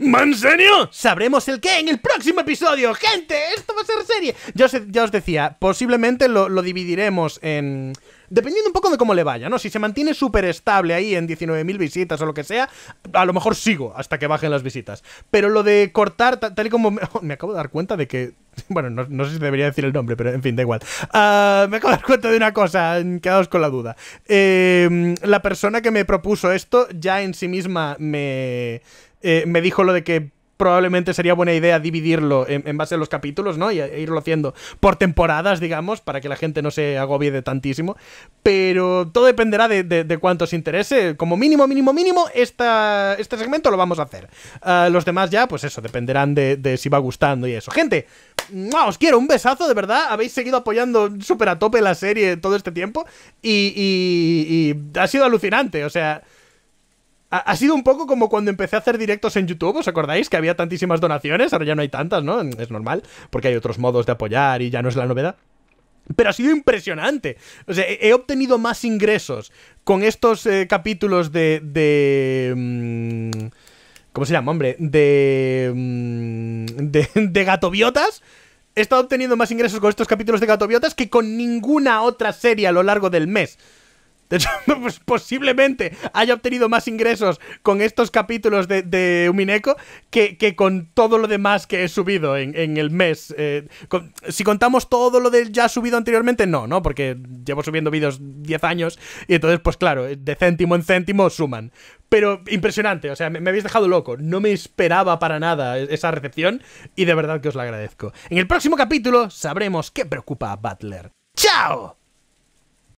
¿En? Sabremos el qué en el próximo episodio. Gente, esto va a ser serie. Ya os, decía, posiblemente lo, dividiremos en dependiendo un poco de cómo le vaya, ¿no? Si se mantiene súper estable ahí en 19.000 visitas o lo que sea, a lo mejor sigo hasta que bajen las visitas. Pero lo de cortar, tal y como me, acabo de dar cuenta de que bueno, no, sé si debería decir el nombre, pero en fin, da igual. Ah, me acabo de dar cuenta de una cosa, quedaos con la duda. Em, la persona que me propuso esto ya en sí misma me, eh, me dijo lo de que probablemente sería buena idea dividirlo en, base a los capítulos, ¿no? Y irlo haciendo por temporadas, digamos, para que la gente no se agobie de tantísimo. Pero todo dependerá de, cuánto os interese. Como mínimo, mínimo, mínimo, esta, este segmento lo vamos a hacer. Ah, los demás ya, pues eso, dependerán de, si va gustando y eso. Gente, os quiero un besazo, de verdad. Habéis seguido apoyando súper a tope la serie todo este tiempo. y ha sido alucinante, o sea... Ha, sido un poco como cuando empecé a hacer directos en YouTube, ¿os acordáis? Que había tantísimas donaciones, ahora ya no hay tantas, ¿no? Es normal, porque hay otros modos de apoyar y ya no es la novedad. Pero ha sido impresionante. O sea, he, obtenido más ingresos con estos eh, capítulos de... de mm, ¿Cómo se llama, hombre? De, mm, de... De gatobiotas. He estado obteniendo más ingresos con estos capítulos de gatobiotas que con ninguna otra serie a lo largo del mes. De hecho, pues posiblemente haya obtenido más ingresos con estos capítulos de, de Umineko que, con todo lo demás que he subido en, el mes. Eh, si contamos todo lo de ya subido anteriormente, no, ¿no? Porque llevo subiendo vídeos 10 años y entonces, pues claro, de céntimo en céntimo suman. Pero impresionante, o sea, me, me habéis dejado loco. No me esperaba para nada esa recepción y de verdad que os la agradezco. En el próximo capítulo sabremos qué preocupa a Butler. ¡Chao!